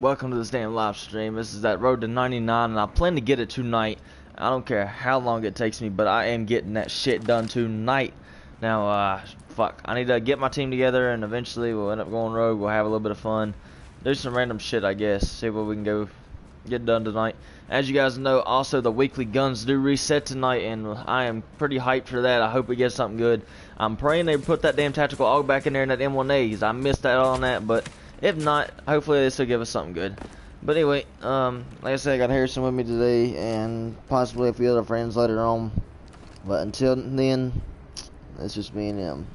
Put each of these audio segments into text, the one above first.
Welcome to this damn live stream. This is that road to 99, and I plan to get it tonight. I don't care how long it takes me, but I am getting that shit done tonight. Now, uh, fuck. I need to get my team together, and eventually we'll end up going rogue. We'll have a little bit of fun. Do some random shit, I guess. See what we can go get done tonight. As you guys know, also the weekly guns do reset tonight, and I am pretty hyped for that. I hope we get something good. I'm praying they put that damn tactical AUG back in there in that M1A, because I missed that on that, but if not, hopefully this will give us something good. But anyway, um, like I said, I got Harrison with me today, and possibly a few other friends later on. But until then, it's just me and him.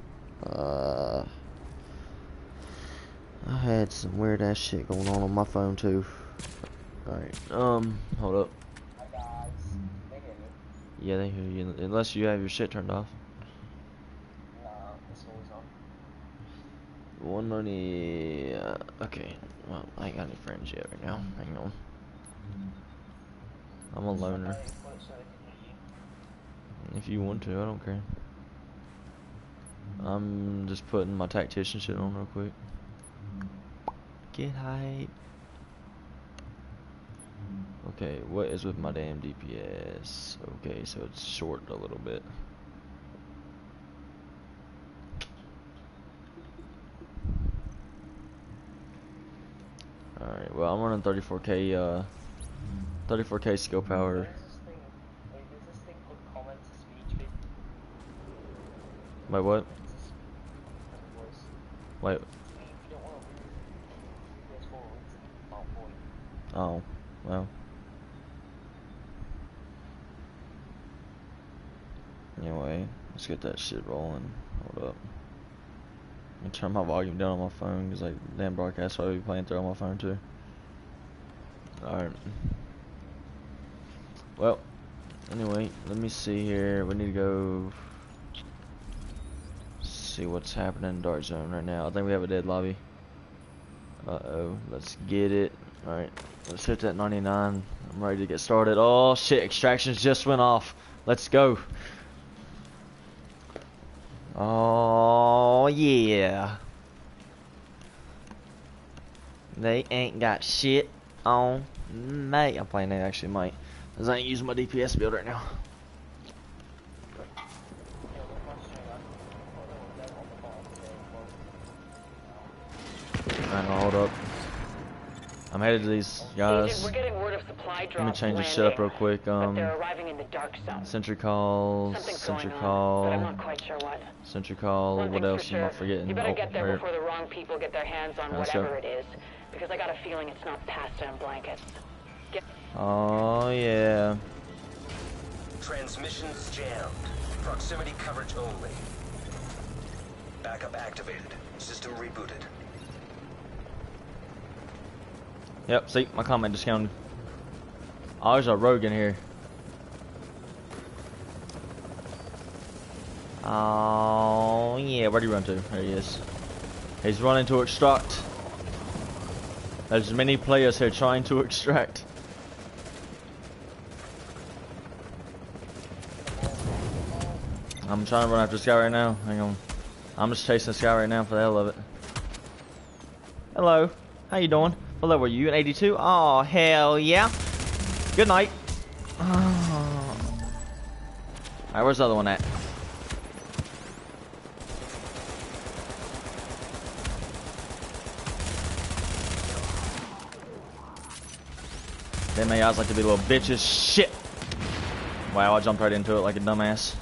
Uh, I had some weird ass shit going on on my phone too. Alright, um, hold up. Yeah, they hear you, unless you have your shit turned off. One money. Uh, okay. Well, I ain't got any friends yet right now. Hang on. I'm a loner. If you want to, I don't care. I'm just putting my tactician shit on real quick. Get hype. Okay, what is with my damn DPS? Okay, so it's short a little bit. Alright, well I'm running 34k uh 34k skill power. Wait, what? Wait. Oh, well. Anyway, let's get that shit rolling. Hold up. Me turn my volume down on my phone because like damn broadcast will be playing through on my phone too. Alright. Well, anyway, let me see here. We need to go see what's happening in Dark Zone right now. I think we have a dead lobby. Uh-oh. Let's get it. Alright. Let's hit that 99. I'm ready to get started. Oh, shit. Extractions just went off. Let's go. Oh, yeah. They ain't got shit on me. I'm playing it actually might. Cause I ain't using my DPS build right now. Hold up. I'm headed to these guys. Let me change this shit up real quick. Um, Sentry call, sentry call, sure what. Sentry call. What else sure. am I forgetting? You better oh, get there right. before the wrong people get their hands on whatever go. it is, because I got a feeling it's not pasta and blankets. Get oh yeah. Transmissions jammed. Proximity coverage only. Backup activated. System rebooted. Yep, see, my comment discounted. Oh, there's a rogue in here. Oh, yeah, where'd he run to? There he is. He's running to extract. There's many players here trying to extract. I'm trying to run after this guy right now. Hang on. I'm just chasing this guy right now for the hell of it. Hello. How you doing? What level are you? An 82? Oh, hell yeah. Good night. Oh. Alright, where's the other one at? Them AIs like to be little bitches. Shit. Wow, I jumped right into it like a dumbass.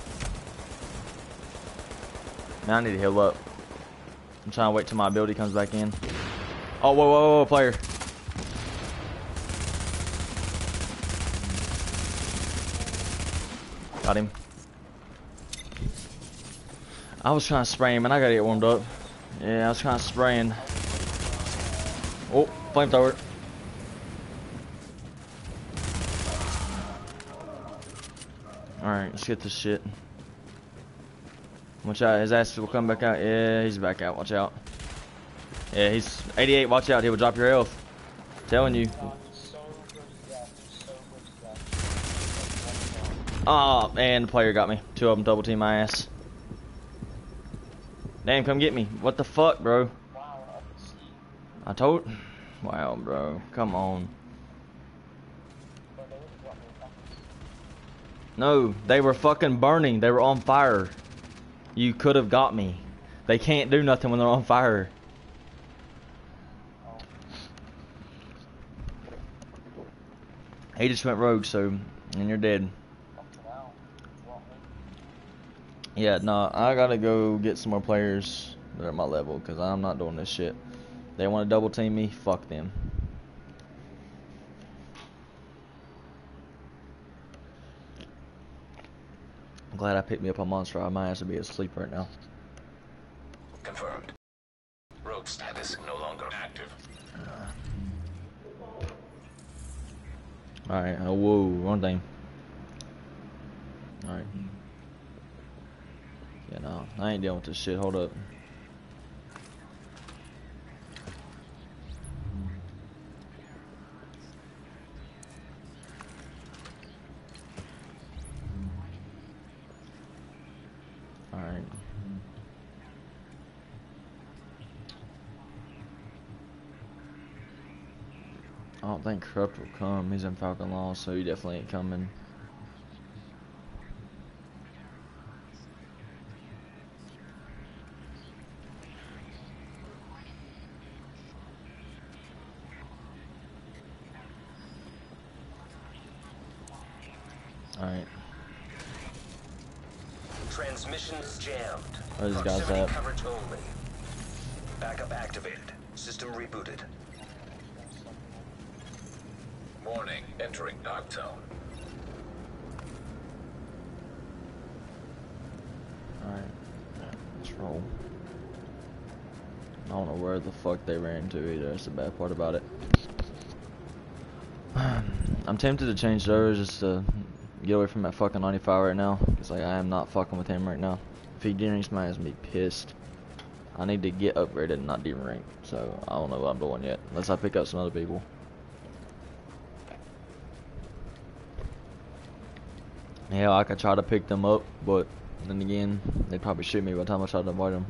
Now I need to heal up. I'm trying to wait till my ability comes back in. Oh, whoa, whoa, whoa, player. Got him. I was trying to spray him and I gotta get warmed up. Yeah, I was trying to spray him. Oh, flamethrower. Alright, let's get this shit. Watch out, his ass will come back out. Yeah, he's back out, watch out. Yeah, he's 88, watch out, he will drop your health. telling you. Oh, and the player got me. Two of them double team my ass. Damn, come get me. What the fuck, bro? I told... Wow, bro. Come on. No, they were fucking burning. They were on fire. You could have got me. They can't do nothing when they're on fire. He just went rogue, so, and you're dead. Yeah, no, I gotta go get some more players that are at my level, because I'm not doing this shit. They want to double team me, fuck them. I'm glad I picked me up a monster. I might have be asleep right now. Confirmed. Rogue status no longer active. Alright, oh, whoa, wrong thing. Alright. Yeah, no, I ain't dealing with this shit. Hold up. Alright. I don't think Corrupt will come. He's in Falcon Lost, so he definitely ain't coming. Alright. Transmissions jammed. Where these guys Proximity at? coverage only. Backup activated. System rebooted. Warning, entering dark zone. Alright. Let's roll. I don't know where the fuck they ran to either. That's the bad part about it. I'm tempted to change servers just to get away from that fucking 95 right now. Because like, I am not fucking with him right now. If he de-ranks my ass, be pissed. I need to get upgraded and not de-rank. So, I don't know what I'm doing yet. Unless I pick up some other people. Yeah, I could try to pick them up, but then again, they'd probably shoot me by the time I try to avoid them.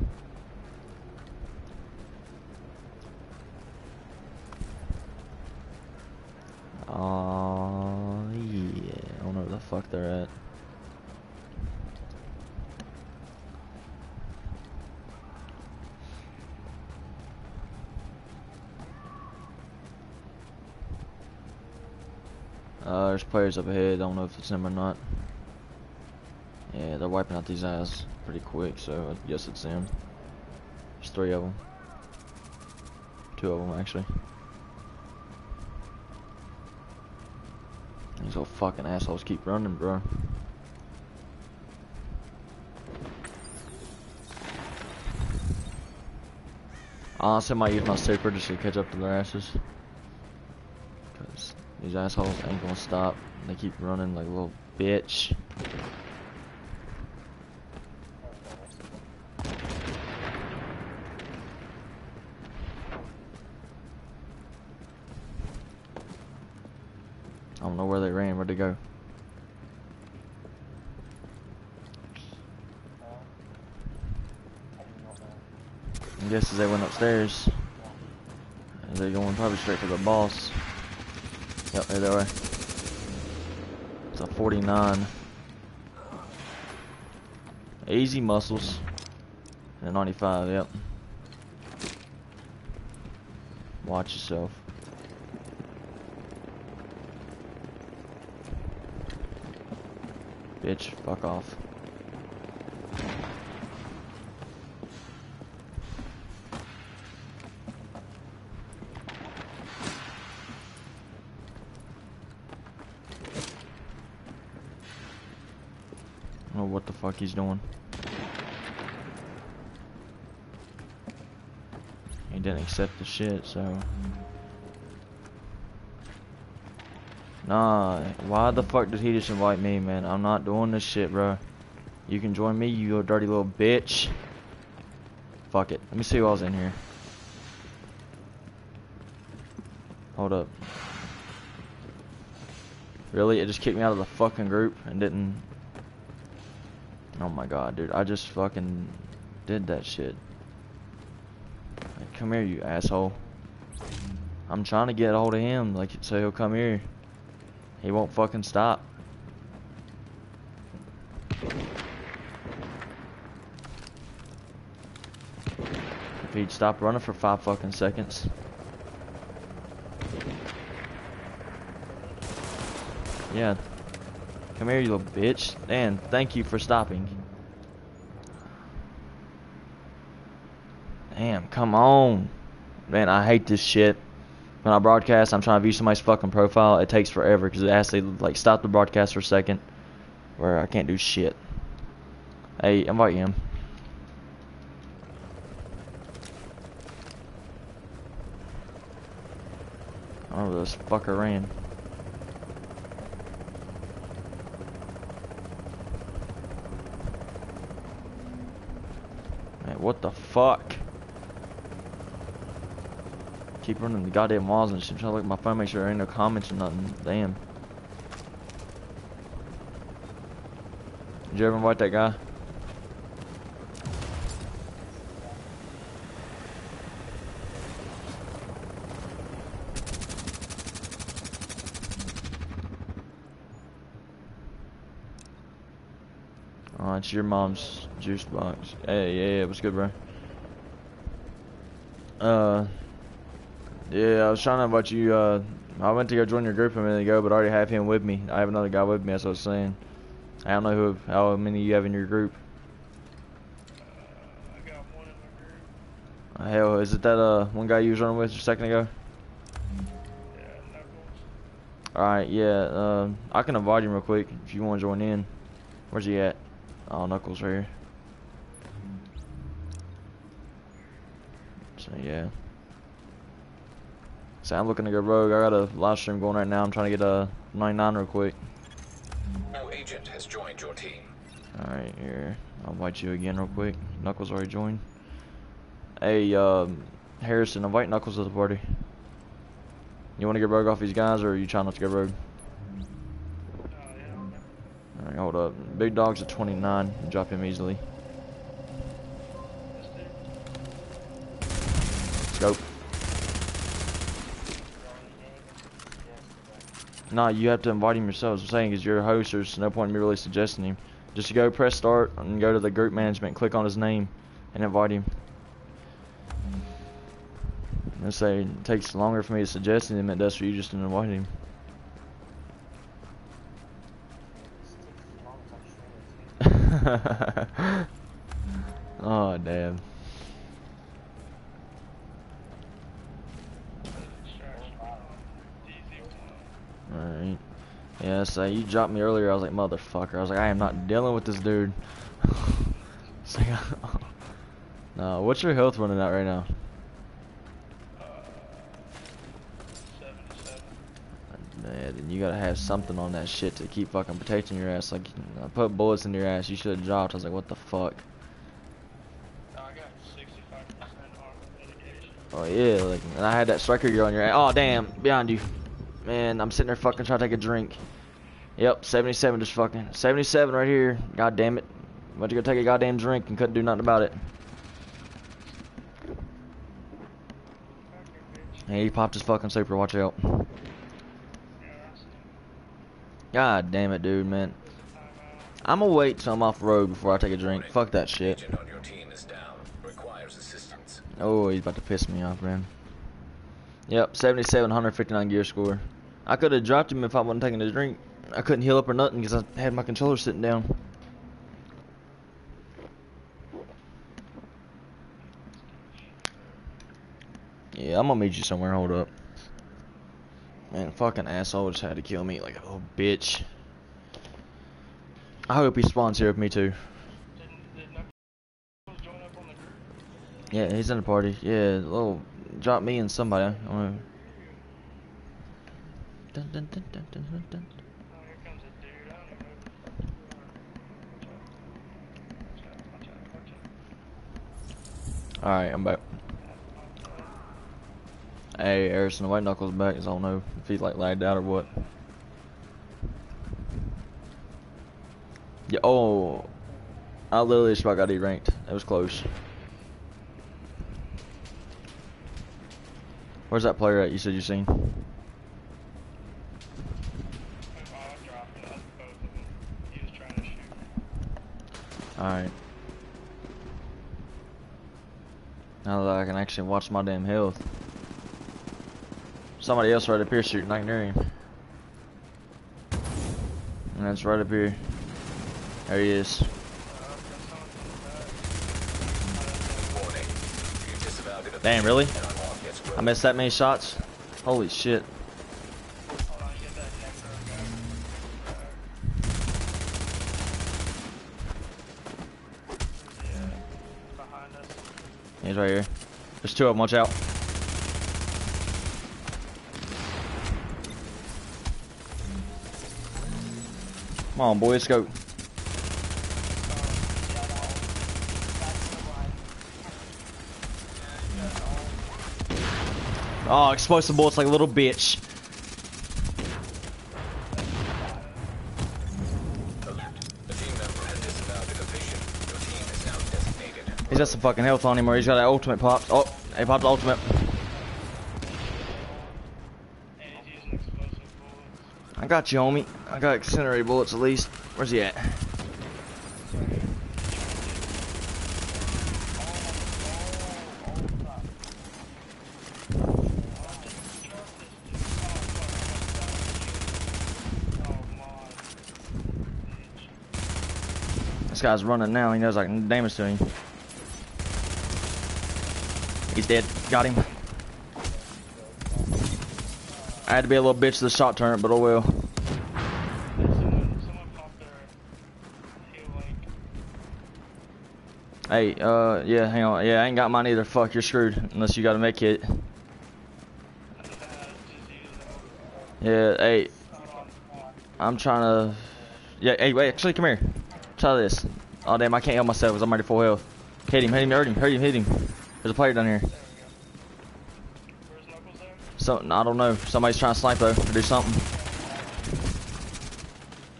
Players up ahead. I don't know if it's them or not. Yeah, they're wiping out these eyes pretty quick, so I guess it's them. There's three of them. Two of them, actually. These old fucking assholes keep running, bro. Honestly, I might use my super just to catch up to their asses. These assholes ain't gonna stop. They keep running like a little bitch. I don't know where they ran, where'd they go? I guess as they went upstairs. They're going probably straight for the boss. Yep, there they are. It's a 49. Easy muscles. And a 95, yep. Watch yourself. Bitch, fuck off. What the fuck he's doing. He didn't accept the shit, so. Nah, why the fuck did he just invite me, man? I'm not doing this shit, bro. You can join me, you dirty little bitch. Fuck it. Let me see who else in here. Hold up. Really? It just kicked me out of the fucking group and didn't... Oh my god, dude. I just fucking did that shit. Like, come here, you asshole. I'm trying to get a hold of him, like, so he'll come here. He won't fucking stop. If he'd stop running for five fucking seconds. Yeah. Come here, you little bitch. And thank you for stopping. Damn, come on. Man, I hate this shit. When I broadcast, I'm trying to view somebody's fucking profile. It takes forever because it has to like stop the broadcast for a second, where I can't do shit. Hey, invite him. Oh, this fucker ran. Man, what the fuck? Keep running the goddamn walls and shit. Try to look at my phone, make sure there ain't no comments or nothing. Damn. Did you ever invite that guy? Oh, it's your mom's juice box. Hey, yeah, yeah, what's good, bro? Uh, yeah, I was trying to invite you, uh, I went to go join your group a minute ago, but I already have him with me. I have another guy with me, as I was saying. I don't know who, how many you have in your group. I got one in my group. Uh, hell, is it that, uh, one guy you was running with a second ago? Yeah, Knuckles. Alright, yeah, um, I can invite him real quick if you want to join in. Where's he at? Oh, Knuckles right here. Yeah. So, I'm looking to go rogue. I got a live stream going right now. I'm trying to get a 99 real quick. No agent has joined your team. Alright, here. I'll invite you again real quick. Knuckles already joined. Hey, um, Harrison, invite Knuckles to the party. You want to get rogue off these guys, or are you trying not to get rogue? Oh. Alright, hold up. Big dog's at 29. Drop him easily. This dude. Let's go. Nah, you have to invite him yourself. I'm saying, because you're a host, there's no point in me really suggesting him. Just go press start and go to the group management, click on his name, and invite him. Let's say it takes longer for me to suggest him than it does for you just to invite him. oh damn. Alright. Yeah, so you dropped me earlier, I was like, motherfucker. I was like, I am not dealing with this dude. it's like, no, what's your health running at right now? Uh, 77. Yeah, then you gotta have something on that shit to keep fucking protecting your ass. Like, I put bullets in your ass, you should have dropped. I was like, what the fuck? No, I got 65% armor mitigation. Oh yeah, like, and I had that striker gear on your ass. Oh damn, behind you. Man, I'm sitting there fucking trying to take a drink. Yep, 77 just fucking. 77 right here. God damn it. Went to go take a goddamn drink and couldn't do nothing about it. Fuck your bitch. Hey, he popped his fucking super, watch out. Yeah, I see. God damn it, dude, man. I'm gonna wait till I'm off road before I take a drink. Fuck that shit. Agent on your team is down. Requires assistance. Oh, he's about to piss me off, man. Yep, 77, 159 gear score. I could have dropped him if I wasn't taking a drink. I couldn't heal up or nothing because I had my controller sitting down. Yeah, I'm gonna meet you somewhere. Hold up. Man, fucking asshole just had to kill me like a little bitch. I hope he spawns here with me too. Didn't, did Knuckles join up on the group? Yeah, he's in the party. Yeah, little drop me and somebody. Gonna... Dun, dun, dun. Oh. All right, I'm back. Hey, Harrison, the white knuckles back. 'cause I don't know if he's like lagged out or what. Yeah. Oh, I literally just about got E ranked. It was close. Where's that player at? You said you seen. Oh, I dropped it. That's both of them. He was trying to shoot. All right. Now that I can actually watch my damn health. Somebody else right up here shooting. I can hear him. And that's right up here. There he is. Got someone from the back. Warning. You disavowed an Damn, really? And unlock its I missed that many shots? Holy shit. Hold on, get that necro guy. Yeah, behind us. He's right here. There's two of them. Watch out. Come on, boys, go. Oh, explosive bullets like a little bitch. He's got some fucking health on him or he's got that ultimate popped. Oh, he popped ultimate. I got you, homie. I got incendiary bullets at least. Where's he at? Guy's running now. He knows I can damage to him. He's dead. Got him. I had to be a little bitch to the shock turret, but oh well. Hey, uh, yeah, hang on. Yeah, I ain't got mine either. Fuck, you're screwed. Unless you got a medkit. Yeah, hey. I'm trying to... Yeah, hey, wait, actually, come here. Try this. Oh, damn, I can't help myself because I'm already full health. Hit him, hit him, hurt him, hurt him, hit him. There's a player down here. There we go. Where's Knuckles there? So, I don't know. Somebody's trying to snipe, though, or do something.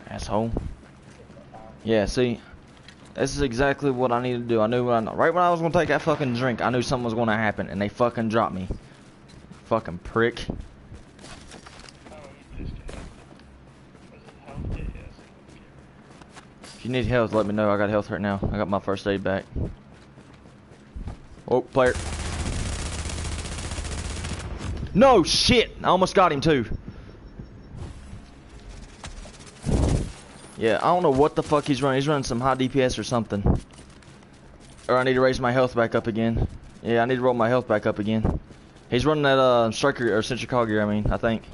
Asshole. Yeah, see? This is exactly what I needed to do. I knew when I, right when I was going to take that fucking drink, I knew something was going to happen, and they fucking dropped me. Fucking prick. Oh, he disconnected. Was it health kit? Yes. If you need health, let me know. I got health right now. I got my first aid back. Oh, player. No, shit! I almost got him too. Yeah, I don't know what the fuck he's running. He's running some high DPS or something. Or I need to raise my health back up again. Yeah, I need to roll my health back up again. He's running that uh striker or central cog gear, I mean, I think.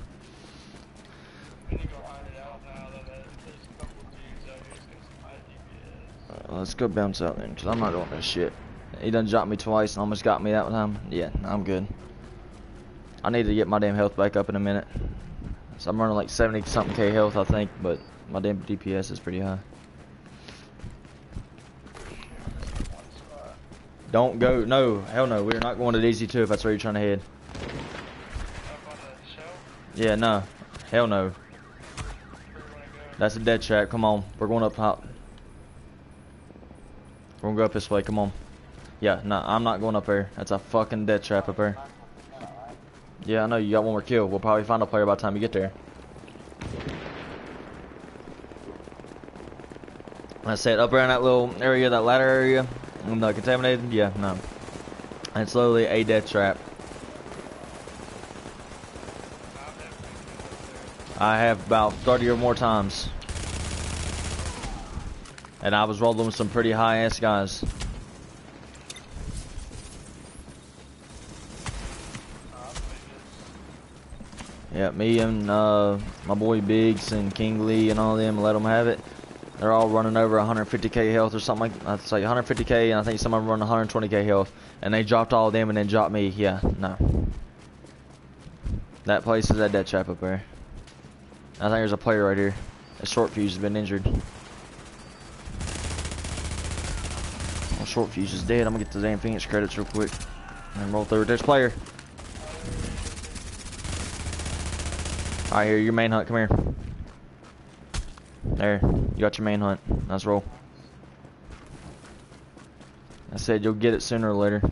We need to go hide it out now that there's a couple dudes out here that's got some high DPS. Uh, let's go bounce out then, because I'm not doing this shit. He done dropped me twice and almost got me that time. Yeah, I'm good. I need to get my damn health back up in a minute. So I'm running like 70 something K health, I think, but my damn DPS is pretty high. Don't go, no, hell no, we're not going to DZ2 if that's where you're trying to head. Yeah, no, hell no. That's a dead trap, come on, we're going up top. We're gonna go up this way, come on. Yeah, no, I'm not going up there. That's a fucking dead trap up there. Yeah, I know you got one more kill. We'll probably find a player by the time you get there. I said up around that little area, that ladder area, and the contaminated. Yeah, no. It's literally a death trap. I have about 30 or more times. And I was rolling with some pretty high ass guys. Yeah, me and uh, my boy Biggs and King Lee and all them let them have it. They're all running over 150k health or something like I'd say 150k, and I think some of them run 120k health. And they dropped all of them and then dropped me. Yeah, no. That place is that dead trap up there. I think there's a player right here. A short fuse has been injured. Short fuse is dead. I'm gonna get the damn Phoenix credits real quick and roll through with this player. All right, here, your main hunt. Come here. There, you got your main hunt. Nice roll. I said you'll get it sooner or later.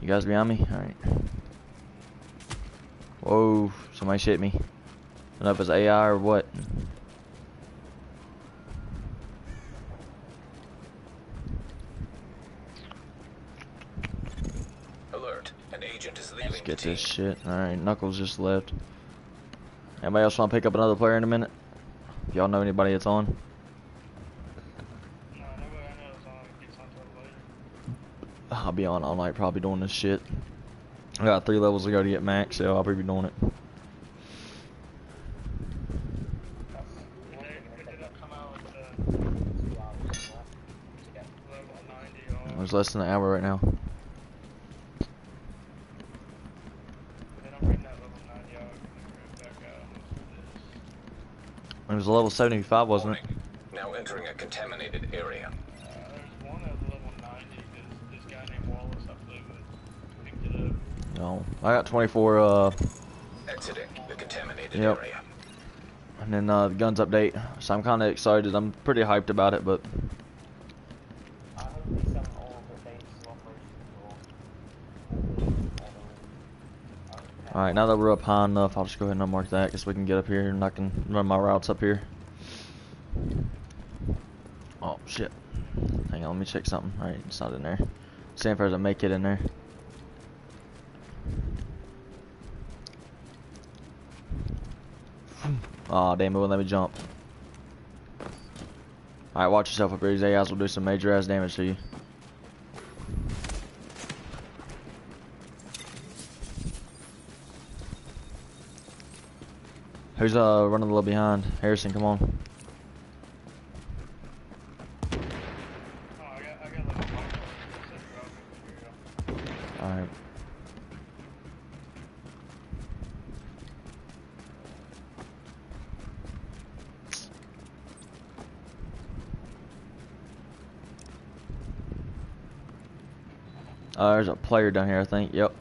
You guys behind me? Alright. Whoa, somebody hit me. I don't know if it's AI or what. Alert. An agent is leaving Let's get this shit. Alright, Knuckles just left. Anybody else want to pick up another player in a minute? If y'all know anybody that's on. No, nobody I know is on gets on till later. I'll be on all night probably doing this shit. I got three levels to go to get max, so I'll probably be doing it. They, they did not come out with the level 90 or There's less than an hour right now. they don't bring that level 90 out. They bring it back out. It was a level 75, wasn't it? Now entering a contaminated area. Uh, there's one at level 90 because this guy named Wallace, I believe, it picked it up. No. I got 24, uh, Exiting the contaminated Yep. area. and then uh, the guns update. So I'm kind of excited. I'm pretty hyped about it, but Alright, now that we're up high enough, I'll just go ahead and unmark that because we can get up here and I can run my routes up here. Oh, shit. Hang on, let me check something. Alright, it's not in there. There's a medkit in there. Oh damn, it won't let me jump. Alright, watch yourself up here. These AIs will do some major ass damage to you. Who's uh running a little behind? Harrison, come on. Oh, I got, I got level 5 for it. It says drop it. Here Alright. Uh, there's a player down here, I think. Yep.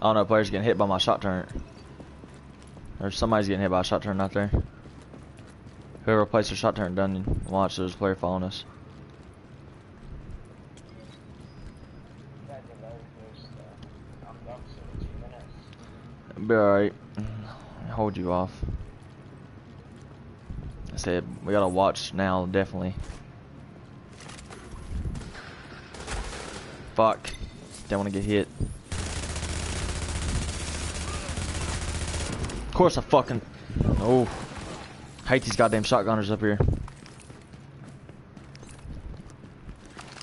I don't no, player's getting hit by my shock turret. There's somebody's getting hit by a shot turn out there. Whoever placed their shock turret done, watch there's a player following us. Be alright. Hold you off. I said we gotta watch now, definitely. Fuck. Don't wanna get hit. Of course I fucking Oh. Hate these goddamn shotgunners up here.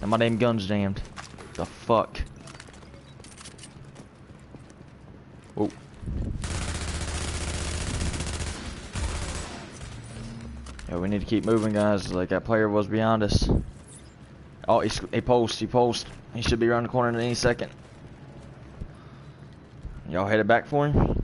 And my damn gun's jammed. The fuck. Oh. Yeah, we need to keep moving, guys. Like that player was behind us. Oh, he, he post, he post. He should be around the corner in any second. Y'all headed back for him?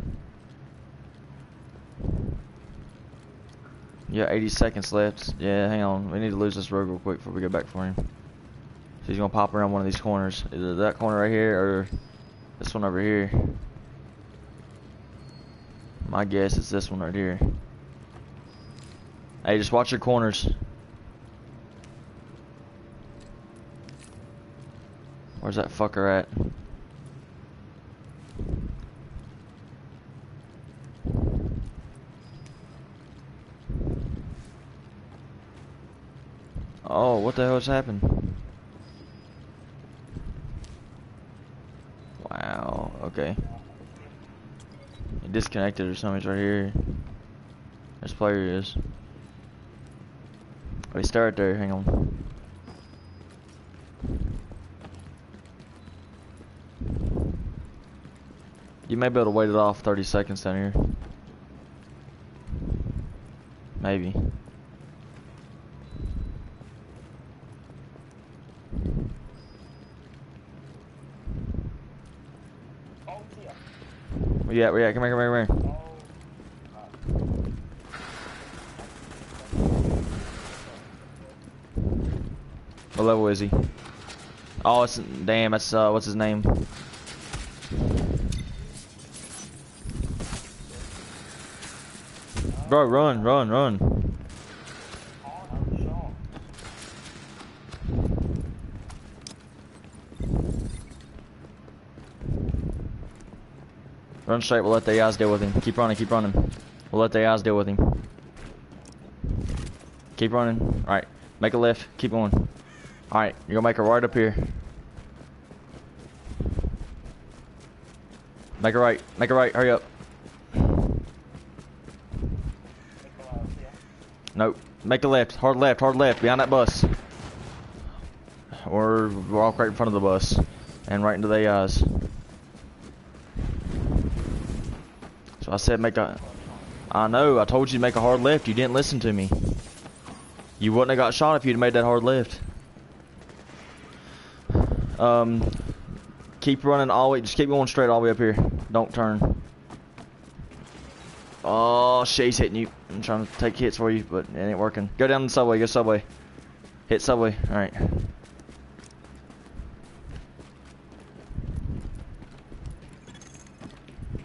Yeah, 80 seconds left. Yeah, hang on. We need to lose this road real quick before we go back for him. So he's gonna pop around one of these corners. Either that corner right here or this one over here. My guess is this one right here. Hey, just watch your corners. Where's that fucker at? Oh, what the hell has happened? Wow, okay. Disconnected or something, he's right here. This player is. Oh, he started there, hang on. You may be able to wait it off 30 seconds down here. Maybe. Yeah, at? Come here, come here, come here. What level is he? Oh, it's damn. That's uh, what's his name? Bro, run, run, run. Run straight. We'll let the guys deal with him. Keep running. Keep running. We'll let the guys deal with him. Keep running. All right. Make a left. Keep going. All right. You're gonna make a right up here. Make a right. Make a right. Hurry up. Nope. Make a left. Hard left. Hard left. Behind that bus. Or walk right in front of the bus. And right into the eyes. So I said make a... I know. I told you to make a hard left. You didn't listen to me. You wouldn't have got shot if you'd made that hard left. Um... Keep running all the way. Just keep going straight all the way up here. Don't turn. Oh, she's hitting you. I'm trying to take hits for you, but it ain't working. Go down the subway. Go subway. Hit subway. All right.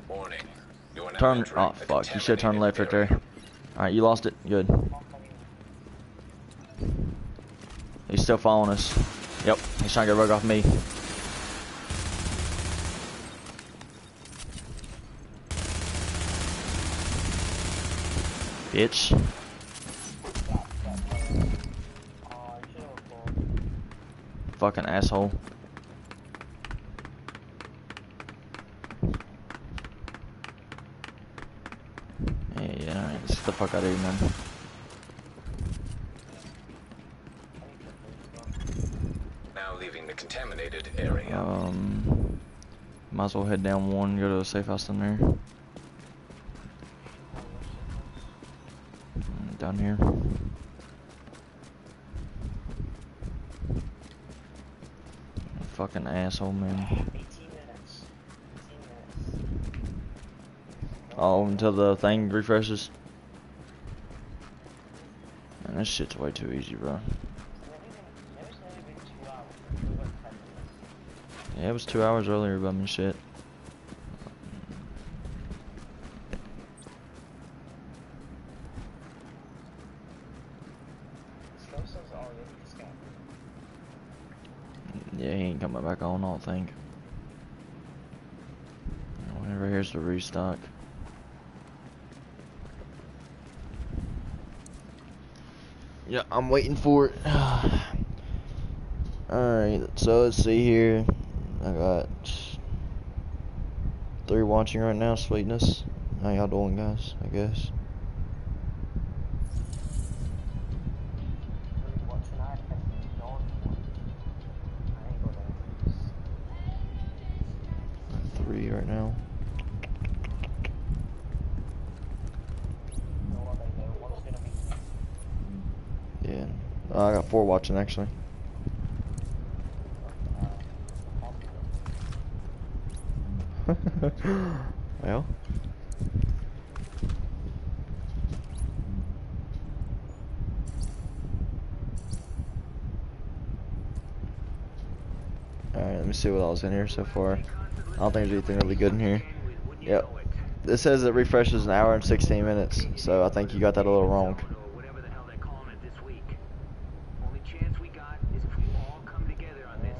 Warning. You are now Turn. Oh fuck! You should turn left right there. All right, you lost it. Good. He's still following us. Yep. He's trying to get rug off me. Bitch. Fucking asshole. Yeah, yeah, alright. Let's get the fuck out of here, man. Now leaving the contaminated area. Um, might as well head down one, go to the safe house in there. Mm, Down here. Fucking asshole, man. 18 minutes. 18 minutes. Oh, until the thing refreshes. This shit's way too easy, bro. There's never been two hours. It was 10 minutes. Yeah, it was two hours earlier, but I mean, shit. Yeah, he ain't coming back on, I don't think. Whenever here's the restock. Yeah, I'm waiting for it. Alright, so let's see here. I got three watching right now, sweetness. How y'all doing, guys? I guess. Actually. well. Alright, let me see what else in here so far. I don't think there's anything really good in here. Yep. It says it refreshes an hour and 16 minutes, so I think you got that a little wrong. Whatever the hell they're calling it this week. Only chance we got is if we all come together on this,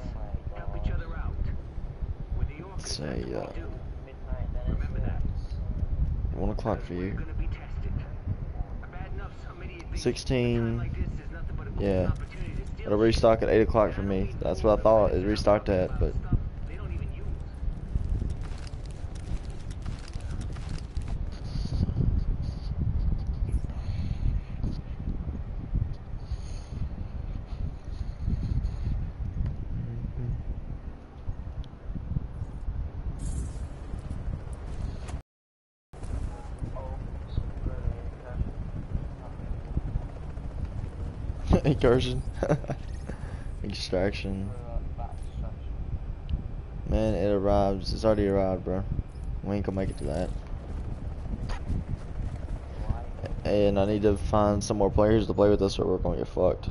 help each other out. With New Yorkers, Say, that's what uh, we do. Midnight, then Remember that. One o'clock for We're you. gonna be tested. Bad enough some idiot thinks 16, a time like this is nothing but a golden yeah. opportunity to It'll restock at 8 o'clock for me. That's what I thought. It restocked at, but Stuff they don't even use. Incursion, extraction. Man, it arrives. It's already arrived, bro. We ain't gonna make it to that. And I need to find some more players to play with us, or we're gonna get fucked.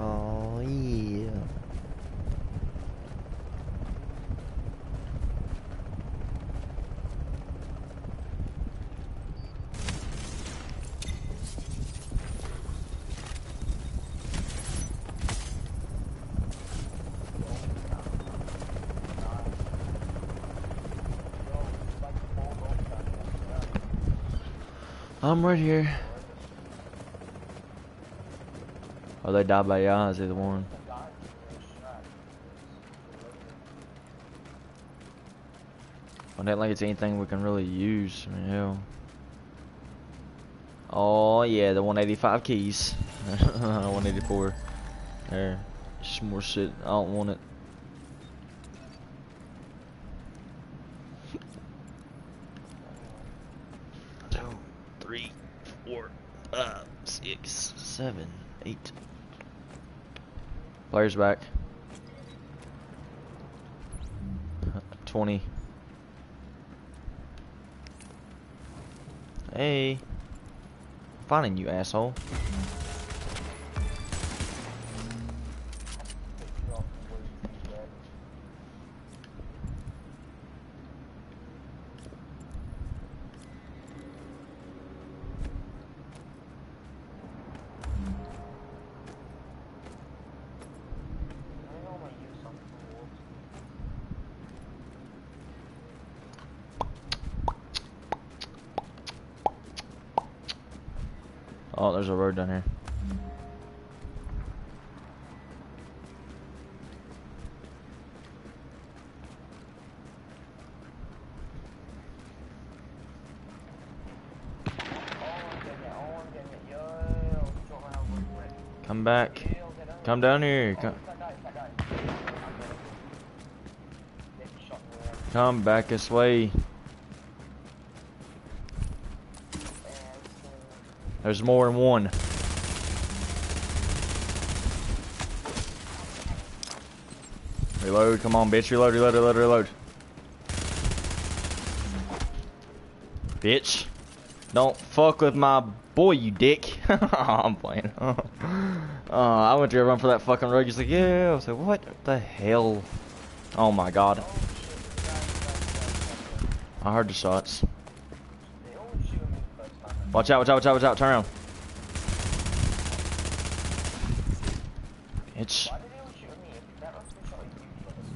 Oh yeah. I'm right here. Oh, they died by eyes, either one. I don't think it's anything we can really use. I mean, hell. Oh, yeah, the 185 keys. 184. There. Just more shit. I don't want it. Two, three, four, five, six, seven, eight. Players back. 20. Hey. Finding you, asshole. Oh, there's a road down here. Come back. Come down here. Come, come back this way. There's more than one. Reload, come on, bitch. Reload, reload, reload, reload. Bitch. Don't fuck with my boy, you dick. I'm playing. uh, I went to run for that fucking rug. He's like, yeah. I was like, what the hell? Oh my god. I heard the shots. Watch out, watch out, watch out, watch out. Turn around.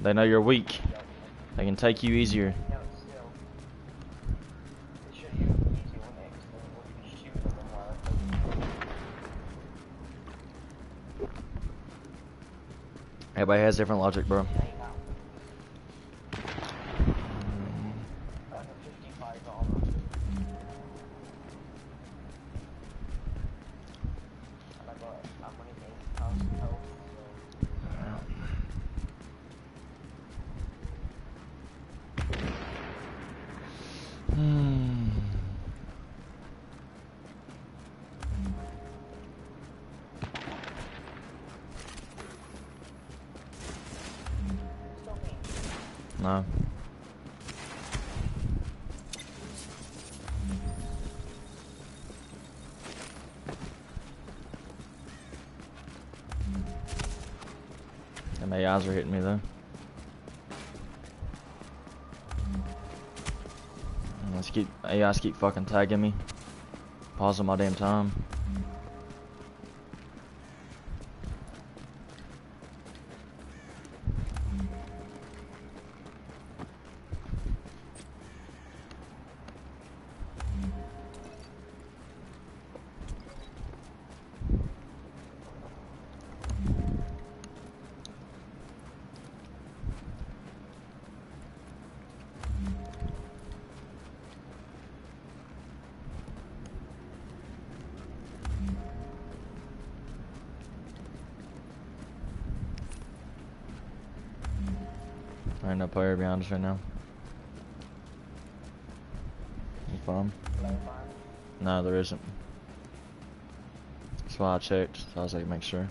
They know you're weak. They can take you easier. Everybody has different logic, bro. Keep keep fucking tagging me. Pausing my damn time. Us right now. Farm? No, there isn't. That's why I checked. So I was like, make sure.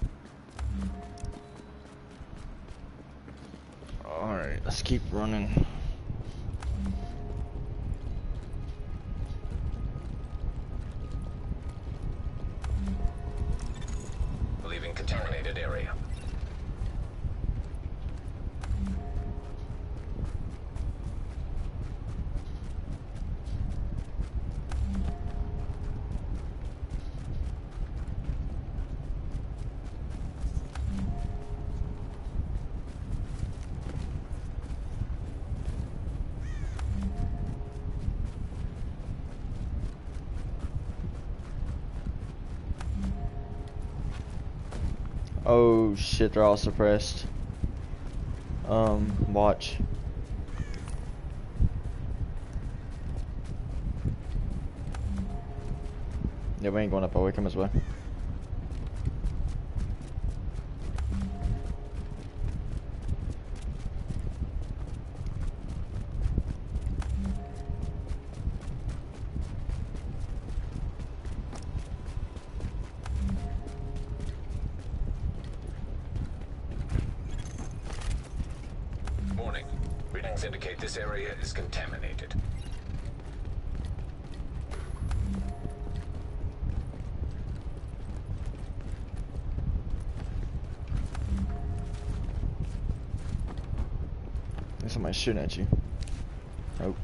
Alright, let's keep running. Shit, they're all suppressed. Um, watch. Yeah, we ain't going up, but wake him as way. Shooting at you. Oh.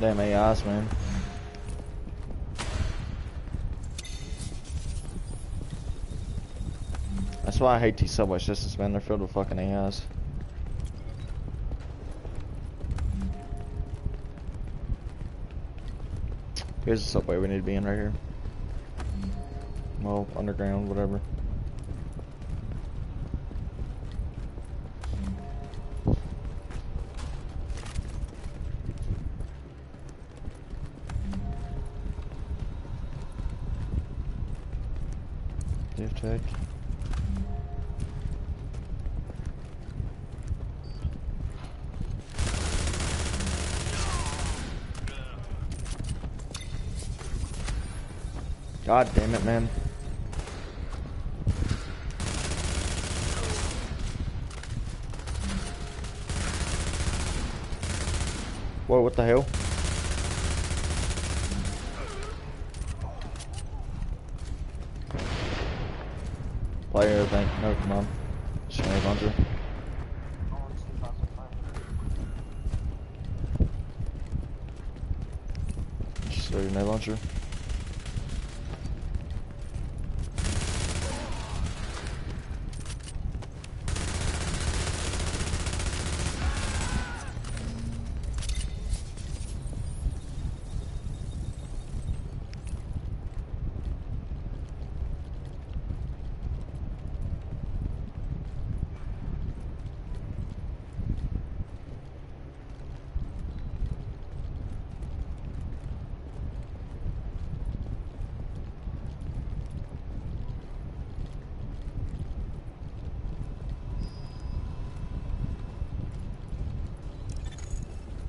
Damn AIs, man. That's why I hate these subway systems, man. They're filled with fucking AIs. Here's the subway we need to be in right here. Well, underground, whatever. God damn it, man. Whoa, what the hell? Player, thank no, come on. Shiny launcher. I want to see if I can find it. Just a grenade launcher.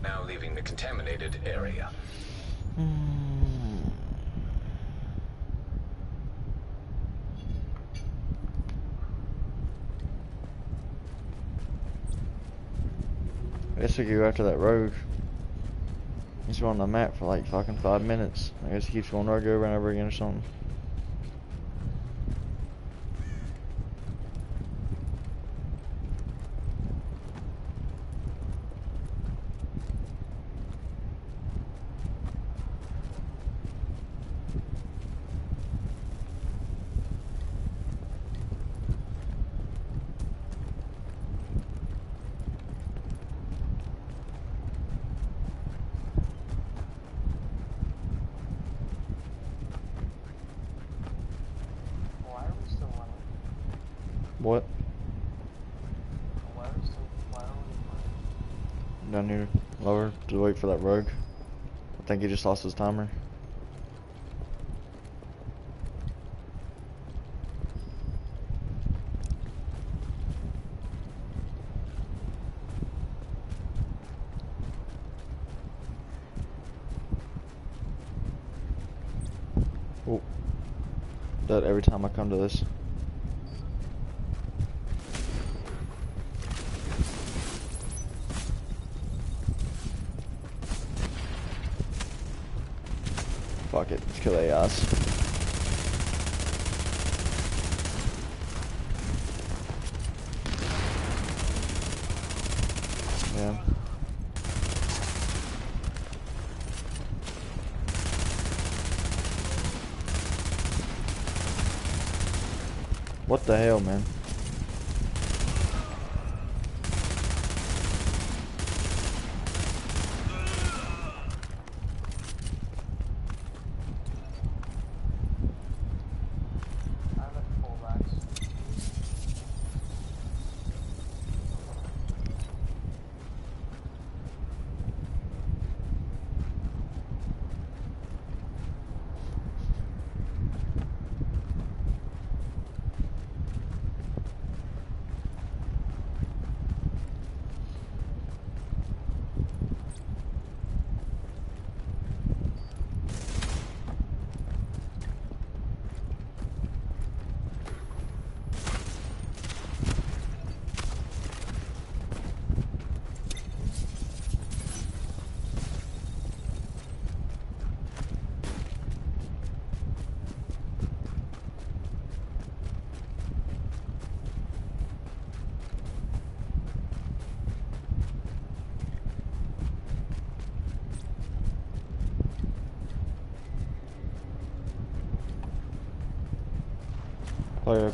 Now leaving the contaminated area. I guess we go after that rogue. He's been on the map for like fucking five minutes. I guess he keeps going rogue over and over again or something. Why are we still running? What? Why are we still, why are we running? Down here, lower, to wait for that rogue. I think he just lost his timer.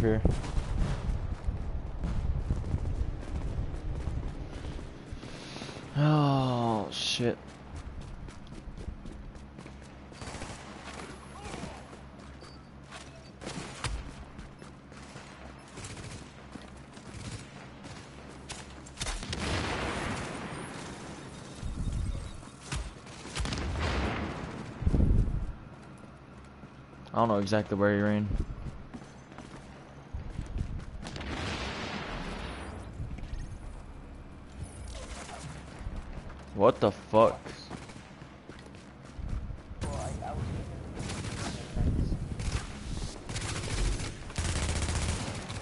Here. Oh shit. I don't know exactly where he ran. What the fuck?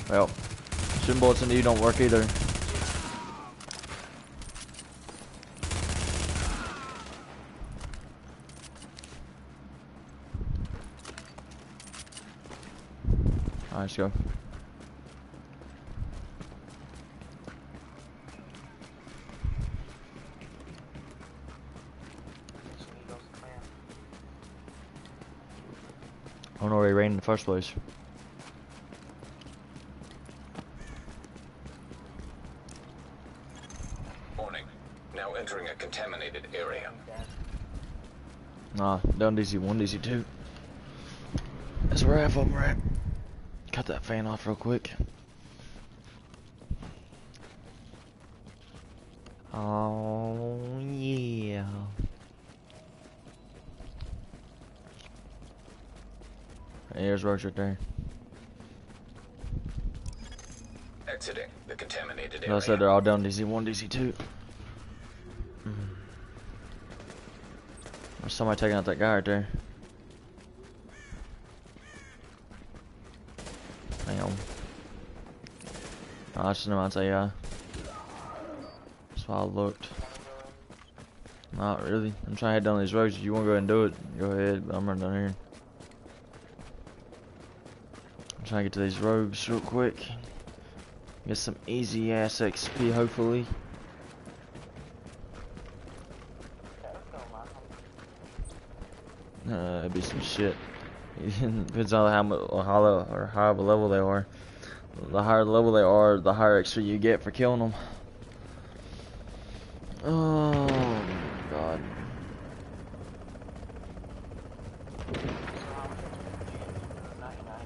Well, shooting bullets into you don't work either. Alright, let's go. First place. Warning. Now entering a contaminated area. Nah, down DZ one, DZ two. That's where half of them are at. Cut that fan off real quick. Oh yeah. There's Roach right there. Exiting the contaminated area. I said they're all down DZ one, DZ two. Mm-hmm. There's somebody taking out that guy right there. Hang on. Oh, that's just about to yeah. Uh, that's why I looked. Not really. I'm trying to head down these roads. If you want to go ahead and do it, go ahead. But I'm running down here. I'm trying to get to these rogues real quick. Get some easy ass XP, hopefully. Uh, it'd be some shit. Depends on how much or how of a level they are. The higher the level they are, the higher XP you get for killing them. Oh my god. So how much is 99,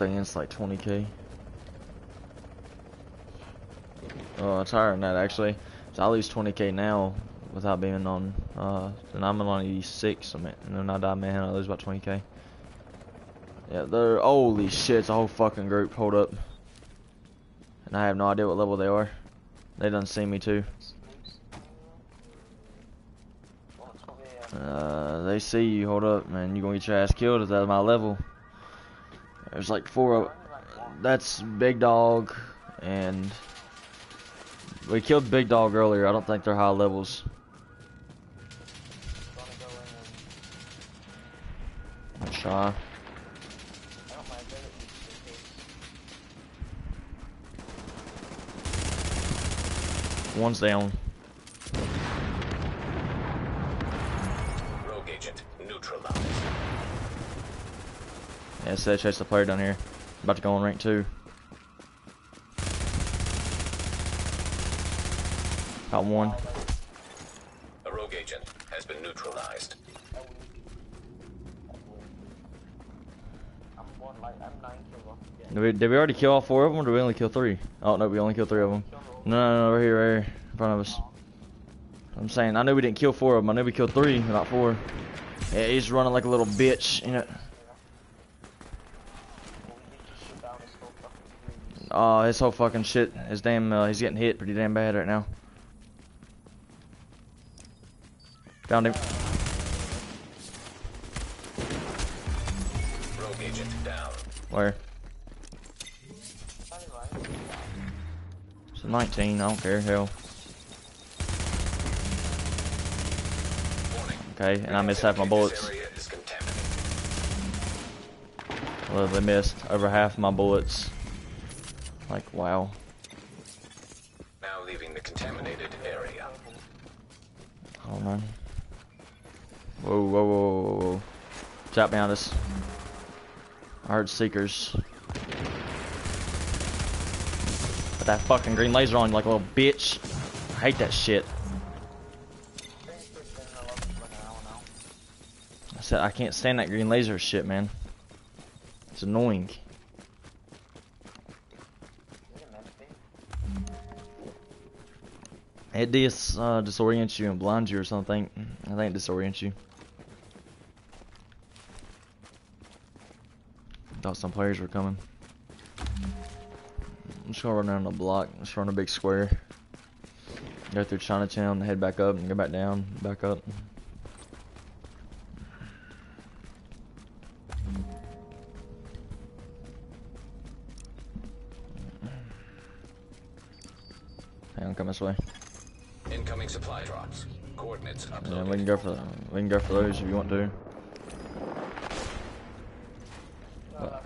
man? I think it's like 20k. Oh, it's higher than that actually. So I lose 20k now without being on. Uh, and I'm on 86. I mean, and then I die man, I lose about 20k. Yeah, they're holy shit. It's a whole fucking group. Hold up. And I have no idea what level they are. They done see me too. Uh, they see you. Hold up, man. You're gonna get your ass killed if that's my level. There's like four. That's Big Dog, and we killed Big Dog earlier. I don't think they're high levels. Gonna go in Yeah, so chase the player down here. About to go on rank two. Got one. A rogue agent has been neutralized. I'm one like I'm nine kills off. Yeah. Did we, did we already kill all four of them, or did we only kill three? Oh no, we only killed three of them. No, no, no, right here, right here, in front of us. I'm saying, I knew we didn't kill four of them. I knew we killed three, not four. Yeah, he's running like a little bitch, you know. Well, we did just shoot down this whole fucking series. Oh, his whole fucking shit. His damn, uh, he's getting hit pretty damn bad right now. Found him. Rogue agent down. Where? It's a 19. I don't care. Hell. Okay, and I missed half my bullets. This area is contaminated. Well, they missed over half my bullets. Like, wow. Now leaving the contaminated area. Hold on. Whoa, whoa, whoa, whoa, whoa. Chop behind us. I heard seekers. Put that fucking green laser on you like a little bitch. I hate that shit. I said I can't stand that green laser shit, man. It's annoying. It dis uh, disorients you and blinds you or something. I think it disorients you. Thought some players were coming. I'm just gonna run down the block. Just run a big square. Go through Chinatown, head back up, and go back down, back up. Hang on, come this way. Incoming supply drops. Coordinates uploaded. Yeah, we can go for we can go for those if you want to. But-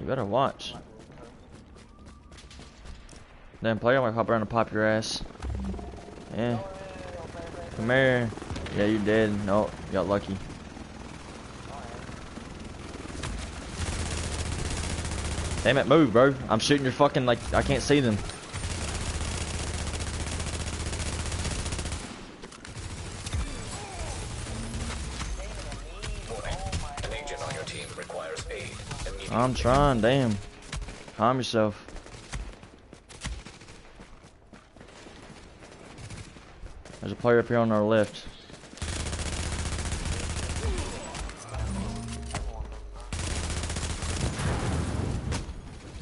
you better watch. Damn player might hop around and pop your ass. Yeah. Come here. Yeah, you did. No, you got lucky. Damn it, move, bro. I'm shooting your fucking, like, I can't see them. Warning. An agent on your team requires aid. Immediately. I'm trying, damn. Calm yourself. There's a player up here on our left.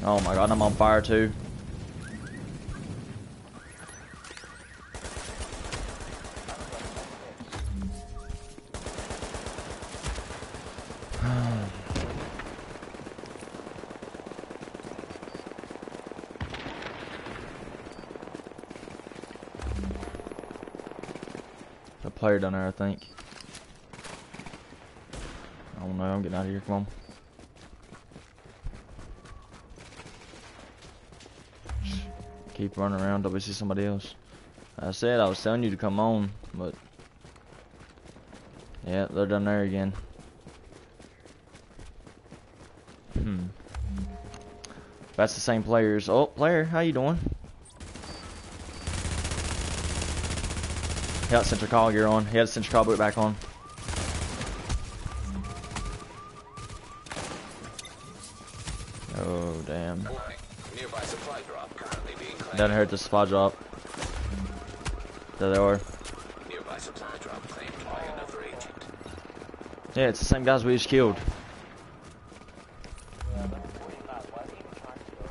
Oh my god, I'm on fire too. Player down there, I think. I don't know, I'm getting out of here, come on. Keep running around till we see somebody else. I said I was telling you to come on, but... Yeah, they're down there again. Hmm. That's the same players. Oh, player, how you doing? He got Sentry's Call gear on. He had Sentry's Call boot back on. Oh, damn. Supply. Doesn't hurt the spot drop. There they are. Supply. Yeah, it's the same guys we just killed. Yeah, but 45, why are they even trying to go?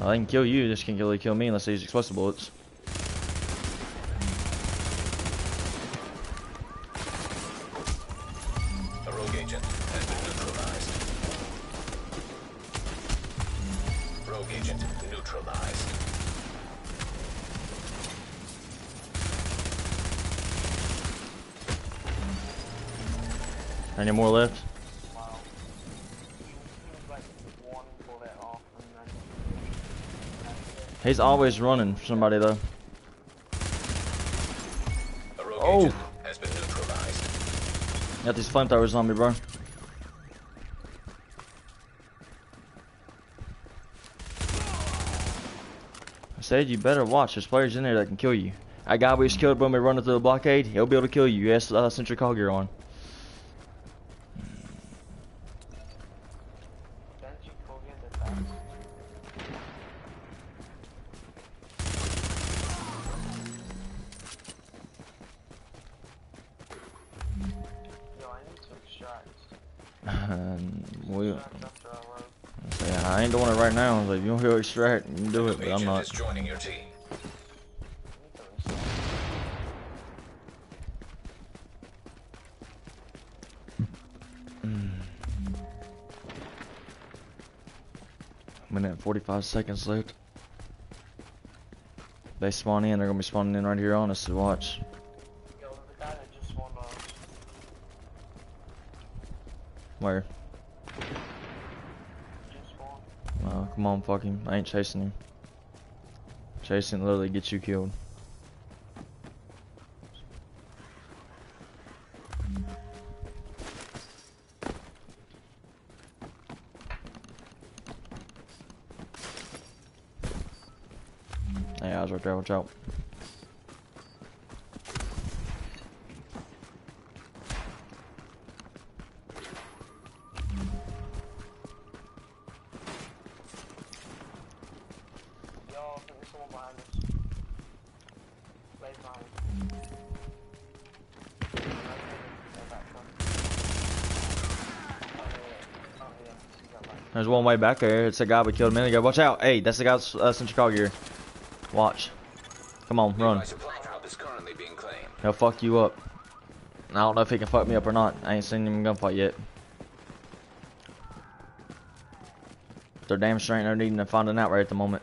Well, they can kill you, they just can't really kill me unless they use explosive bullets. He's always running for somebody though. Oh. has been neutralized. Got these flamethrowers on me, bro. I said you better watch. There's players in there that can kill you. That guy we just killed when we run into the blockade, he'll be able to kill you. He has uh, sentry call gear on. Extract, can do it, but I'm not. joining your team. I need to reset. minute and 45 seconds left. They spawn in, they're gonna be spawning in right here on us to watch. him, fuck him. I ain't chasing him. Chasing literally gets you killed. Hey, I was right there, watch out. There's one way back there. It's the guy we killed a minute ago. Watch out. Hey, that's the guy that's in Chicago gear. Watch. Come on, run. He'll fuck you up. I don't know if he can fuck me up or not. I ain't seen him gunfight yet. They're damn straight no needing to finding out right at the moment.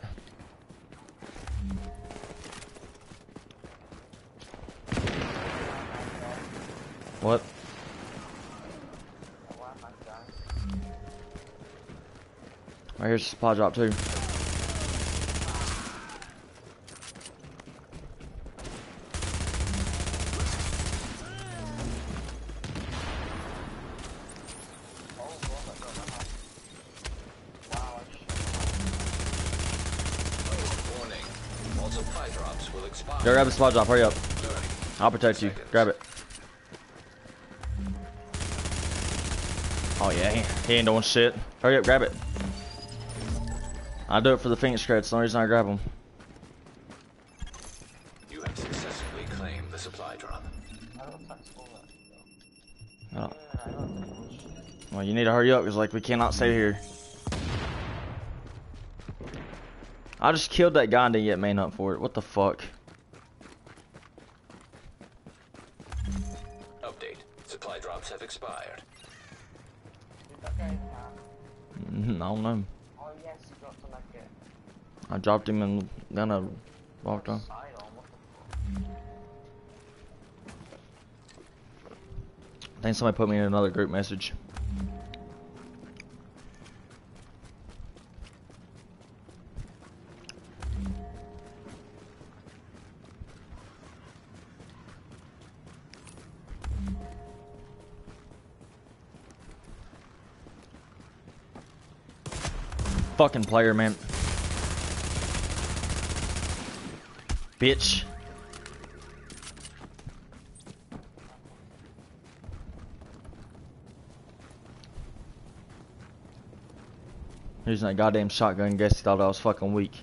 All supply drops will expire. Go grab the supply drop. Hurry up. I'll protect you. Grab it. Oh yeah, he, he ain't doing shit. Hurry up, grab it. I do it for the Phoenix credits. The only reason I grab them. You have successfully claimed the supply drop. I got attacks for that. Oh. Yeah, I got attacks. Well, you need to hurry up because like we cannot stay here. I just killed that guy and didn't get main up for it. What the fuck? Dropped him and then I walked on. I think somebody put me in another group message. Fucking player, man. Bitch. Using that goddamn shotgun, guess he thought I was fucking weak.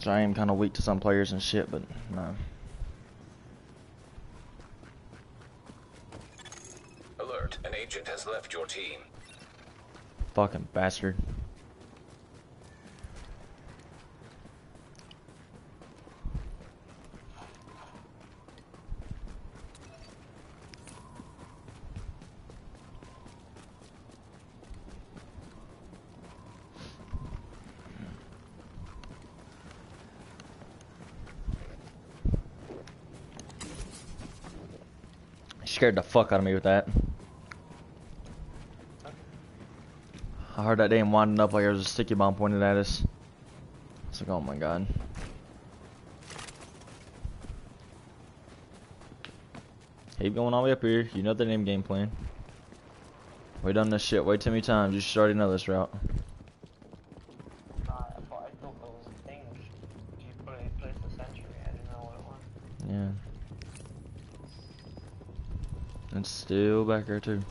So I am kind of weak to some players and shit, but no. Alert. An agent has left your team. Fucking bastard. Scared the fuck out of me with that. I heard that damn winding up like there was a sticky bomb pointed at us. It's like, oh my god. Keep going all the way up here. You know the name game plan. We done this shit way too many times. You should already know this route. Nah, I thought I thought there was a thing. You put it in place the century. I didn't know what it was. Yeah. It's still back there too.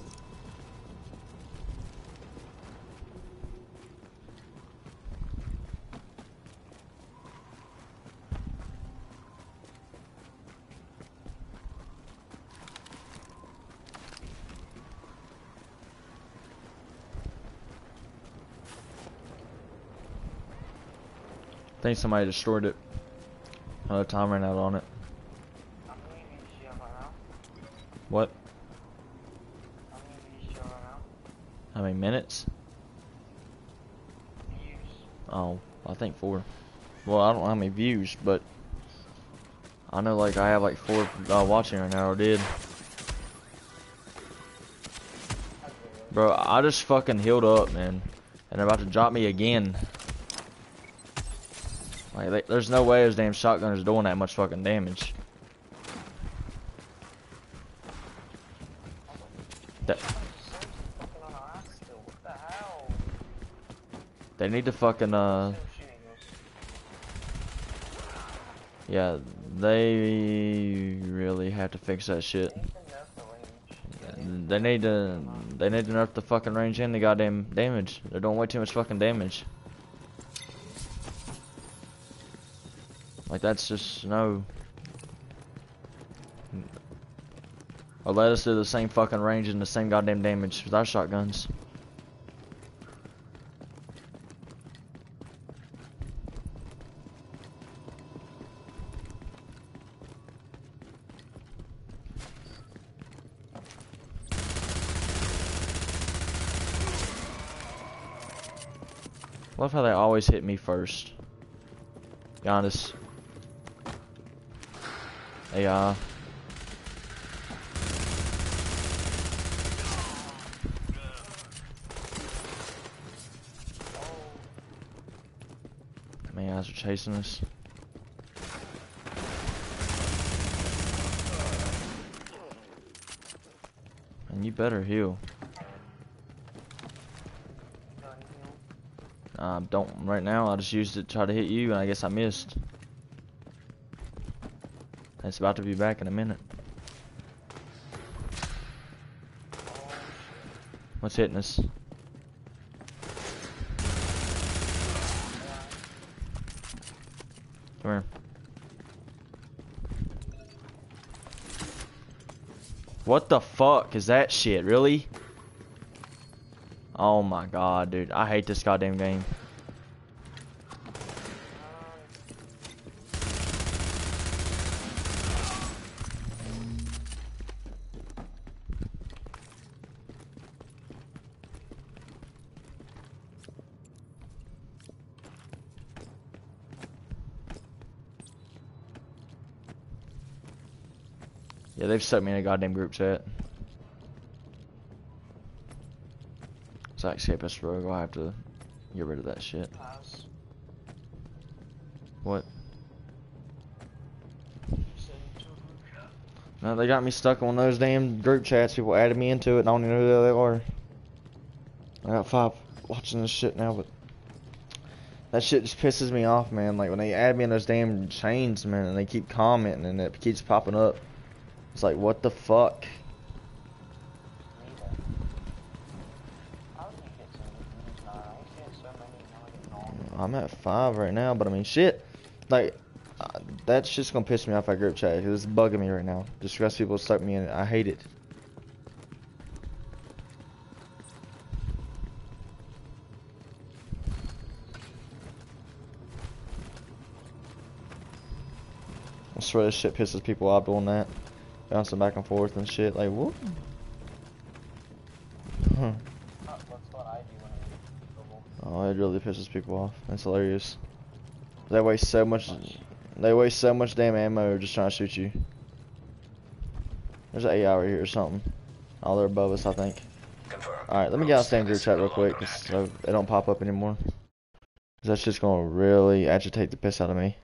I think somebody destroyed it. Another time ran out on it. How many views do you have right now? What? How many views do you have right now? How many minutes? Views. Oh, I think four. Well, I don't know how many views, but I know like I have like four uh, watching right now. Or did, bro? I just fucking healed up, man, and they're about to drop me again. Like, they, there's no way this damn shotgun is doing that much fucking damage. That Sims fucking on our ass still. What the hell? They need to fucking uh. Yeah, they really have to fix that shit. They need to they need to nerf the fucking range and the goddamn damage. They're doing way too much fucking damage. Like that's just no. Or let us do the same fucking range and the same goddamn damage with our shotguns. Love how they always hit me first. Honest. They uh My guys are chasing us. And you better heal. Got any heal? Uh, don't right now. I just used it to try to hit you, and I guess I missed. It's about to be back in a minute. What's hitting us? Come here. What the fuck is that shit? Really? Oh my god, dude. I hate this goddamn game. Yeah, they've stuck me in a goddamn group chat. Zach escape us rogue. I'll have to get rid of that shit. What? A. No, they got me stuck on those damn group chats. People added me into it, and I don't even know who they are. I got five watching this shit now, but that shit just pisses me off, man. Like when they add me in those damn chains, man, and they keep commenting and it keeps popping up. Like, what the fuck? I'm at five right now, but I mean, shit. Like, uh, that's just gonna piss me off that group chat. It's bugging me right now. Because people suck me in it. I hate it. I swear this shit pisses people off doing that. Bouncing back and forth and shit. Like, trouble. Oh, it really pisses people off. That's hilarious. They waste so much. They waste so much damn ammo just trying to shoot you. There's an AI right here or something. Oh, they're above us, I think. Alright, let me get out stand group chat real quick, longer 'cause active. so it don't pop up anymore. 'Cause that's just gonna really agitate the piss out of me.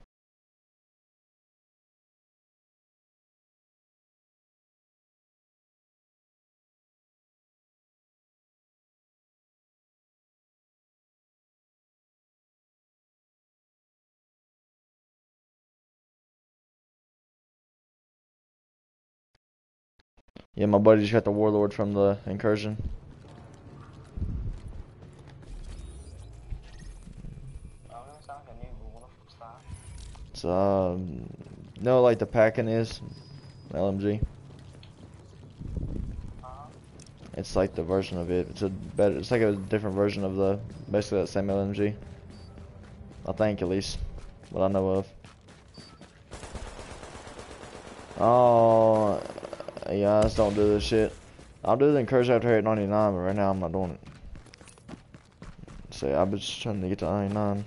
Yeah, my buddy just got the warlord from the incursion. It's um, know, like the Pakhan is LMG. It's like the version of it. It's a better. It's like a different version of the basically that same LMG. I think at least, what I know of. Oh, yeah, I just don't do this shit. I'll do the incursion after I hit 99, but right now I'm not doing it. See, I was just trying to get to 99.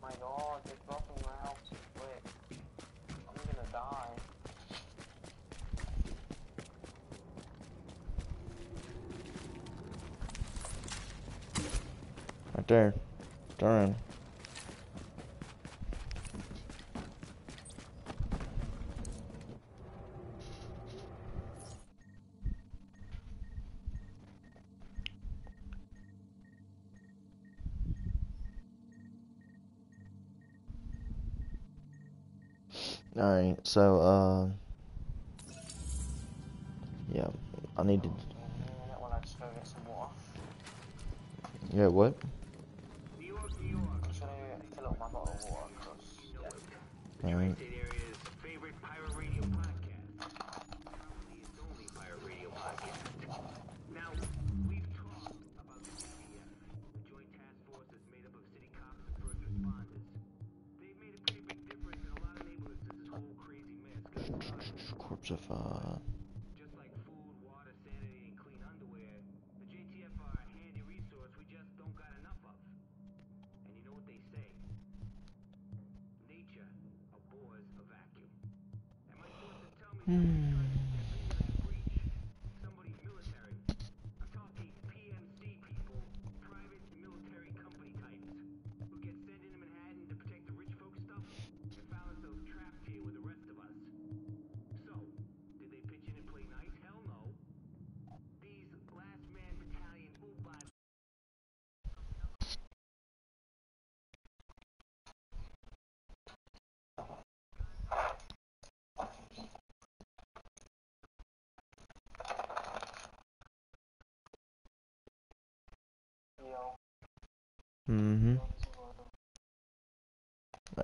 My god, they're dropping rounds too quick. I'm gonna die. Right there. Turn. Alright, so,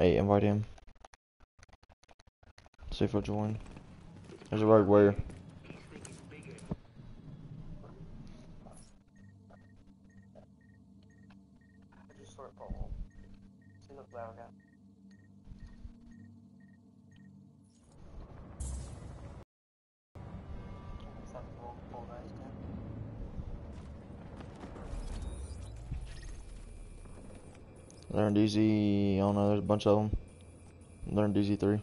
Hey, invite him. See if he'll join. There's a rogue warrior. He's thinking know, there's a bunch of them. Learn DZ3.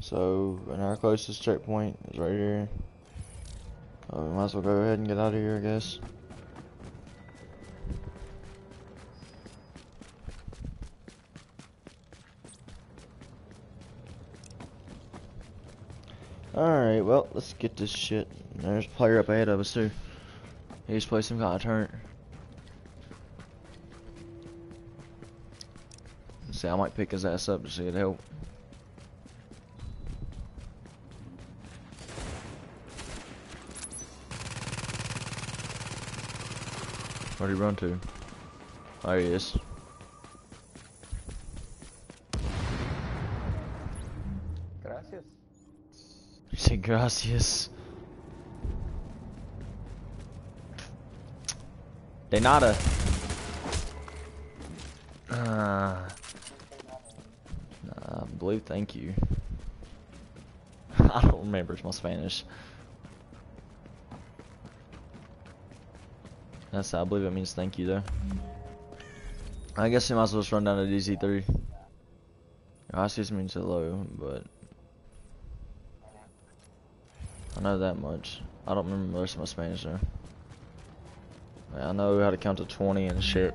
So, and our closest checkpoint is right here. Uh, we might as well go ahead and get out of here, I guess. Alright, well, let's get this shit. There's a player up ahead of us, too. He's played some kind of turn. I might pick his ass up to see it help. Where'd he run to? There he is. Gracias. He said gracias. De nada. Uh, I believe thank you. I don't remember my Spanish. That's I believe it means thank you though. I guess we might as well just run down to DZ3. Gracias means hello, but I know that much. I don't remember rest of my Spanish though. I know how to count to 20 and shit.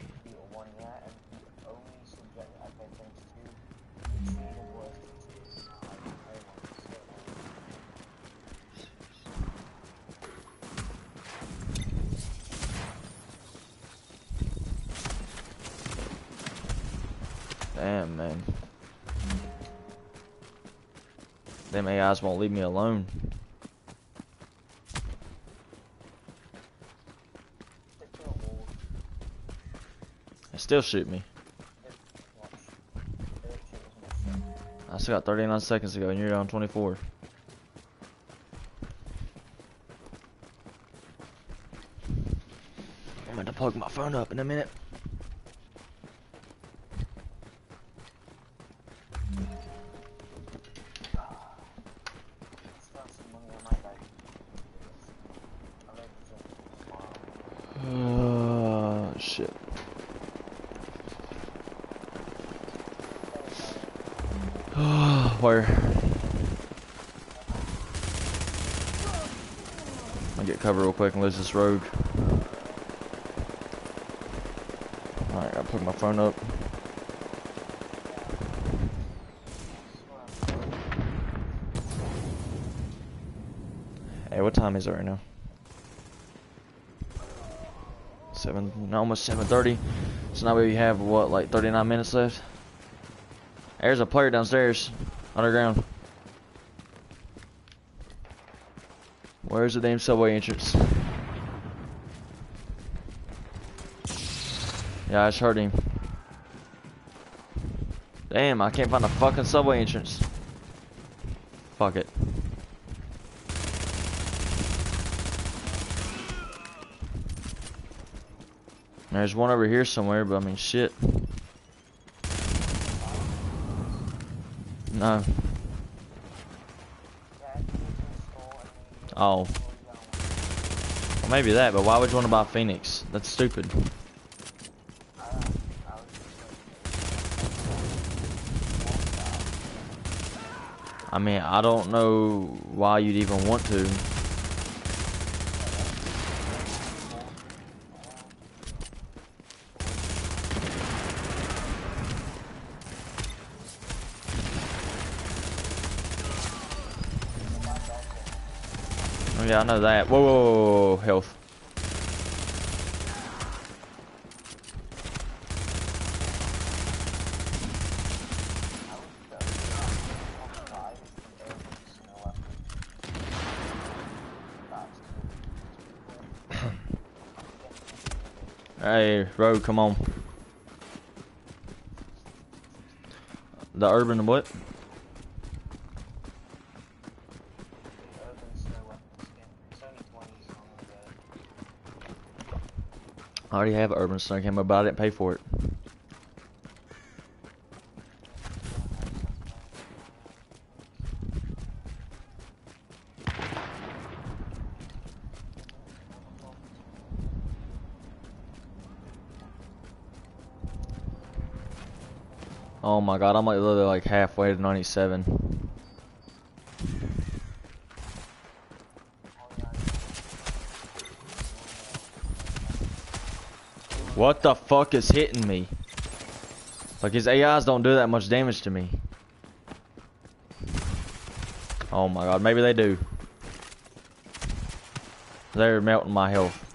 Them AIs won't leave me alone. They still shoot me. I still got 39 seconds to go and you're down 24. I'm going to plug my phone up in a minute. Rogue. Alright, I'll put my phone up. Hey, what time is it right now? Seven, almost seven thirty. So now we have what, like thirty-nine minutes left. There's a player downstairs, underground. Where's the damn subway entrance? Yeah, I just heard him. Damn, I can't find the fucking subway entrance. Fuck it. There's one over here somewhere, but I mean, shit. No. Oh. Well, maybe that, but why would you want to buy Phoenix? That's stupid. I mean, I don't know why you'd even want to. Oh yeah, I know that. Whoa, whoa, whoa, whoa, health. Rogue, come on. The urban what? I already have an urban snow camera, but I didn't pay for it. Oh my god, I'm like literally like halfway to 97. What the fuck is hitting me? Like his AIs don't do that much damage to me. Oh my god, maybe they do. They're melting my health.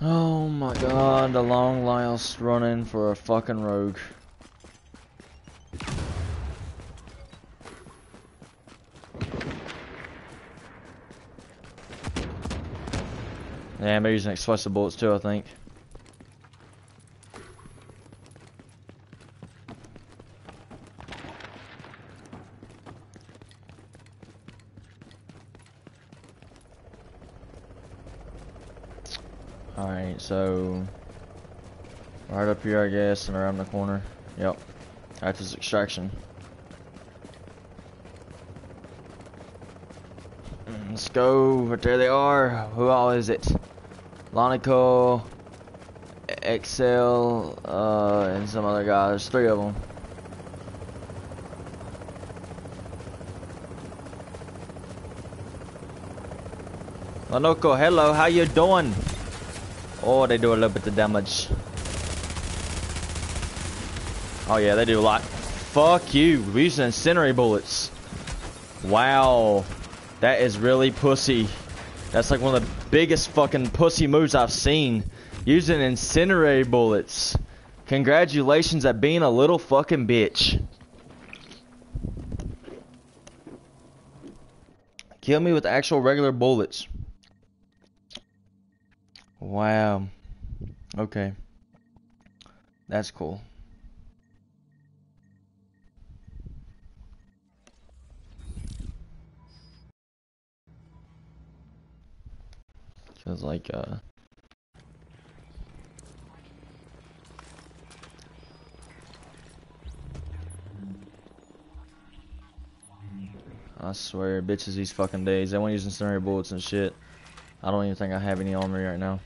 Oh my god, the long lost running for a fucking rogue. Yeah, I'm using explosive bullets too, I think. Alright, so right up here I guess and around the corner. Yep. That's his extraction. Mm, Let's go. But there they are. Who all is it? Lonico, Excel, uh, and some other guys. There's three of them. Lonico, hello. How you doing? Oh, they do a little bit of damage. Oh yeah, they do a lot. Fuck you. We're using incendiary bullets. Wow. That is really pussy. That's like one of the biggest fucking pussy moves I've seen. Using incendiary bullets. Congratulations at being a little fucking bitch. Kill me with actual regular bullets. Wow. Okay. That's cool. There's like uh, I swear, bitches these fucking days. They went using incendiary bullets and shit. I don't even think I have any on me right now.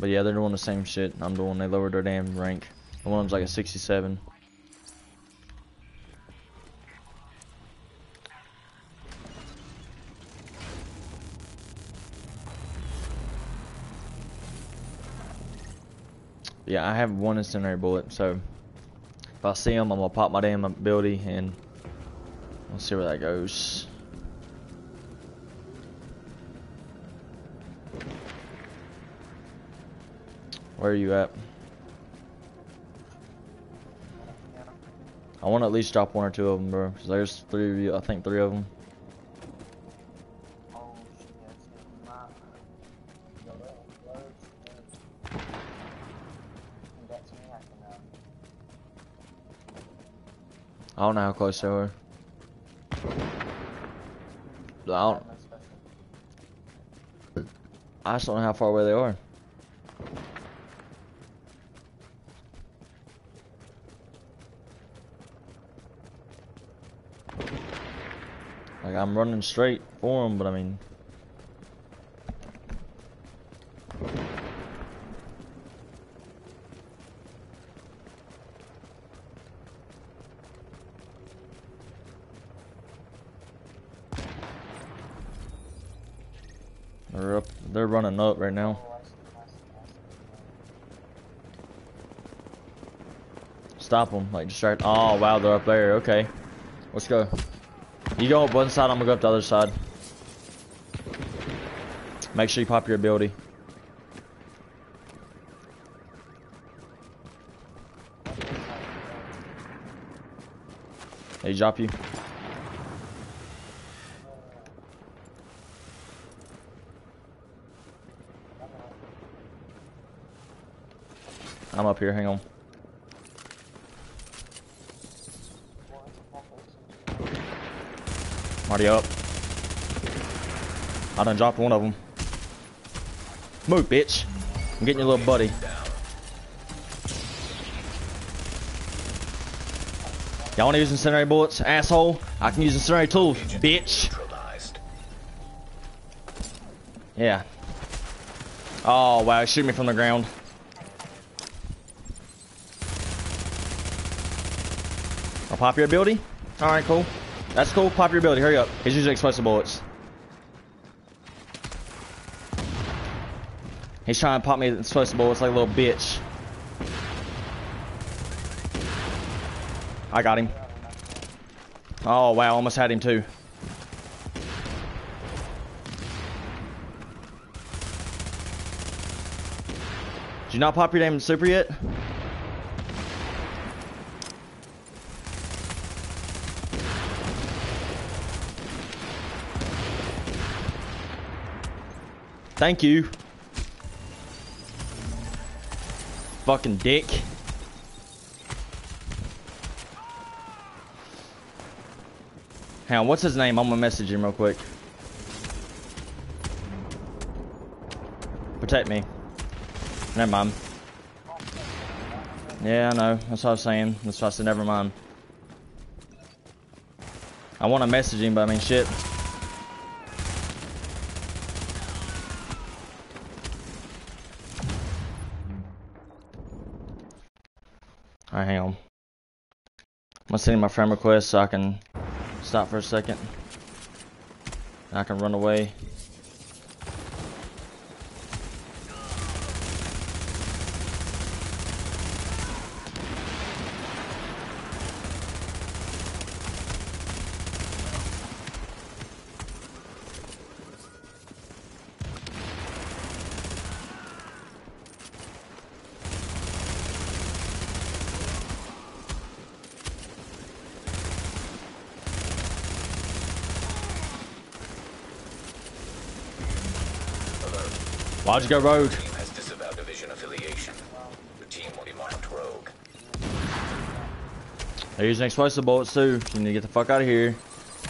But yeah, they're doing the same shit I'm doing. They lowered their damn rank. One of them's like a 67. Yeah, I have one incendiary bullet, so if I see him, I'm gonna pop my damn ability and we'll see where that goes. Where are you at? I want to at least drop one or two of them, bro. Cause there's three of you. I think three of them. I don't know how close they were. I don't. I just don't know how far away they are. Like I'm running straight for them, but I mean, they're up. They're running up right now. Oh, I see, I see, I see. Stop them, like distract. Oh wow, they're up there. Okay, let's go. You go up one side, I'm gonna go up the other side. Make sure you pop your ability. They drop you. I'm up here, hang on. Already up. I done dropped one of them. Move, bitch. I'm getting your little buddy. Y'all wanna use incendiary bullets, asshole? I can use incendiary tools, bitch. Yeah. Oh, wow, shoot me from the ground. I'll pop your ability? Alright, cool. That's cool, pop your ability, hurry up. He's using explosive bullets. He's trying to pop me explosive bullets like a little bitch. I got him. Oh, wow, almost had him too. Did you not pop your damn super yet? Thank you. Fucking dick. Hang on, what's his name? I'm gonna message him real quick. Protect me. Never mind. Yeah, I know. That's what I was saying. That's why I said never mind. I want to message him, but I mean, shit. Alright, hang on. I'm gonna send my friend request so I can stop for a second. I can run away. Why'd you go rogue? Team has disavowed division affiliation. The team will be marked rogue. They're using explosive bullets too. You need to get the fuck out of here.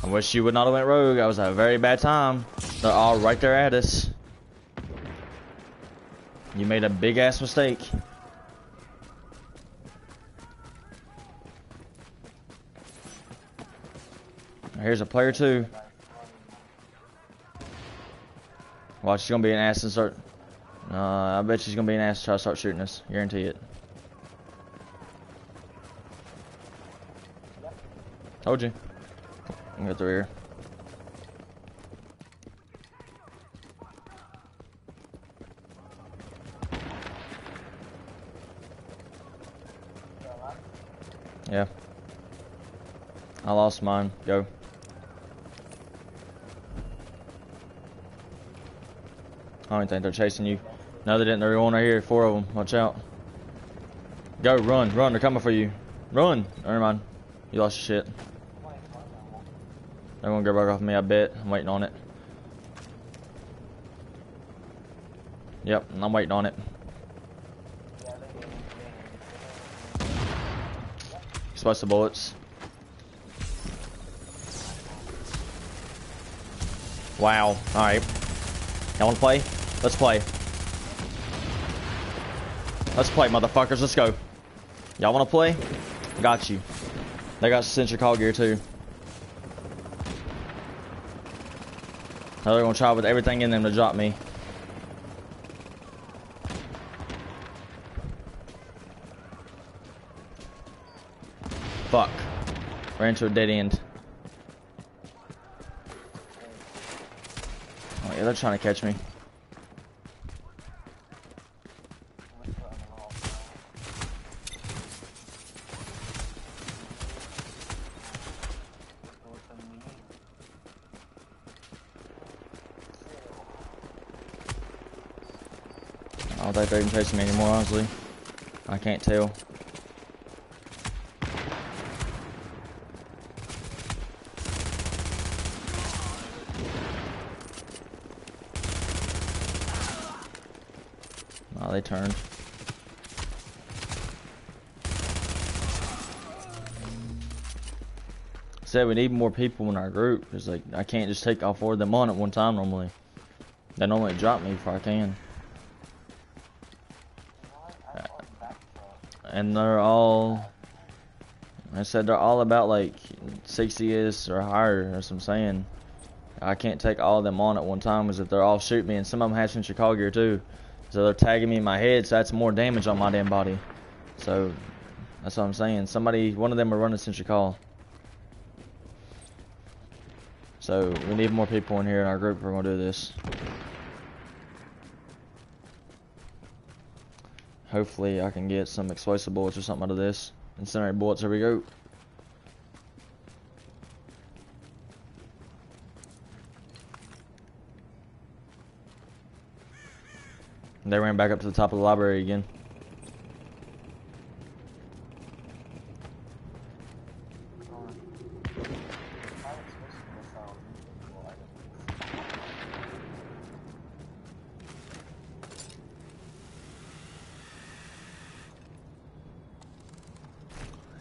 I wish you would not have went rogue. I was at a very bad time. They're all right there at us. You made a big ass mistake. Here's a player too. Watch, she's gonna be an ass and start. Uh, I bet she's gonna be an ass try to start shooting us. Guarantee it. Told you. I'm go through here. Yeah. I lost mine. Go. I don't think they're chasing you. No, they didn't. They're one right here. Four of them. Watch out. Go, run, run. They're coming for you. Run. Never mind. You lost your shit. They're gonna go back off me, I bet. I'm waiting on it. Yep, I'm waiting on it. Spice the bullets. Wow. Alright. Y'all wanna play? Let's play. Let's play, motherfuckers. Let's go. Y'all wanna play? Got you. They got Sentry Call gear too. Now they're gonna try with everything in them to drop me. Fuck. Ran into a dead end. Oh yeah, they're trying to catch me. They're even chasing me anymore, honestly. I can't tell. Oh, they turned. Said we need more people in our group because like I can't just take all four of them on at one time normally. They normally drop me if I can. And they're all I said they're all about like 60s or higher what I'm saying. I can't take all of them on at one time because if they're all shoot me and some of them have some Chicago gear too. So they're tagging me in my head so that's more damage on my damn body. So that's what I'm saying. Somebody one of them are running Sentry Call. So we need more people in here in our group if we're gonna do this Hopefully I can get some explosive bullets or something out of this. Incendiary bullets, here we go. They ran back up to the top of the library again.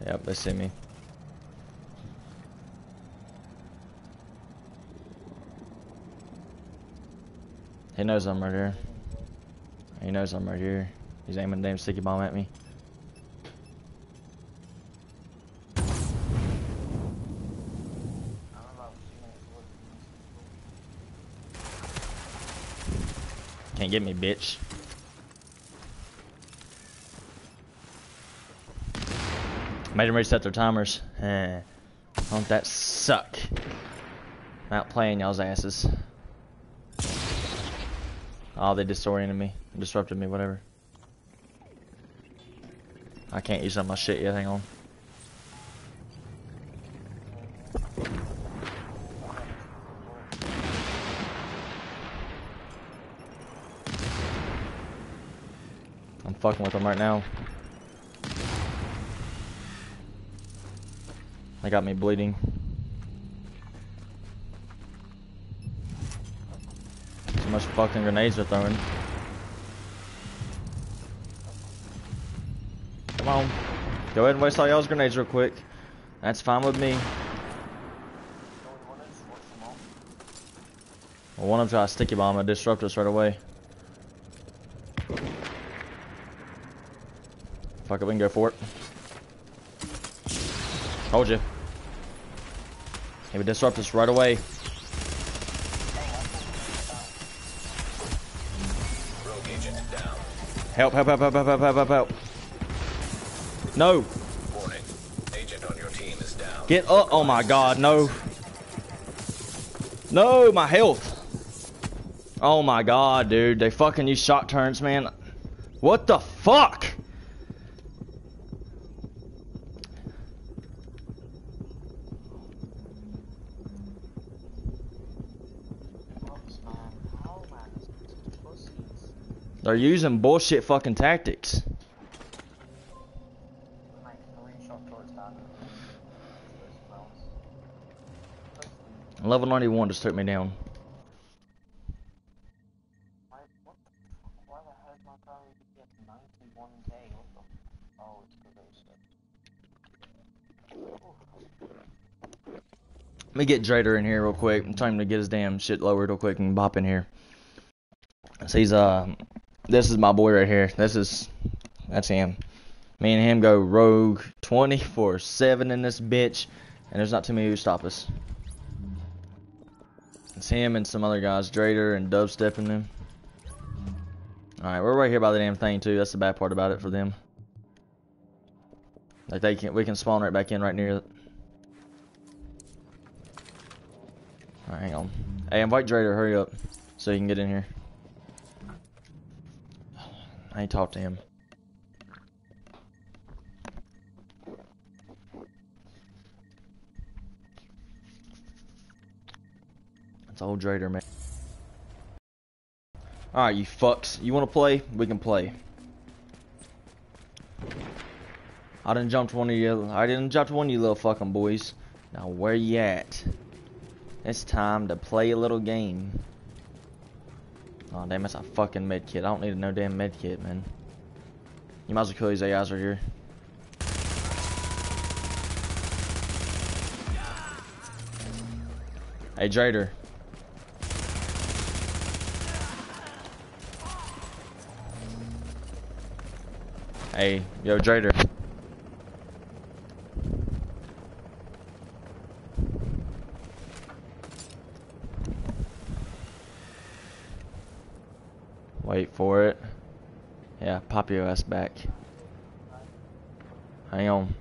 Yep, they see me. He knows I'm right here. He knows I'm right here. He's aiming a damn sticky bomb at me. Can't get me, bitch. Made them reset their timers. Eh. Don't that suck? I'm playing y'all's asses. Oh, they disoriented me. Disrupted me, whatever. I can't use up my shit yet, hang on. I'm fucking with them right now. They got me bleeding. So much fucking grenades they're throwing. Come on. Go ahead and waste all y'all's grenades real quick. That's fine with me. Well, one of them tried a sticky bomb and disrupt us right away. Fuck it, we can go for it. Told you. He would disrupt us right away. Rogue agent down. Help, help, help, help, help, help, help, help, help. No! Warning. Agent on your team is down. Get up! Oh my god, no. No, my health. Oh my god, dude. They fucking use shock turrets, man. What the fuck? They're using bullshit fucking tactics. Level 91 just took me down. Let me get Drader in here real quick. I'm trying to get his damn shit lowered real quick and bop in here. So he's uh this is my boy right here. This is, that's him. Me and him go rogue 24/7 in this bitch, and there's not too many who stop us. It's him and some other guys, Drader and Dubstep in them. All right, we're right here by the damn thing too. That's the bad part about it for them. Like they can, we can spawn right back in right near. Alright, hang on. Hey, invite Drader, hurry up. So you can get in here. I ain't talked to him. That's old Drader, man. Alright, you fucks. You wanna play? We can play. I didn't jump to one of you. I didn't jump to one of you little fucking boys. Now where you at? It's time to play a little game. Oh damn, it's a fucking med kit. I don't need no damn med kit, man. You might as well kill these AIs right here. Hey, Drader. Hey, yo, Drader. Wait for it. Yeah, pop your ass back. Hang on.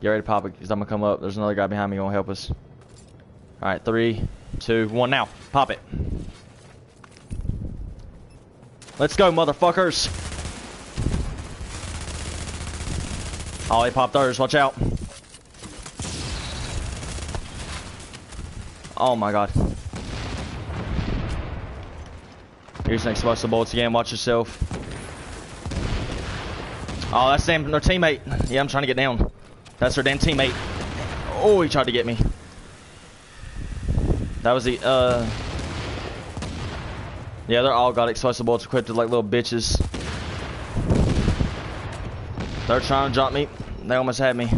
Get ready to pop it, because I'm going to come up. There's another guy behind me going to help us. Alright, three, two, one, now. Pop it. Let's go, motherfuckers. Oh, they popped ours. Watch out. Oh my god. Here's an explosive bullets again. Watch yourself. Oh, that's them, their teammate. Yeah, I'm trying to get down. That's their damn teammate. Oh, he tried to get me. That was the, uh... Yeah, they're all got explosive bullets equipped like little bitches. They're trying to drop me. They almost had me.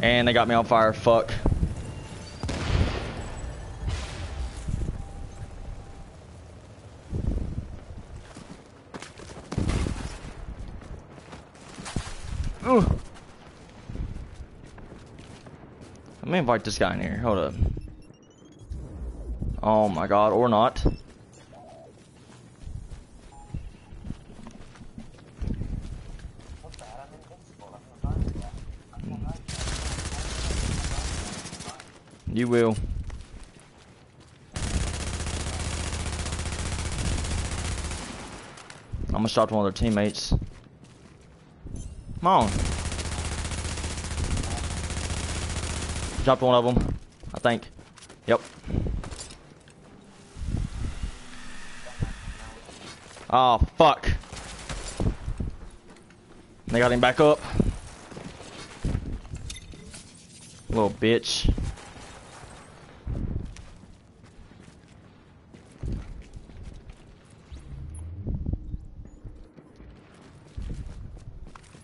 And they got me on fire. Fuck. Me invite this guy in here. Hold up. Oh my god, or not. You will. I'm gonna shot one of their teammates. Come on. Dropped one of them, I think. Yep. Oh, fuck. They got him back up. Little bitch.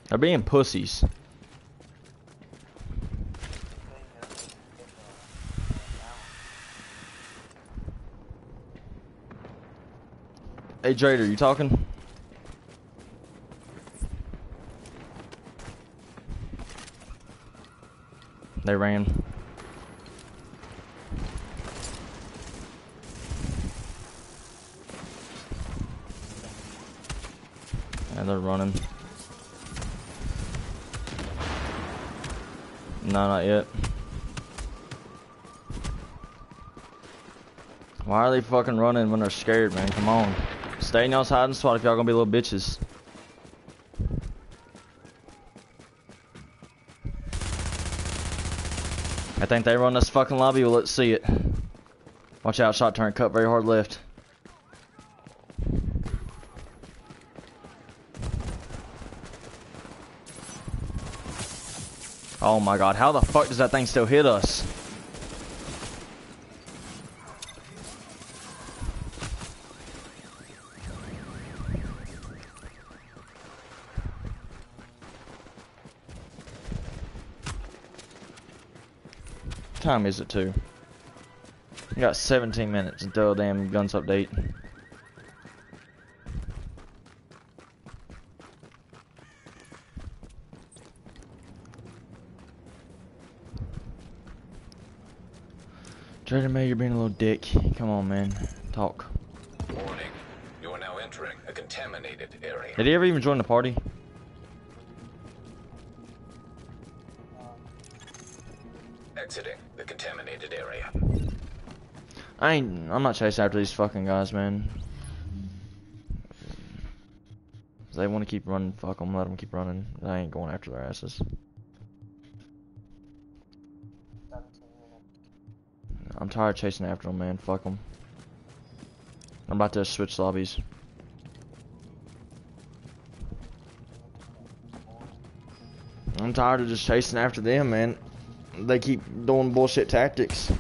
They're being pussies. Hey Drader, you talking? They ran. And they're running. No, not yet. Why are they fucking running when they're scared, man? Come on. Stay in y'all's hiding spot if y'all gonna be little bitches. I think they run this fucking lobby, well let's see it. Watch out, shock turret, cut very hard left. Oh my god, how the fuck does that thing still hit us? Time is it too? We got 17 minutes until damn guns update. Drader May, you're being a little dick. Come on, man. Talk. Warning. You are now entering a contaminated area. Did he ever even join the party? I. I'm not chasing after these fucking guys, man. If they want to keep running, fuck them. Let them keep running. I ain't going after their asses. I'm tired of chasing after them, man. Fuck them. I'm about to switch lobbies. I'm tired of just chasing after them, man. They keep doing bullshit tactics.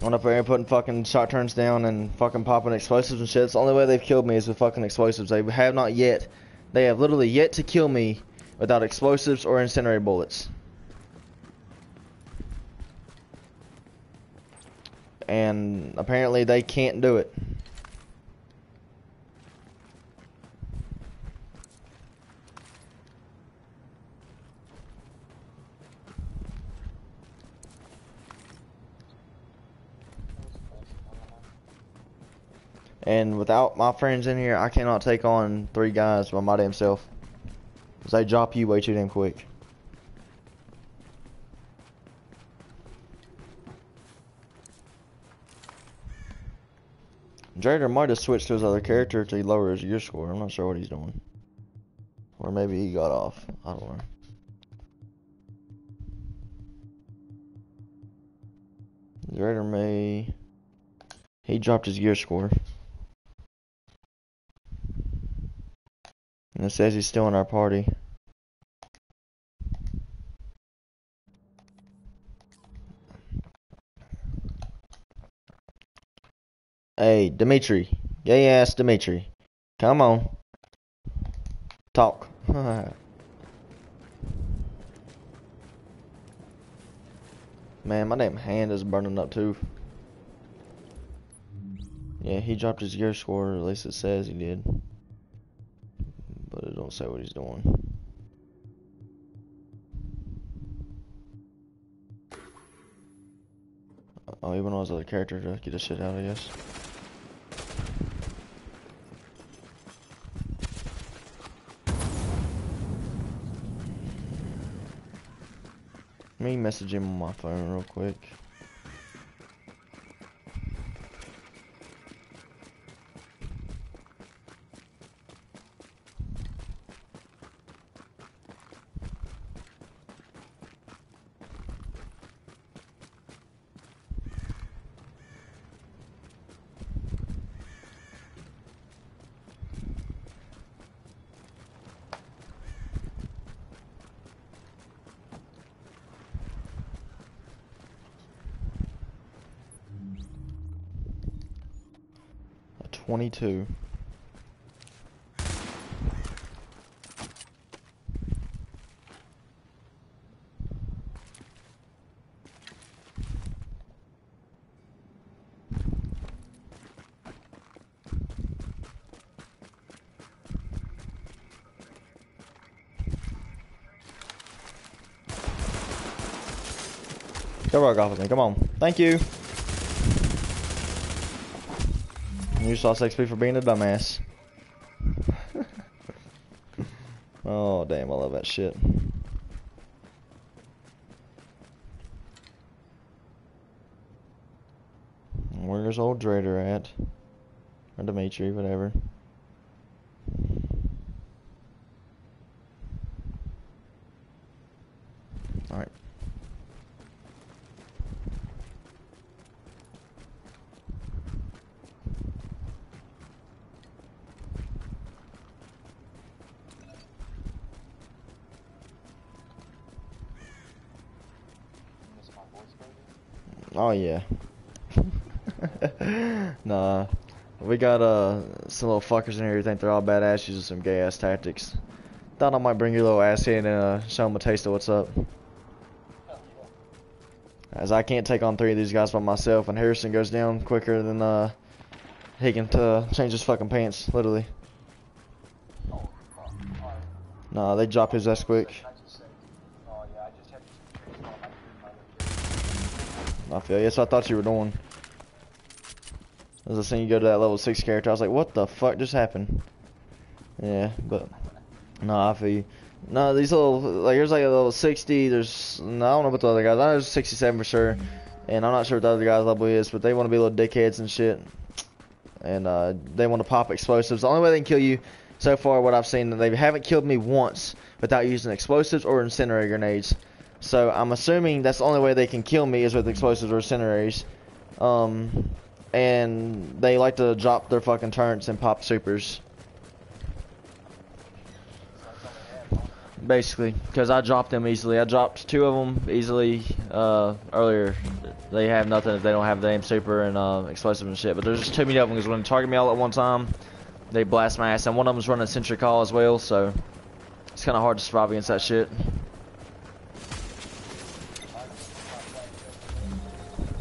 Going up there putting fucking shock turrets down and fucking popping explosives and shit. It's the only way they've killed me is with fucking explosives. They have not yet. They have literally yet to kill me without explosives or incendiary bullets. And apparently they can't do it. And without my friends in here, I cannot take on three guys by my damn self. Cause they drop you way too damn quick. Drader might have switched to his other character to lower his gear score. I'm not sure what he's doing. Or maybe he got off. I don't know. Drader may... He dropped his gear score. And it says he's still in our party. Hey, Dimitri. Gay ass Dimitri. Come on. Talk. Man, my damn hand is burning up too. Yeah, he dropped his gear score, at least it says he did. But it don't say what he's doing. Oh, even on his other character to get the shit out, I guess. Let me message him on my phone real quick. 22. Go rogue off with me, come on. Thank you. You lost XP for being a dumbass. oh, damn. I love that shit. Where's old Drader at? Or Dimitri, whatever. Yeah. nah. We got uh some little fuckers in here who think they're all badass using some gay ass tactics. Thought I might bring your little ass in and uh, show them a taste of what's up. As I can't take on three of these guys by myself, and Harrison goes down quicker than uh he can uh, change his fucking pants, literally. Nah, they drop his ass quick. I just said, oh yeah, I just had to trees on my green I feel. you. Yes, I thought you were doing. As I seen you go to that level six character, I was like, "What the fuck just happened?" Yeah, but no, I feel you. No, these little like there's like a little sixty. There's no, I don't know about the other guys. I know there's sixty-seven for sure, and I'm not sure what the other guy's level is, but they want to be little dickheads and shit, and uh, they want to pop explosives. The only way they can kill you, so far, what I've seen, they haven't killed me once without using explosives or incendiary grenades. So I'm assuming that's the only way they can kill me is with explosives or incendiaries. Um, and they like to drop their fucking turrets and pop supers. Basically, because I dropped them easily. I dropped two of them easily uh, earlier. They have nothing if they don't have the aim super and uh, explosive and shit. But there's just too many of them because when they target me all at one time, they blast my ass. And one of them's running a Sentry Call as well, so it's kind of hard to survive against that shit.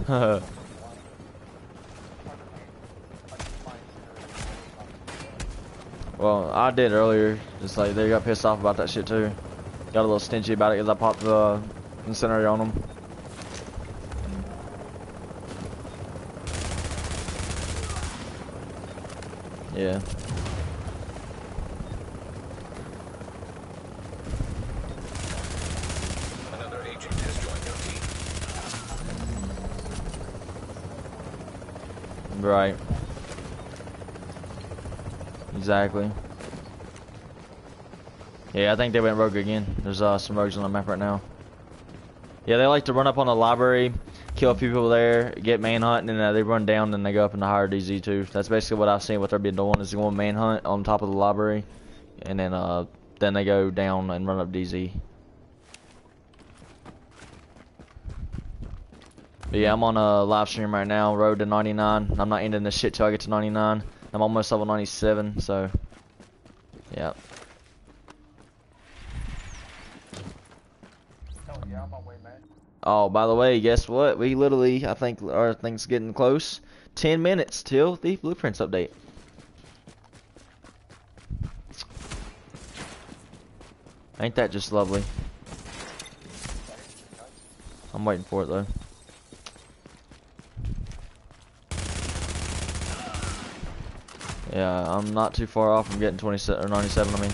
Well, I did earlier. Just like they got pissed off about that shit too. Got a little stingy about it because I popped the incendiary on them. Yeah. Another agent has joined your team. Right. Exactly. Yeah, I think they went rogue again. There's uh, some rogues on the map right now. Yeah, they like to run up on the library, kill a few people there, get manhunt, and then uh, they run down and they go up into higher DZ too. That's basically what I've seen. What they're been doing is going manhunt on top of the library, and then uh, then they go down and run up DZ. Yeah, I'm on a live stream right now, road to 99. I'm not ending this shit till I get to 99. I'm almost level 97, so yeah. Way. Oh, by the way, guess what? We literally, I think our thing's getting close. 10 minutes till the blueprints update. Ain't that just lovely? I'm waiting for it though. Yeah, I'm not too far off from getting 27 or 97. I mean.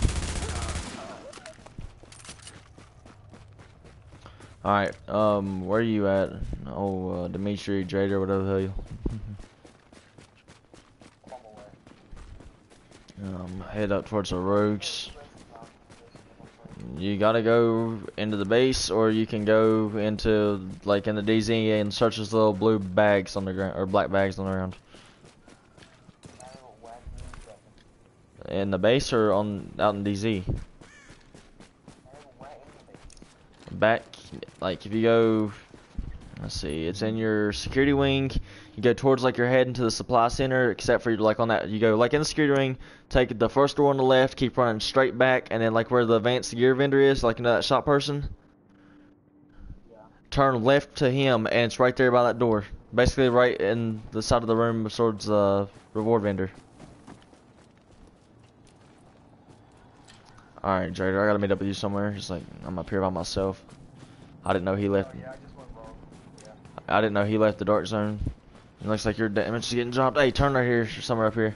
All right, um, where are you at? Oh, uh, Dimitri, Drader, whatever the hell you. Um, head up towards the rogues. You gotta go into the base, or you can go into like in the DZ and search those little blue bags on the ground or black bags on the ground. I have a whack me second. In the base or on out in DZ. I have a whack in the base. back like if you go let's see it's in your security wing you go towards like your head into the supply center except for like on that you go like in the security wing take the first door on the left keep running straight back and then like where the advanced gear vendor is like you know that shop person Yeah. turn left to him and it's right there by that door basically right in the side of the room towards the reward vendor Alright, Drader, I gotta meet up with you somewhere. Just like, I'm up here by myself. I didn't know he left. Oh, yeah, I just went rogue. Yeah. I didn't know he left the dark zone. It looks like your damage is getting dropped. Hey, turn right here, somewhere up here.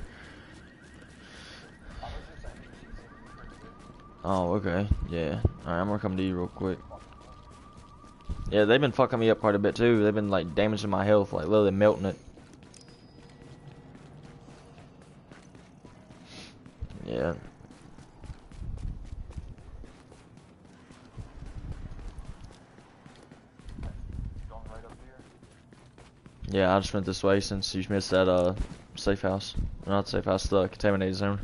Oh, okay. Yeah. Alright, I'm gonna come to you real quick. Yeah, they've been fucking me up quite a bit too. They've been like damaging my health, like literally melting it. Yeah. Going right up here. Yeah, I just went this way since you missed that uh safe house. Not safe house, the contaminated zone.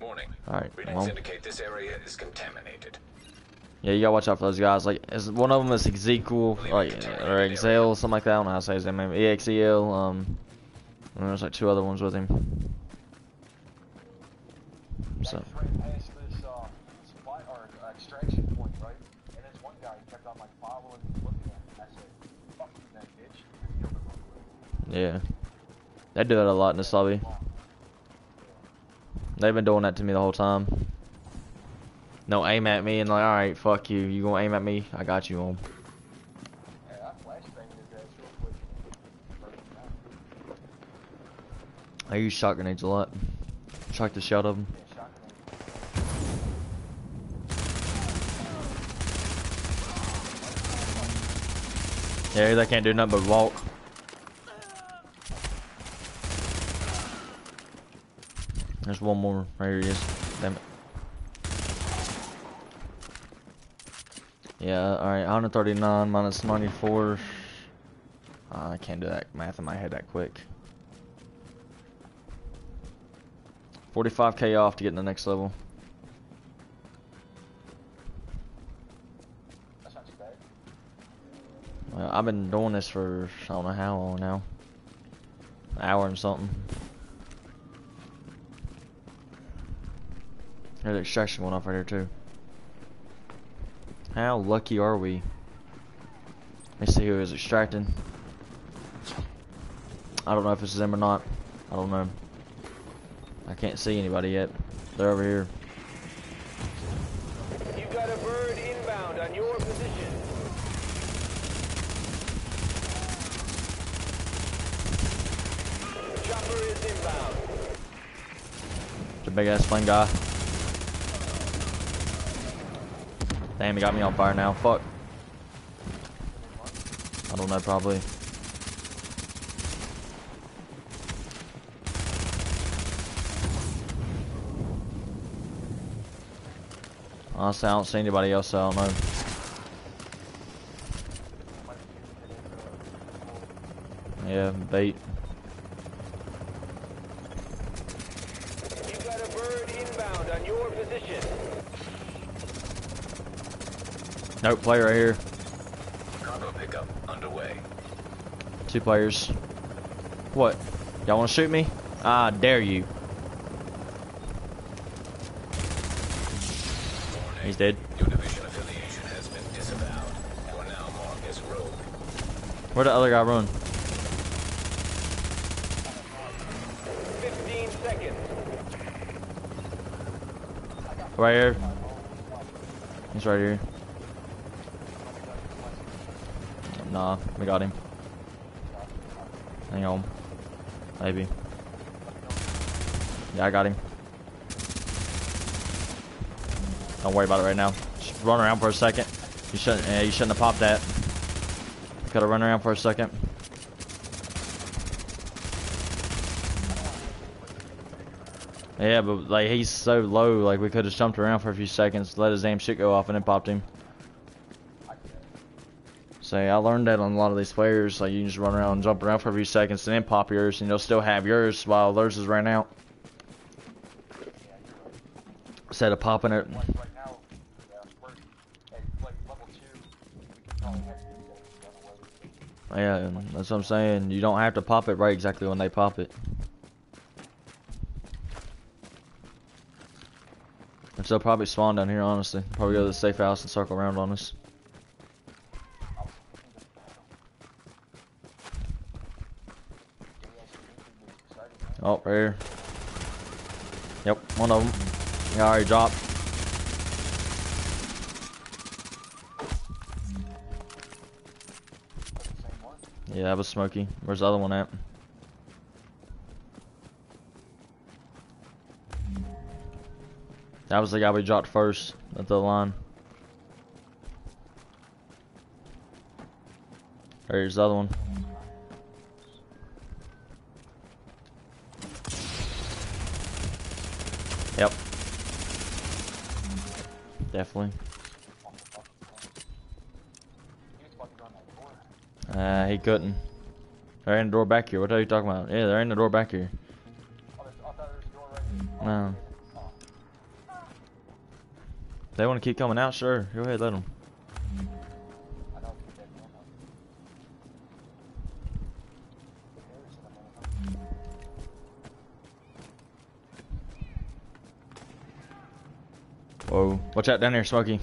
Morning. Alright, Readings well. indicate this area is contaminated. Yeah, you gotta watch out for those guys. Like, is one of them is Ezekiel, like, or Exel, something like that. I don't know how to say his name. E X E L. Um, and there's like two other ones with him. So, That's right past this uh, supply or uh, extraction point, right? And this one guy kept on like following me, looking at me. I said, "Fuck you, then, bitch." And killed him real quick. yeah, they do that a lot in this lobby. They've been doing that to me the whole time. No, aim at me and like, all right, fuck you. You gonna aim at me? I got you on. I use shot grenades a lot. Shock the shell of them. Yeah, they can't do nothing but walk. There's one more. Right here he is. Damn it. Yeah, alright, 139 minus 94. Uh, I can't do that math in my head that quick. 45k off to get in the next level. That's not too bad. Well, I've been doing this for I don't know how long now. An hour and something. There's an extraction going off right here too. How lucky are we? Let's see who is extracting. I don't know if this is them or not. I don't know. I can't see anybody yet. They're over here. You've got a bird inbound on your position. Chopper is inbound. It's a big ass plane guy. Damn, he got me on fire now. Fuck. I don't know, probably. Honestly, I don't see anybody else, so I don't know. Yeah, bait. You got a bird inbound on your position. Nope, play right here. Cargo pickup underway. Two players. What? Y'all want to shoot me? I dare you. Warning. He's dead. Your division affiliation has been disavowed. You are now marked as rogue. Where'd the other guy run? 15 seconds. Right here. He's right here. Nah, we got him. Hang on. Maybe. Yeah, I got him. Don't worry about it right now. Just run around for a second. You shouldn't. Yeah, you shouldn't have popped that. Gotta run around for a second. Yeah, but like he's so low, like we could have jumped around for a few seconds, let his damn shit go off, and then popped him. Say, I learned that on a lot of these players. Like you can just run around and jump around for a few seconds, and then pop yours, and you'll still have yours while theirs is ran out. Instead of popping it. Yeah, and that's what I'm saying. You don't have to pop it right exactly when they pop it. Which they'll probably spawn down here, honestly. Probably go to the safe house and circle around on us. Oh, right here. Yep, one of them. He already dropped. Yeah, that was Smokey. Where's the other one at? That was the guy we dropped first at the line. There's the other one. Yep. Definitely. He was about to go in that Uh, he couldn't. There ain't a door back here. What are you talking about? Yeah, there ain't a door back here. No. They want to keep coming out, sure. Go ahead, let them. Whoa. Watch out down there, Smokey.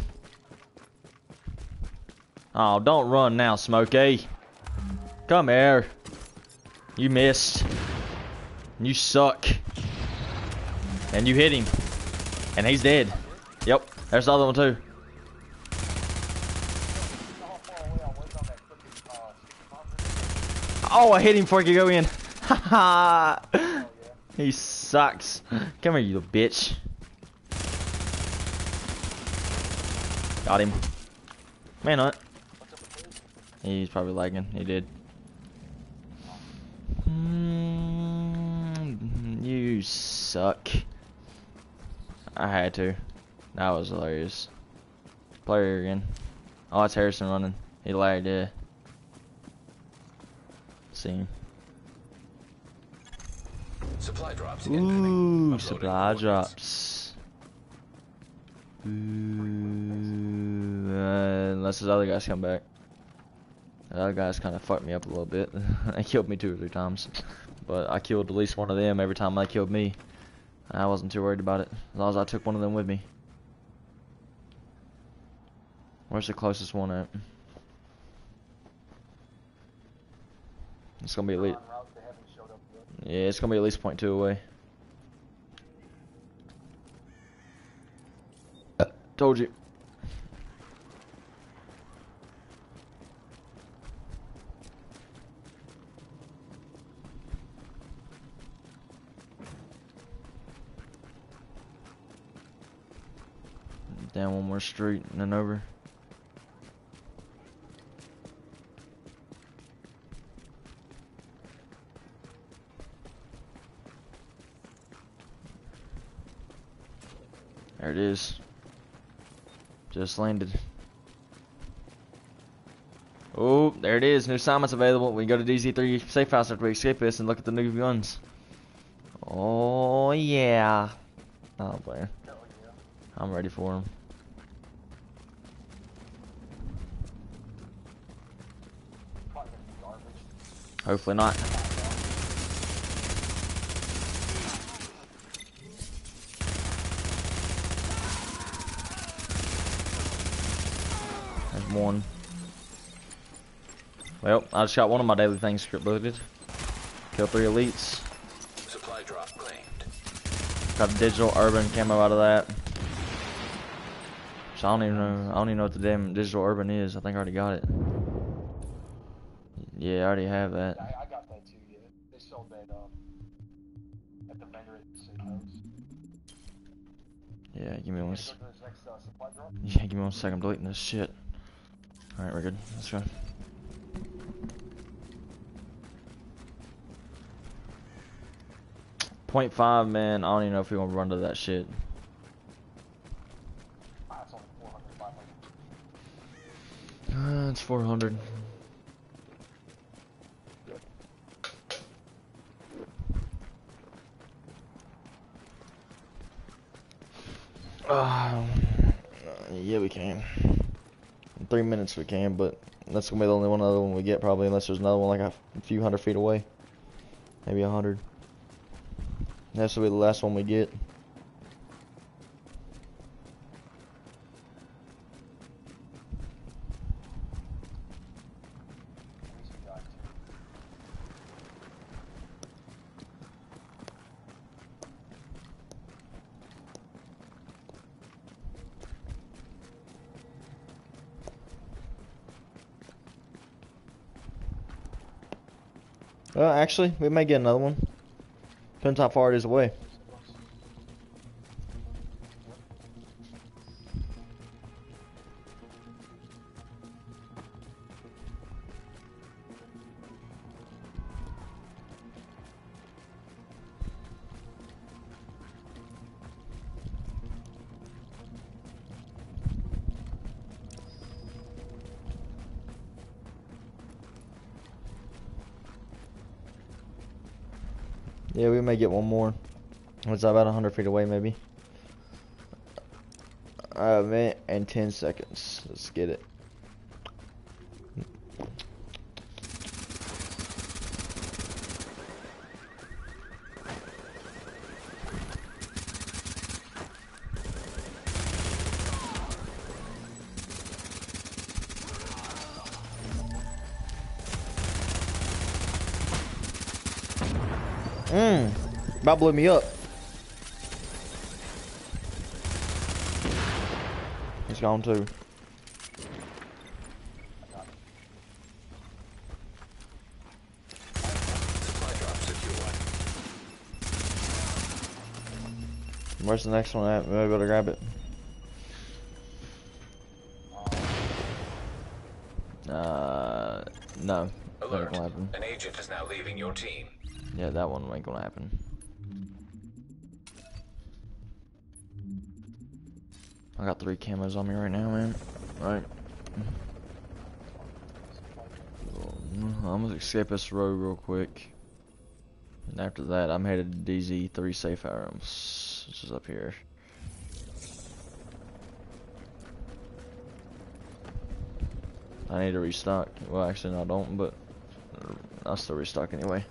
Oh, don't run now, Smokey. Come here. You missed. You suck. And you hit him. And he's dead. Yep. There's the other one, too. I? Oh, I hit him before he could go in. Ha Oh, yeah. He sucks. Come here, you little bitch. Got him. Man, not. Up? He's probably lagging. He did. Mm, you suck. I had to. That was hilarious. Player again. Oh, it's Harrison running. He lagged, yeah. See him. Supply drops. Ooh, supply drops. Ooh, uh, unless those other guys come back. The other guys kind of fucked me up a little bit. they killed me two or three times. But I killed at least one of them every time they killed me. I wasn't too worried about it. As long as I took one of them with me. Where's the closest one at? It's gonna be at least. En route, they haven't showed up yet. Yeah, it's gonna be at least point two away. Told you. Down one more street and then over. There it is. Just landed. Oh, there it is. New assignments available. We go to DZ3 Safe House after we escape this and look at the new guns. Oh, yeah. Oh. I'm ready for them. Probably gonna be garbage. Hopefully not. There's one. Well, I just got one of my daily things script loaded. Kill three elites. Supply drop claimed. Got a digital urban camo out of that. So I don't even know. I don't even know what the damn digital urban is. I think I already got it. Yeah, I already have that. I, I got that too, yeah. They sold that, um, at the vendor at the house. Yeah, give me one. Go next, uh. Yeah, give me one second. I'm deleting this shit. Alright, we're good. Let's go. Point five, man. I don't even know if we gonna run to that shit. It's only 400, 500. Uh, it's 400. Uh, yeah, we can. In three minutes we can, but that's gonna be the only one other one we get probably, unless there's another one like a few hundred feet away, maybe a hundred. That's gonna be the last one we get. Well, actually, we may get another one. Depends how far it is away. May get one more. It's about 100 feet away, maybe. A minute and 10 seconds. Let's get it. About blew me up. He's gone too. Supply drop secure. Where's the next one at? Maybe able to grab it. Uh, no. Alert. An agent is now leaving your team. Yeah, that one ain't gonna happen. Three cameras on me right now, man. Right. I'm gonna escape this road real quick. And after that, I'm headed to DZ3 Safe Arms, which is up here. I need to restock. Well, actually, no, I don't, but I'll still restock anyway.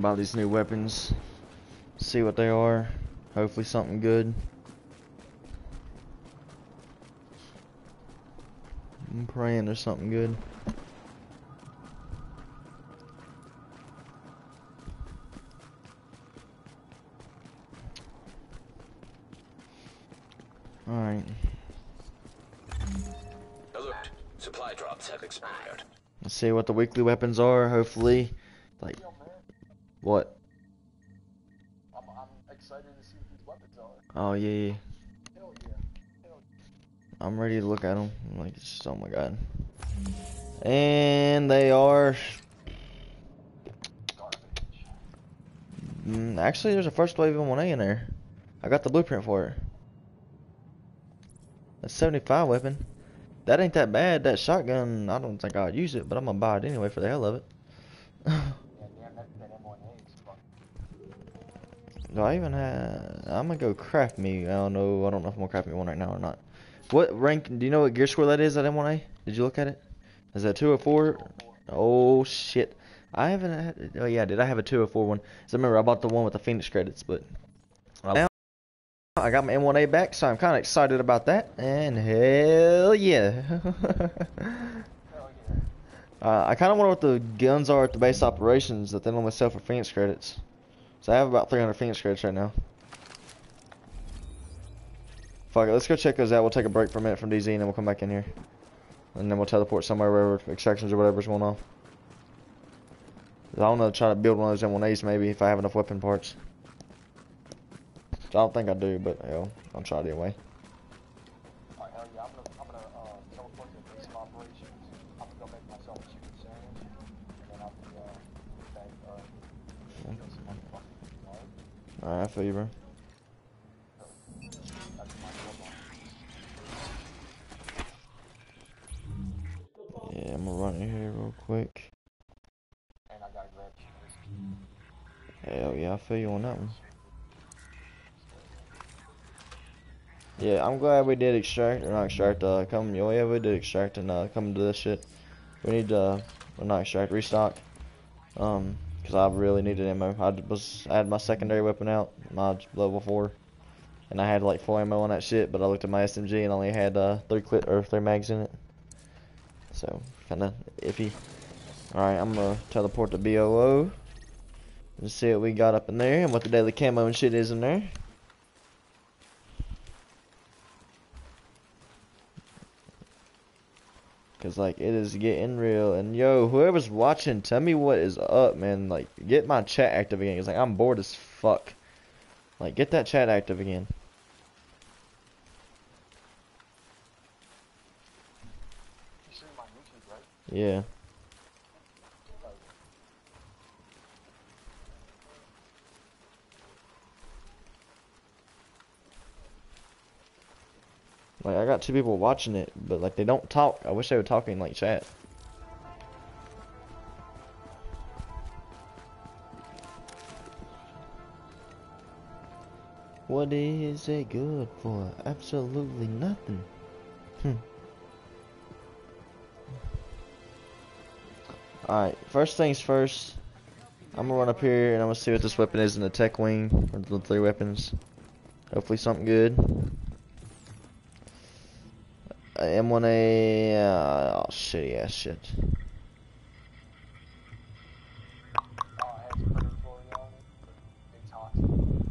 Just these new weapons. See what they are. Hopefully something good. I'm praying there's something good. Alright. Alert. Supply drops have expired. Let's see what the weekly weapons are. Hopefully. Like, what? I'm, I'm excited to see what these weapons are. Oh, yeah, yeah. Hell yeah. Hell I'm ready to look at them. Like, just, oh my god. And they are. garbage. Mm, actually, there's a first wave M1A in there. I got the blueprint for it. A 75 weapon. That ain't that bad. That shotgun, I don't think I'd use it, but I'm gonna buy it anyway for the hell of it. Yeah, damn, that, that M1A is fucking. Do I even have? I'm gonna go craft me. I don't know. I don't know if I'm gonna craft me one right now or not. What rank? Do you know what gear score that is? That M1A? Did you look at it? Is that two or four? Oh shit! I haven't had. Oh yeah, did I have a two or four one? I remember I bought the one with the Phoenix credits, but now I got my M1A back, so I'm kind of excited about that. And hell yeah! Hell yeah. uh, I kind of wonder what the guns are at the base operations that they normally sell for Phoenix credits. So I have about 300 Phoenix credits right now. Fuck it, let's go check those out. We'll take a break for a minute from DZ and then we'll come back in here. And then we'll teleport somewhere wherever extractions or whatever's going on. I want to try to build one of those M1As maybe if I have enough weapon parts. I don't think I do, but hell, I'll try it anyway. Alright, hell yeah. I'm gonna, I'm gonna uh, teleport to base of operations. I'm gonna go make myself a chicken sandwich. And then I'll be, uh, back, uh, kill some motherfuckers. Alright? I feel you, bro. Yeah, I'm gonna run in here real quick. Hell yeah, I feel you on that one. Yeah, I'm glad we did extract, or not extract, uh, come, oh yeah, we did extract and, uh, come to this shit. We need to, uh, not extract, restock. Um, because I really needed ammo. I was I had my secondary weapon out, my level four, and I had like full ammo on that shit. But I looked at my SMG and only had uh, three clip or three mags in it. So kind of iffy. All right, I'm gonna teleport to BOO and see what we got up in there and what the daily camo and shit is in there. Cause like it is getting real, and yo, whoever's watching, tell me what is up, man. Like, get my chat active again. Cause like I'm bored as fuck. Like, get that chat active again. Right? Yeah. Like I got two people watching it, but like they don't talk. I wish they were talking, like chat. What is it good for? Absolutely nothing. Hmm. Alright, first things first. I'm gonna run up here and I'm gonna see what this weapon is in the tech wing, or the three weapons. Hopefully something good. A M1A, uh, oh, shitty ass shit. it has purple for you on it. It's hot.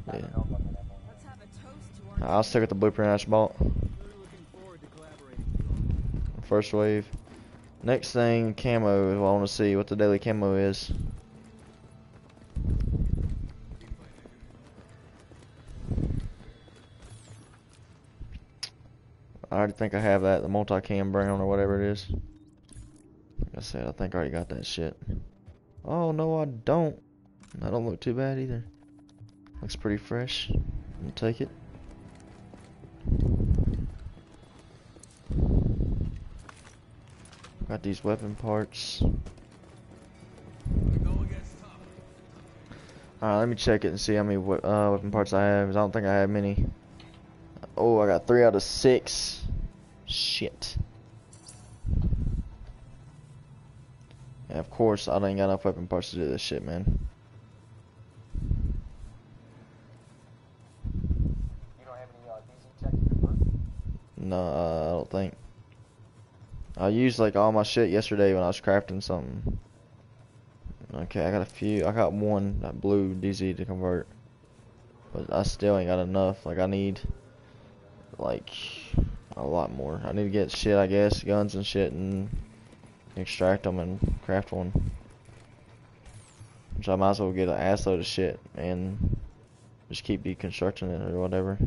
I Yeah. don't know about that ammo. Let's have a toast to our I'll stick with the blueprint I bought. We're looking forward to collaborating. First wave. Next thing, camo. I want to see what the daily camo is. I think I have that, the multi-cam brown or whatever it is. Like I said, I think I already got that shit. Oh, no I don't. That don't look too bad either. Looks pretty fresh. I'll take it. Got these weapon parts. Alright, let me check it and see how many uh, weapon parts I have. I don't think I have many. Oh, I got three out of six. Shit. And of course, I ain't got enough weapon parts to do this shit, man. You don't have any uh, DZ tech to convert? No, uh, I don't think. I used like all my shit yesterday when I was crafting something. Okay, I got a few. I got one that blue DZ to convert, but I still ain't got enough. Like I need like a lot more. I need to get shit, I guess, guns and shit, and extract them and craft one. Which I might as well get an assload of shit and just keep deconstructing it or whatever.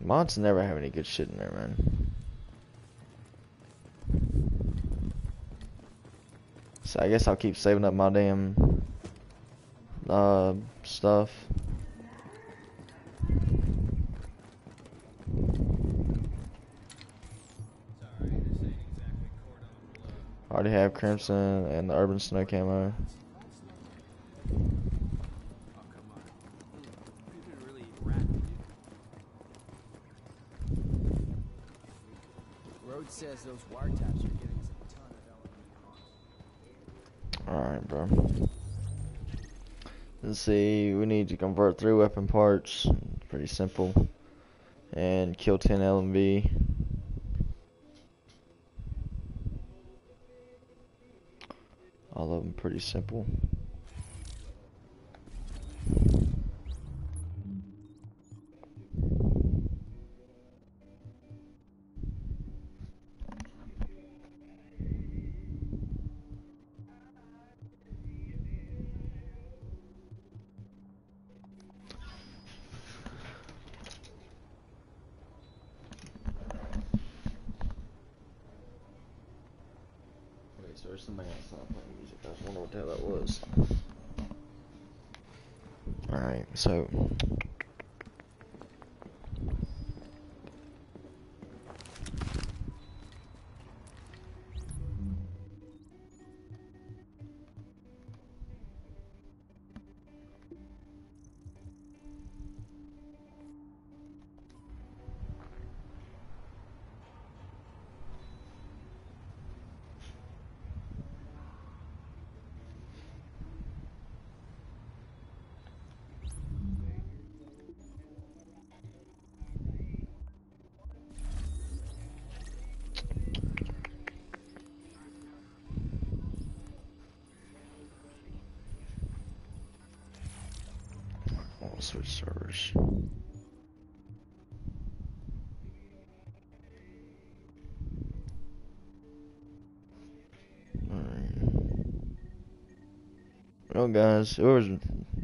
Mods never have any good shit in there, man. So I guess I'll keep saving up my damn uh stuff. Already have Crimson and the Urban Snow camo. Rhodes says those wiretaps are giving Alright, bro. Let's see, we need to convert three weapon parts. Pretty simple. And kill 10 LMB. All of them pretty simple. So. Well, guys, whoever's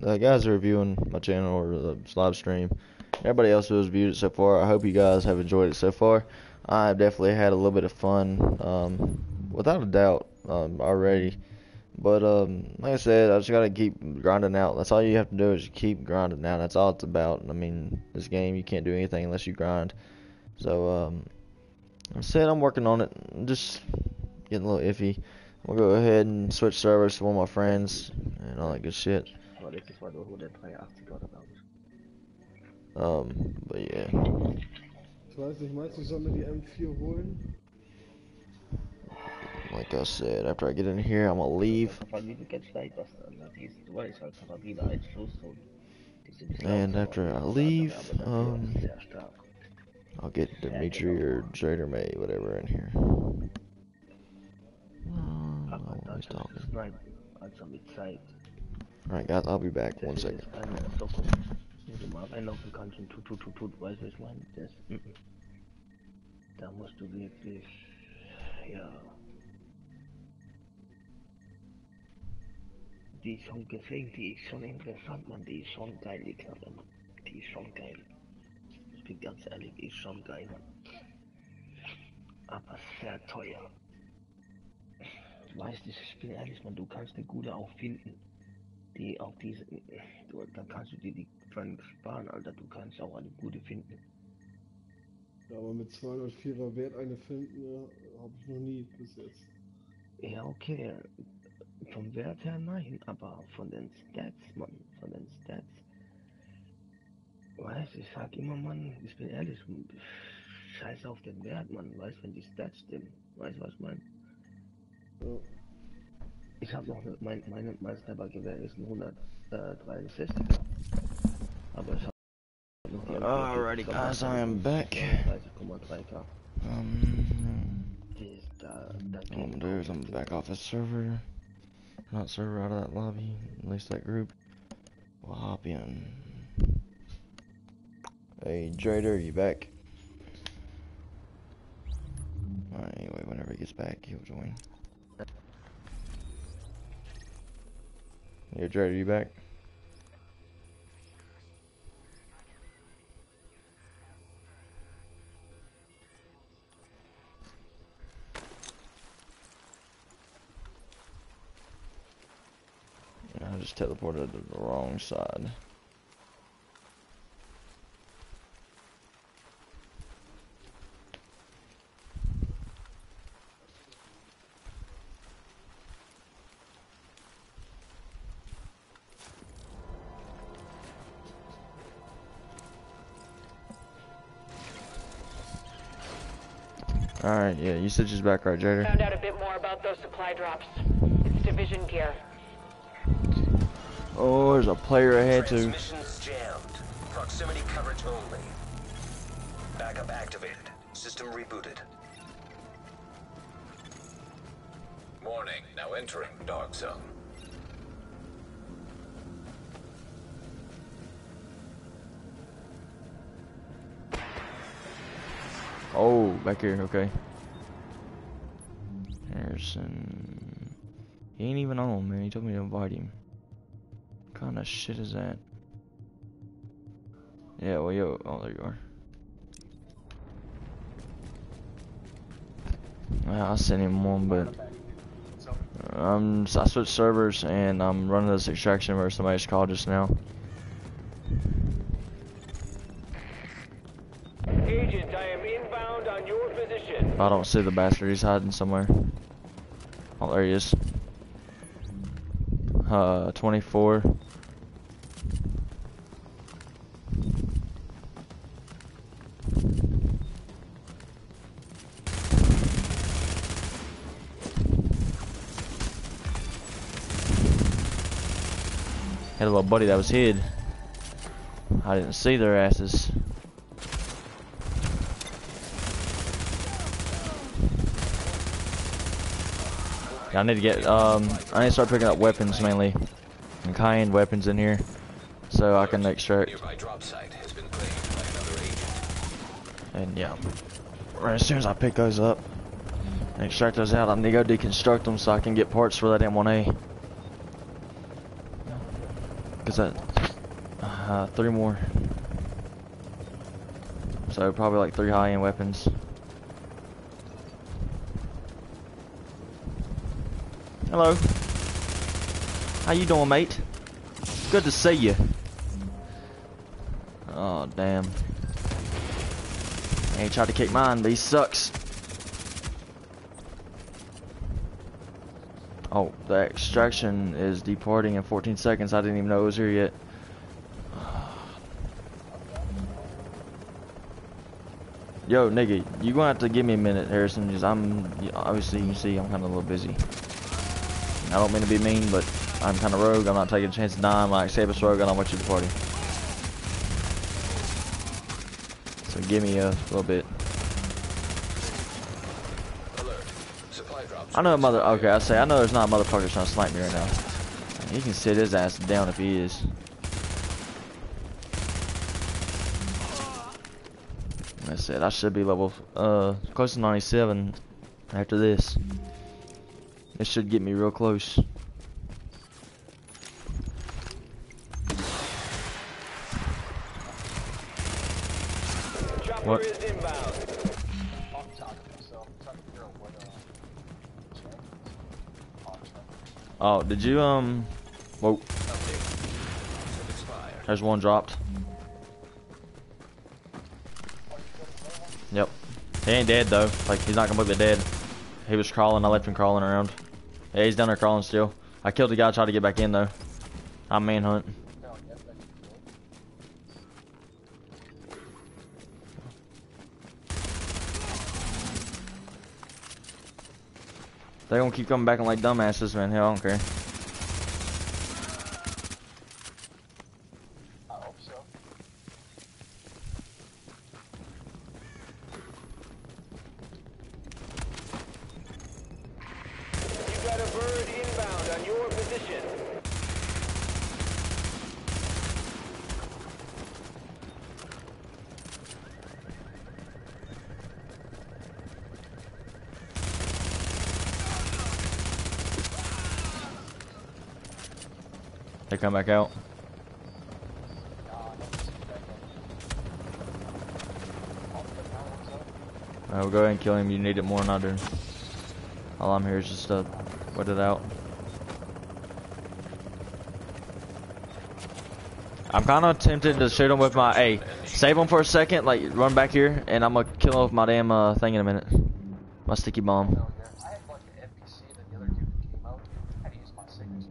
the guys are reviewing my channel or the live stream, everybody else who has viewed it so far, I hope you guys have enjoyed it so far. I've definitely had a little bit of fun, um, without a doubt, um, already. But um, like I said, I just gotta keep grinding out. That's all you have to do is keep grinding out. That's all it's about. I mean, this game you can't do anything unless you grind. So um, I said I'm working on it. I'm just getting a little iffy. We'll go ahead and switch servers to one of my friends and all that good shit. Aber letztes war nur 183 oder glaube ich. Um, but yeah. Ich weiß nicht, meinst du, ich soll mir die M4 holen? Like I said, after I get in here, I'm gonna leave. Aber wie du kennst leicht was dann. Die ist, du weißt halt, Karabiner, ein Schuss und die sind bisschen And after I leave, um. I'll get Dimitri or Jader May, whatever, in here. Oh, Aber always dann talking. snipen, also mit Zeit. Alright, guys, I'll be back. One Das second. ist keine Soko. Wenn du mal reinlaufen kannst und tut, tut, tut, tut, weißt du, ich meine? Das, mm, mm. Da musst du wirklich, ja. Die ist schon gesehen, die ist schon interessant, man, die ist schon geil, die Knarre, Mann. Die ist schon geil. Ich bin ganz ehrlich, die ist schon geil, Mann. Aber sehr teuer. Weißt du, ich bin ehrlich, man, du kannst eine gute auch finden die auf diese, du, dann kannst du dir die Frank sparen, Alter, du kannst auch eine gute finden. Ja, aber mit 204er Wert eine finden, ja, habe ich noch nie bis jetzt. Ja, okay, vom Wert her nein, aber von den Stats, Mann, von den Stats. Weißt ich sag immer, Mann, ich bin ehrlich, scheiß auf den Wert, Mann, weißt wenn die Stats stimmen, weißt du, was ich meine? Ja. Ich habe noch mein, meine, mein Sniper-Gewehr ist ein 163er. Aber ich habe noch die Alrighty, guys, I am back. 30,3k. Um, Die ist da, da what I'm gonna do is I'm gonna back off this server. Not server out of that lobby, at least that group. We'll hop in. Hey, Drader, you back? Alright, anyway, whenever he gets back, he'll join. Yeah, Drader, you back? I just teleported to the wrong side. You said she's back, right, Jader? Found out a bit more about those supply drops. It's division gear. Oh, there's a player ahead too. Transmissions jammed. Proximity coverage only. Backup activated. System rebooted. Warning. Now entering Dark Zone. Oh, back here, okay. Harrison. He ain't even on, man. He told me to invite him. What kind of shit is that? Yeah, well, yo. Oh, there you are. I sent him one, but um, so I switched servers and I'm running this extraction where somebody just called just now. Agent, I am inbound on your position. I don't see the bastard, he's hiding somewhere. Is. Uh, 24. Had a little buddy that was hid. I didn't see their asses. Yeah, I need to get, um, I need to start picking up weapons mainly. And high-end weapons in here. so I can extract. And yeah, right as soon as I pick those up and extract those out, I need to go deconstruct them so I can get parts for that M1A. Cause that, uh, three more. So probably like three high-end weapons. Hello. How you doing, mate? Good to see you. Oh, damn. He tried to kick mine, but he sucks. Oh, the extraction is departing in 14 seconds. I didn't even know it was here yet. Yo, nigga, you gonna have to give me a minute, Harrison. Just I'm obviously you can see I'm kind of a little busy. I don't mean to be mean, but I'm kind of rogue. I'm not taking a chance to die. I'm like Sabus Rogue. I want you to party. So give me a little bit. I know mother. Okay, I say I know there's not a motherfucker trying to snipe me right now. He can sit his ass down if he is. I said I should be level uh close to 97 after this. This should get me real close. What? Oh, did you um? Whoa, there's one dropped. Yep. He ain't dead though. Like he's not completely dead. He was crawling. I left him crawling around. Yeah, he's down there crawling still. I killed the guy. Tried to get back in though. I'm manhunt. No, yes, that's good. They gonna keep coming back and like dumbasses, man. Hell, I don't care. I hope so. You got a bird inbound on your position. They come back out. Alright, we'll go ahead and kill him. You need it more than I do. All I'm here is just to wet it out. I'm kind of tempted to shoot him with my. Hey, save him for a second. Like, run back here, and I'm gonna kill him with my damn uh, thing in a minute. My sticky bomb. Hell yeah. I had like an NPC that the other dude came out. I had to use my signature.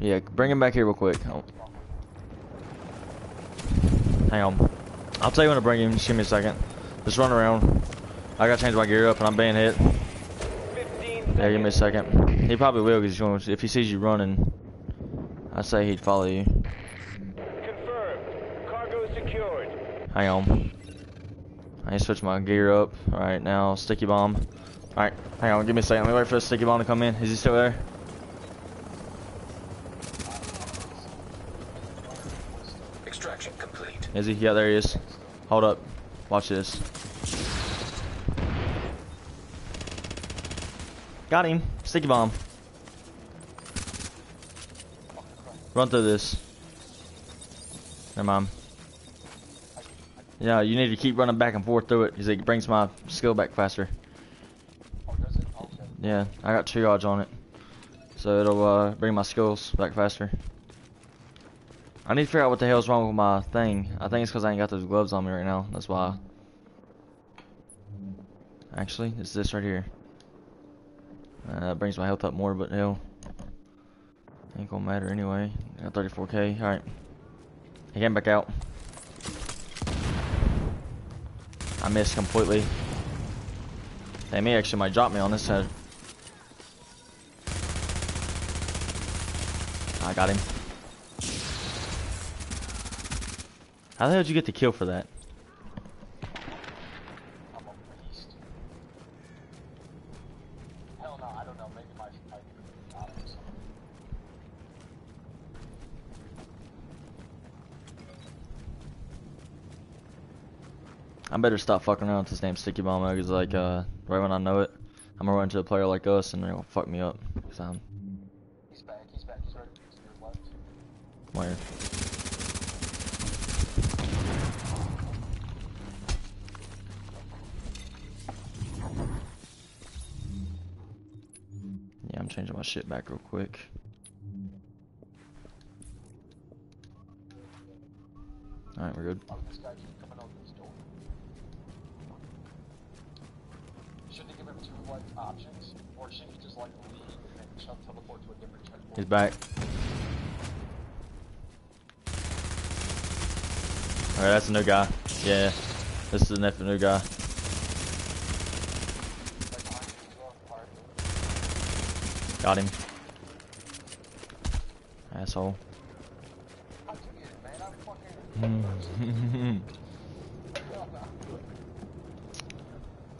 Yeah, bring him back here real quick. Oh, hang on. I'll tell you when to bring him. Just give me a second. Just run around. I gotta change my gear up, and I'm being hit. 15 Yeah, give me a second. He probably will, because going if he sees you running, I say he'd follow you. Confirmed. Cargo secured. Hang on. I need to switch my gear up. Alright, now sticky bomb. Alright, hang on, give me a second. Let me wait for the sticky bomb to come in. Is he still there? Extraction complete. Is he? Yeah, there he is. Hold up. Watch this. Got him. Sticky bomb. Run through this. Never mind. Yeah, you need to keep running back and forth through it because it brings my skill back faster. Yeah, I got triage on it. So it'll uh, bring my skills back faster. I need to figure out what the hell's wrong with my thing. I think it's because I ain't got those gloves on me right now. That's why. Actually, it's this right here. Uh, that brings my health up more, but hell. Ain't gonna matter anyway. I got 34k. Alright. He came back out. I missed completely. They may actually might drop me on this head. I got him. How the hell did you get the kill for that? I better stop fucking around with this name Sticky Bomb because like mm-hmm. uh, right when I know it, I'm gonna run into a player like us and they're gonna fuck me up. Cause I'm. He's back. He's back. He's right. He's to your left. Where? Changing my shit back real quick. Alright, we're good. This guy keep coming out this door. Should they give him two like options, or should he just like leave and then shove teleport to a different checkpoint? He's back. Alright, that's a new guy. Yeah, this is a nef- new guy. Right behind you as well. Alright. Got him. Asshole.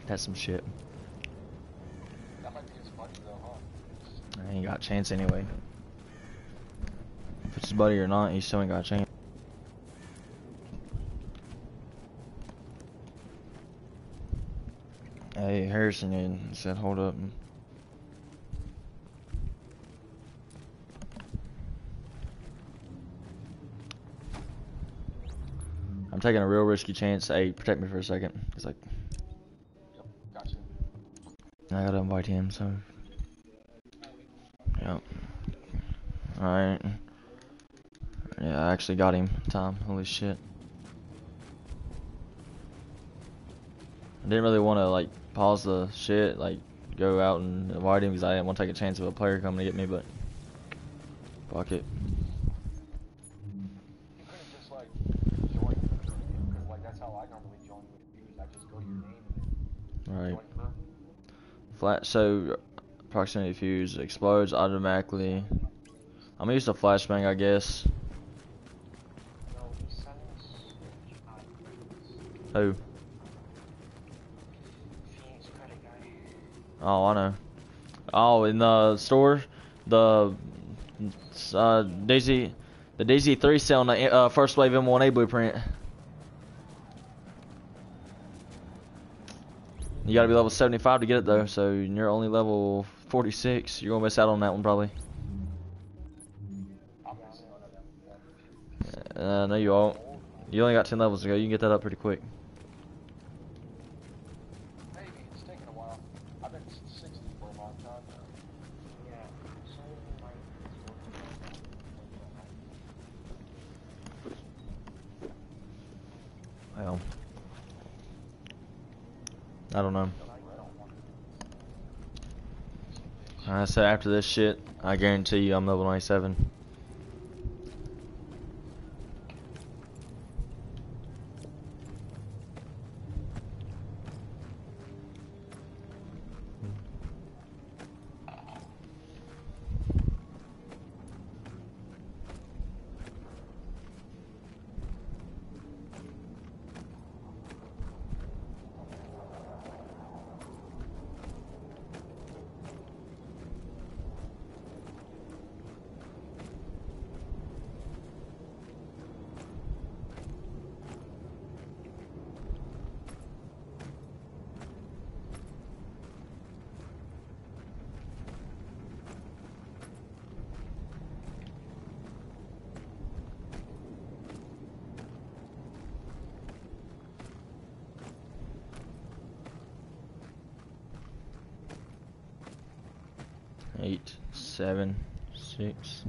That's some shit. I ain't got a chance anyway. If it's his buddy or not, he still ain't got a chance. Hey, Harrison said, hold up. Taking a real risky chance. Hey, protect me for a second. It's like, Yep, gotcha. I gotta invite him, so. Yep. Alright. Yeah, I actually got him, Tom. Holy shit. I didn't really want to, like, pause the shit, like, go out and invite him because I didn't want to take a chance of a player coming to get me, but. Fuck it. You could've just like joined the group, because like that's how I normally join with views. I just go to your name and then Right. join the group. Flat, so proximity fuse explodes automatically. I'm to use the flashbang, I guess. Who? Oh, I know. Oh, in the store, the uh, DZ, the DZ three selling the uh, first wave M1A blueprint. You gotta be level 75 to get it though, so you're only level 46. You're gonna miss out on that one probably. Uh, no, you won't. You only got 10 levels to go. You can get that up pretty quick. Maybe it's taking a while. I've been 60 for a long time. Yeah. So like. Well, I don't know. I said after this shit, I guarantee you I'm level 97. Eight, seven, six,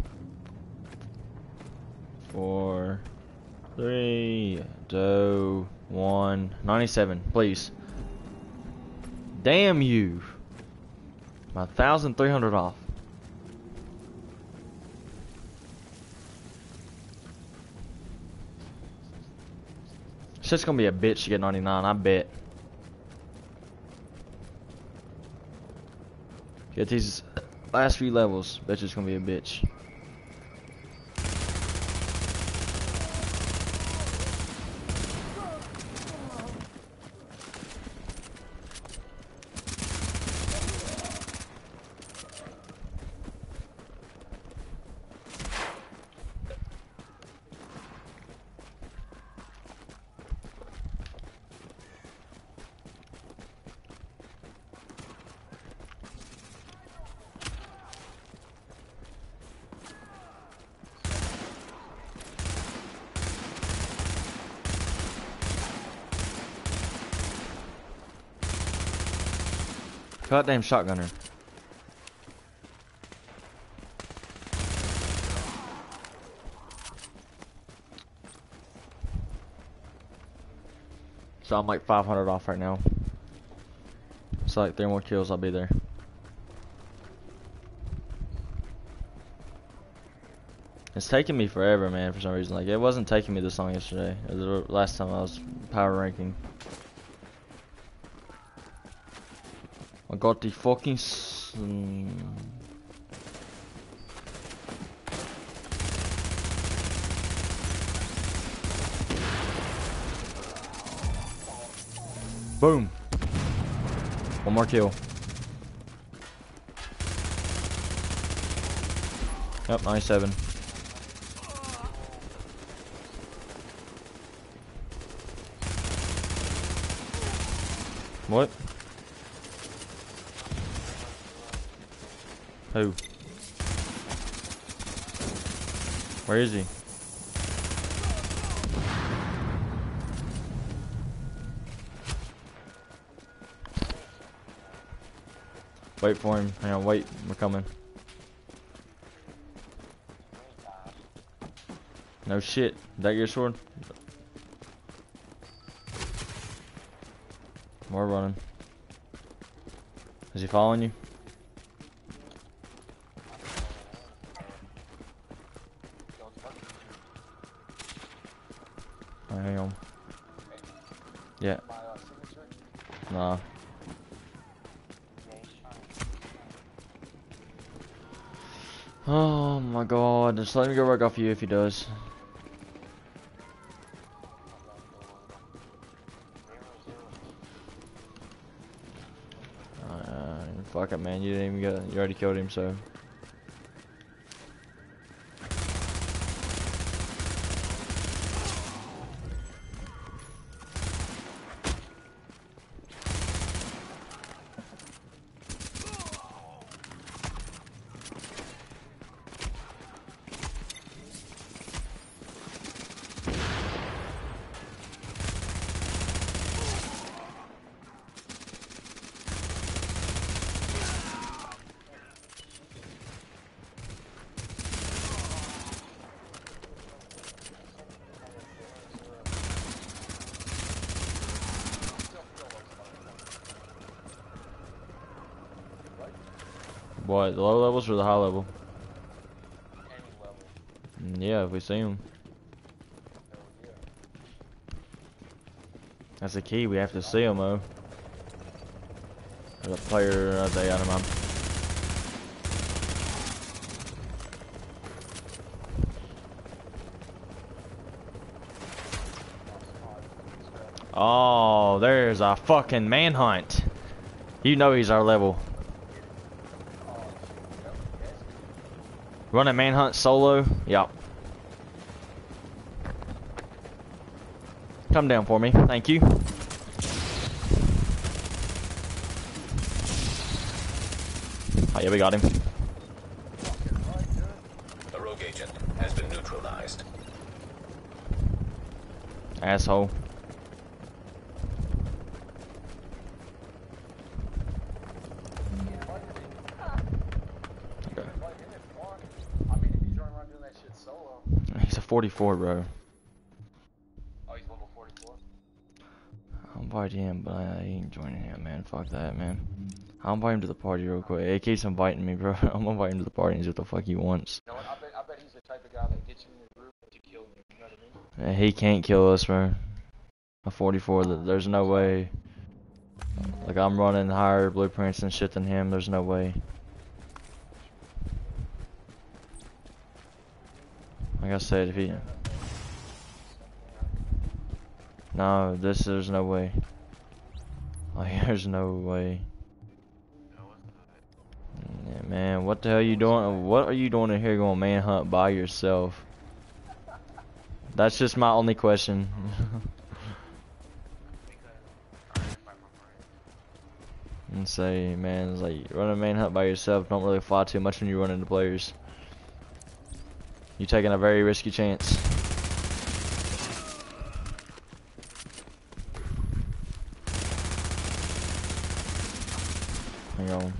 four, three, two, one, 97, please. Damn you. My 1,300 off. It's just gonna be a bitch to get 99, I bet. Get these last few levels, bet you it's gonna be a bitch. Goddamn shotgunner. So I'm like 500 off right now. So like three more kills, I'll be there. It's taking me forever, man, for some reason. Like, it wasn't taking me this long yesterday. It was the last time I was power ranking. Got the fucking... Boom. One more kill. Yep, 97. What? Who? Where is he? Wait for him. Hang on, wait. We're coming. No shit. Is that your sword? We're running. Is he following you? Just let me go work off you if he does. Uh, fuck it, man. You didn't even get. You already killed him, so. What? The low levels or the high level? Level. Yeah, if we see yeah. That's the key. We have to see him, though. There's a player uh, they out of my. Oh, there's a fucking manhunt. You know he's our level. Run a manhunt solo? Yep. Come down for me. Thank you. Oh yeah, we got him. A rogue agent has been neutralized. Asshole. Okay. Like, him if one. I mean, if he's running around doing that shit solo. He's a 44, bro. Oh, he's level 44. I'll invite him, but I ain't joining him, man. Fuck that, man. I'll invite him to the party real quick. He keeps inviting me, bro. I'm gonna invite him to the party and see what the fuck he wants. You know? I bet, I bet he's the type of guy that gets you in the group to kill you. You know what I mean? He can't kill us, bro. A 44, th- there's no way. Like, I'm running higher blueprints and shit than him, there's no way. Said, if he... No, this, there's no way. Like, there's no way. Yeah, man, what the hell you doing? What are you doing in here going manhunt by yourself? That's just my only question. and say, man, it's like running a manhunt by yourself. Don't really fly too much when you run into players. You're taking a very risky chance. Hang on.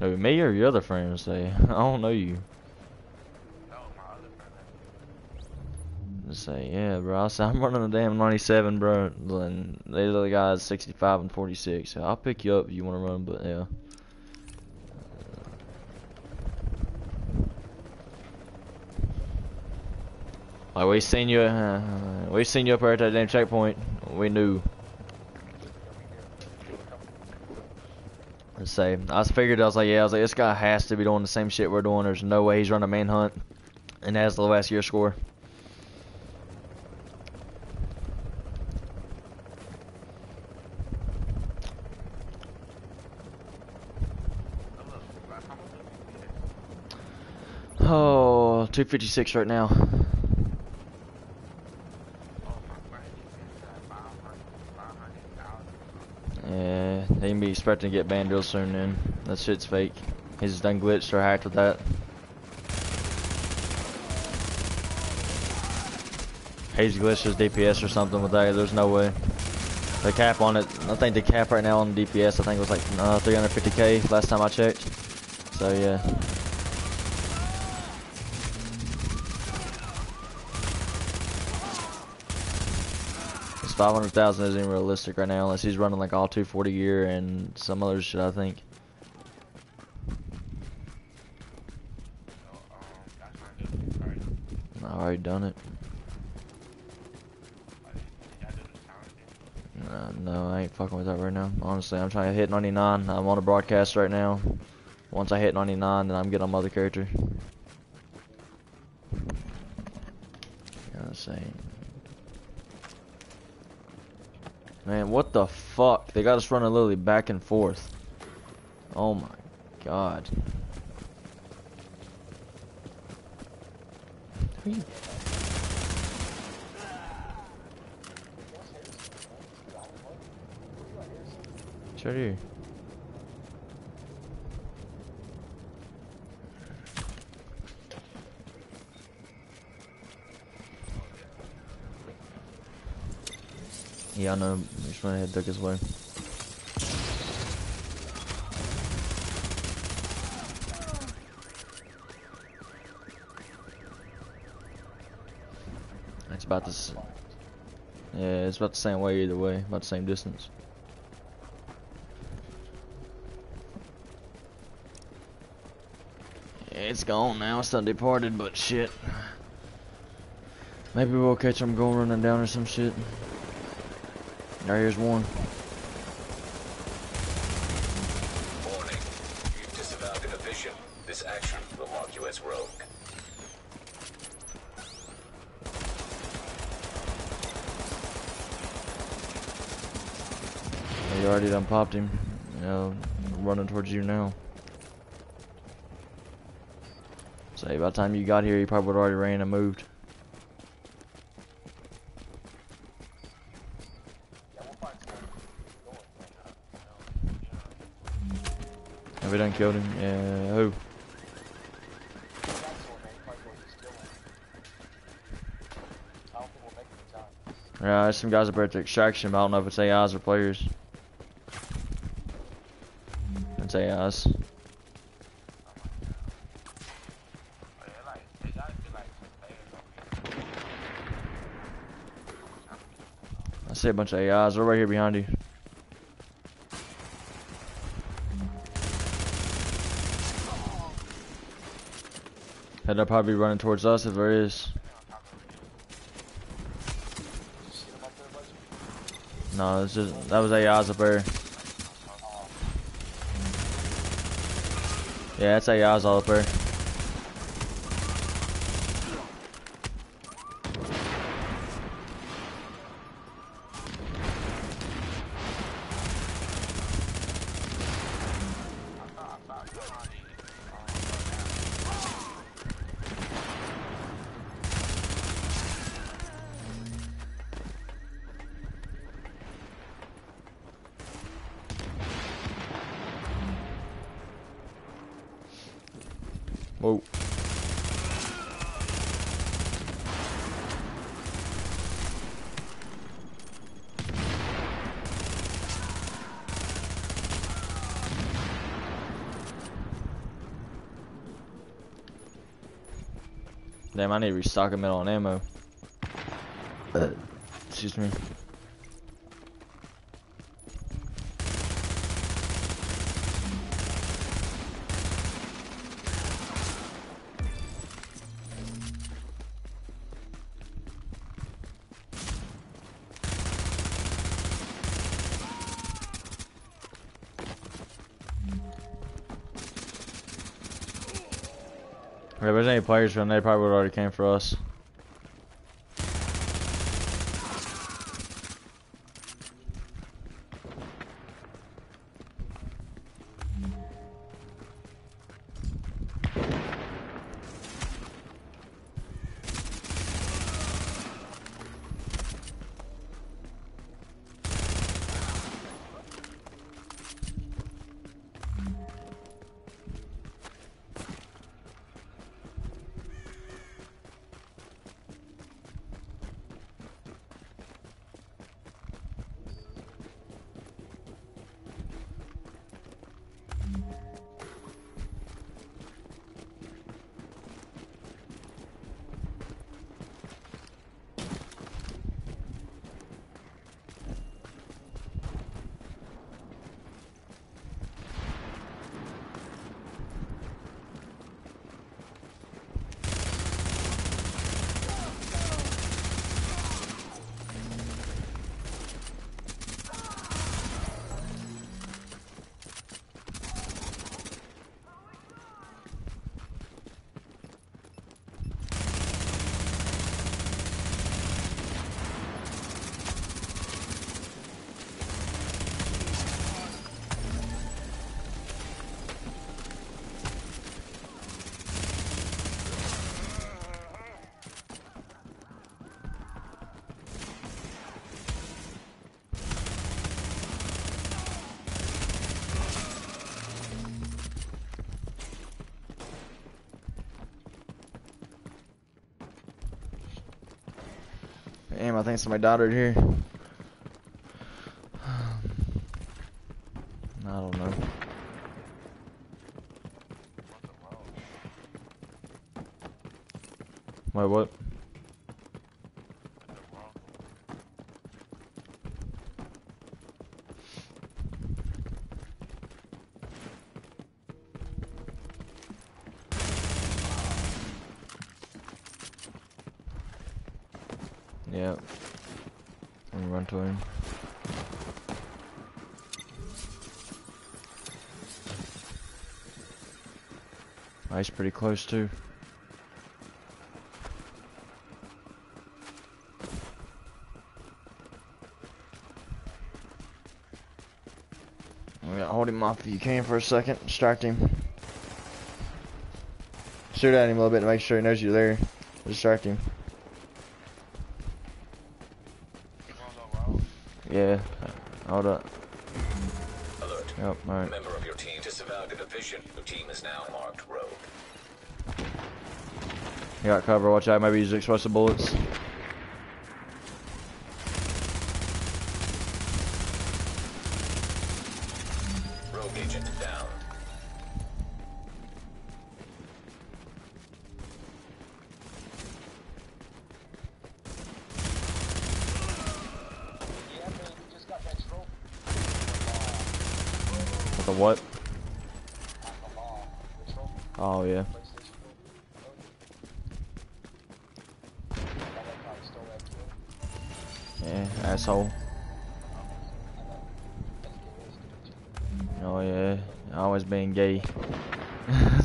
No, me or your other friends, say I don't know you. Say, yeah, bro. I said, I'm running a damn 97, bro. And these other guys 65 and 46. So I'll pick you up if you want to run, but yeah. Like we seen you, uh, we seen you up there at that damn checkpoint. We knew. Let's say, I figured, I was like, yeah, I was like, this guy has to be doing the same shit we're doing. There's no way he's running a manhunt and has the last year score. Oh, 256 right now. Yeah, he can be expecting to get banned real soon then. That shit's fake. He's done glitched or hacked with that. He's glitched his DPS or something with that. There's no way. The cap on it, I think the cap right now on DPS, I think it was like uh, 350k last time I checked. So yeah. 500,000 isn't realistic right now unless he's running like all 240 gear and some other shit I think. I already done it. Uh, no, I ain't fucking with that right now. Honestly, I'm trying to hit 99. I'm on a broadcast right now. Once I hit 99, then I'm getting on my other character. Gotta say. Man, what the fuck? They got us running literally back and forth. Oh my god. Who you- It's right here. Yeah, I know. Just went ahead, took his way. It's about this. Yeah, it's about the same way either way. About the same distance. It's gone now. It's done departed, but shit. Maybe we'll catch him going running down or some shit. There, here's one. Warning. You've disavowed the division. This action will mark you as rogue. You already done popped him. Yeah, running towards you now. Say, by the time you got here, he probably would already ran and moved. Done killed him? Yeah, who? Yeah, some guys at the extraction, but I don't know if it's AIs or players. It's AIs. I see a bunch of AIs. They're right here behind you. And they'll probably running towards us if there is. No, it's just that was up there. Yeah, it's AIs all I need to restock a metal on ammo. Uh, excuse me. Players from they probably would already came for us. I think somebody died here. I don't know. Wait, what? Yep. And run to him. Pretty close gotta hold him off if you can for a second. Distract him. Shoot at him a little bit to make sure he knows you're there. Distract him. Yeah. Hold up. Alert. Yep, alright. Member of your team disavowed the division. Your team is now marked rogue. You got cover, watch out, maybe use explosive bullets.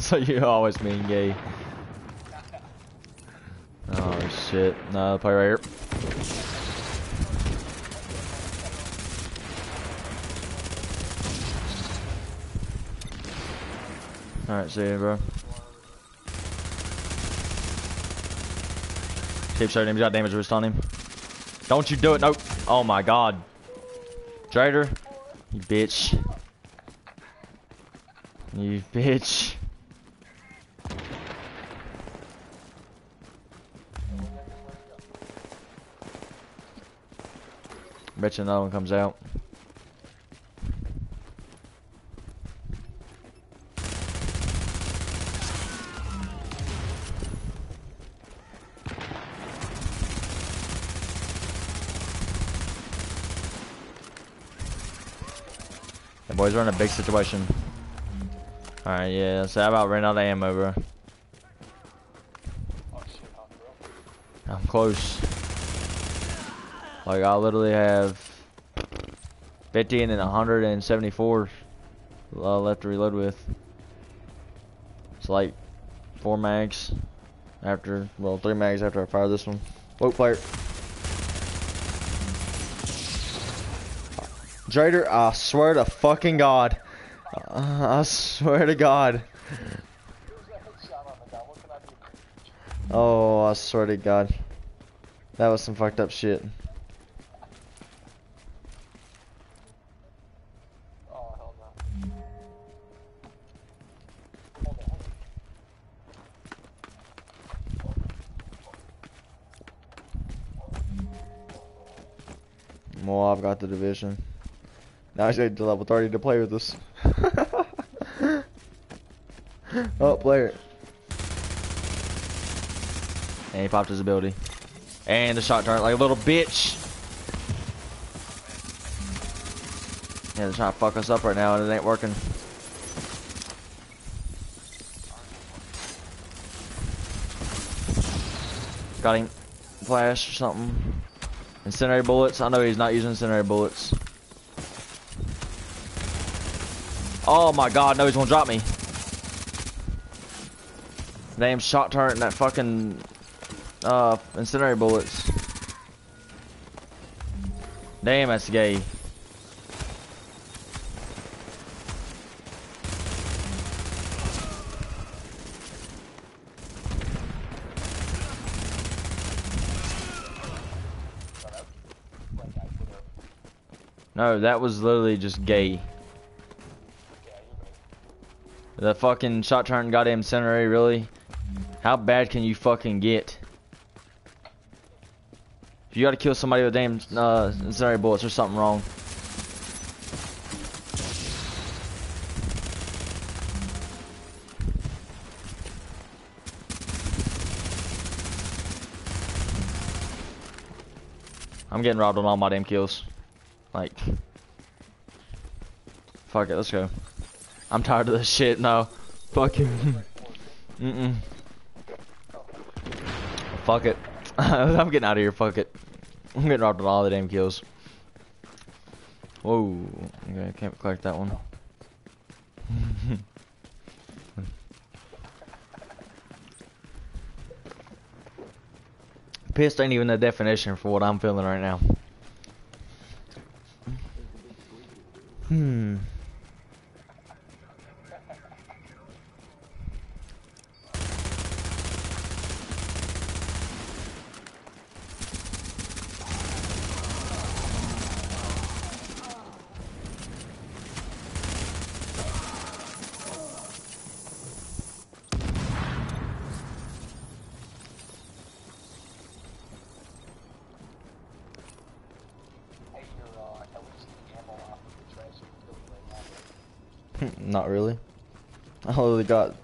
so you always mean gay. Oh, shit. No, play right here. Alright, see you, bro. Keep shooting him. He's got damage resist on him. Don't you do it. Nope. Oh my god. Drader. You bitch. You bitch. bet you another one comes out. The boys are in a big situation. Alright, yeah, so how about ran out of ammo, bro. I'm close. Like, I literally have 15 and then 174 uh, left to reload with. It's like four mags after, well, three mags after I fire this one. Whoa, player. Drader, I swear to fucking God. Uh, I swear to God. Oh, I swear to God. That was some fucked up shit. The division. Now I get to level 30 to play with us. oh, player. And he popped his ability. And the shock turret like a little bitch. Yeah, they're trying to fuck us up right now and it ain't working. Got him. Flash or something. Incendiary bullets. I know he's not using incendiary bullets. Oh my god, no, he's gonna drop me. Damn shock turret and that fucking uh incendiary bullets. Damn, that's gay. No, that was literally just gay. The fucking shock turret goddamn incendiary, really? How bad can you fucking get? If you gotta kill somebody with damn uh, bullets, there's something wrong. I'm getting robbed on all my damn kills. Like, fuck it, let's go. I'm tired of this shit now. Fuck you. Mm-mm. Fuck it. I'm getting out of here, fuck it. I'm getting robbed on all the damn kills. Whoa. Okay, I can't collect that one. Pissed ain't even the definition for what I'm feeling right now. Hmm. Hey, you're uh, at least the ammo off of the trash you killed right now. Not really. I only got.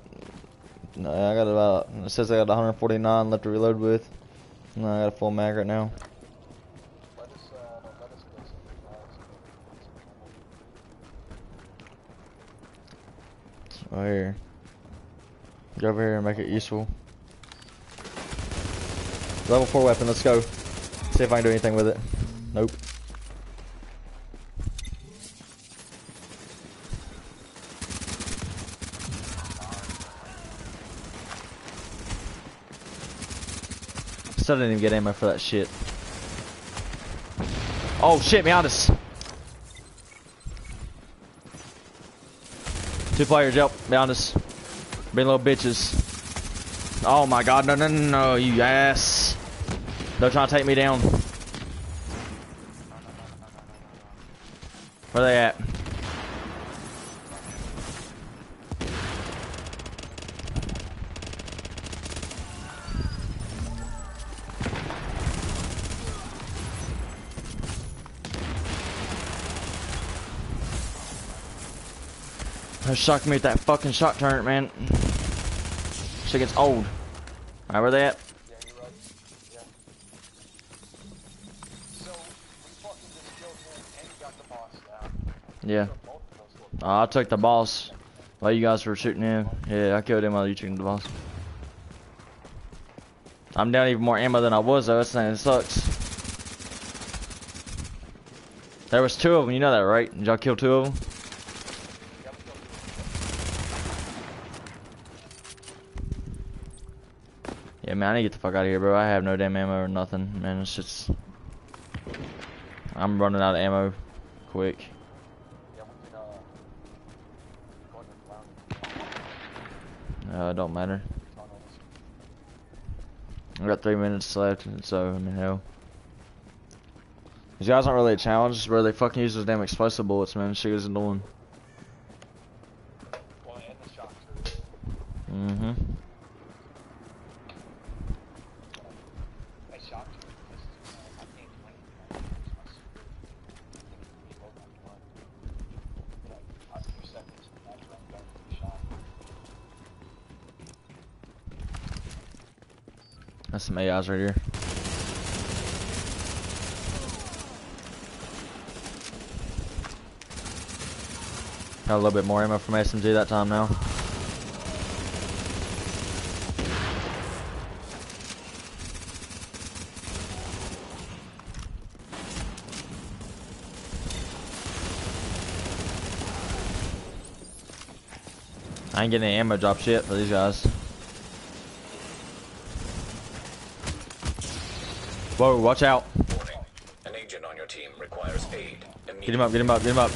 No, I got about. It says I got 149 left to reload with. No, I got a full mag right now. Right here. Go over here and make it useful. Level 4 weapon, let's go. See if I can do anything with it. Nope. Still didn't even get ammo for that shit. Oh shit, behind us! Two players, yep, behind us. Being little bitches. Oh my god, no, no, no, no, you ass. They're trying to take me down. Where they at? Shocking me with that fucking shock turret, man. Shit gets old. Alright, where they at? Yeah, the. Yeah. Uh, I took the boss while you guys were shooting him. Yeah, I killed him while you took the boss. I'm down even more ammo than I was though. That thing sucks. There was two of them. You know that, right? Did y'all kill two of them? Man, I need to get the fuck out of here, bro. I have no damn ammo or nothing, man. It's just... I'm running out of ammo quick. Uh, don't matter. I got three minutes left, so, I mean, hell. These guys aren't really a challenge, bro. They fucking use those damn explosive bullets, man. Shit is annoying. Well, and the shock too. Mm-hmm. I shocked you. This is, uh, I think, twenty. Like, a few seconds, and that's when I'm done with the shot. That's some AIs right here. Got a little bit more ammo from SMG that time now. I ain't getting any ammo drop shit for these guys. Whoa, watch out. Warning. An agent on your team requires aid. Get him up, get him up, get him up.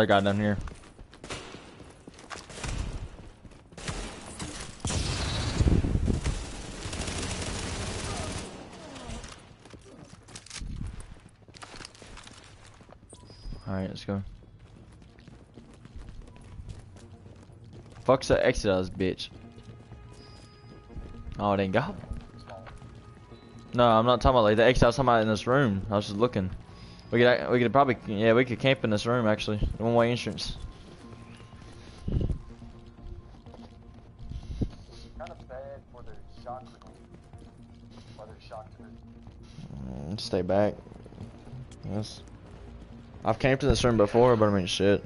Another guy down here. Alright, let's go. Fuck's the exit us, bitch. Oh, it ain't go. No, I'm not talking about like the exit. I was talking about in this room. I was just looking. We could we could probably yeah we could camp in this room actually. One way entrance. Kind of bad for their shock. For their shock. Mm, stay back. Yes. I've camped in this room before, but I mean shit.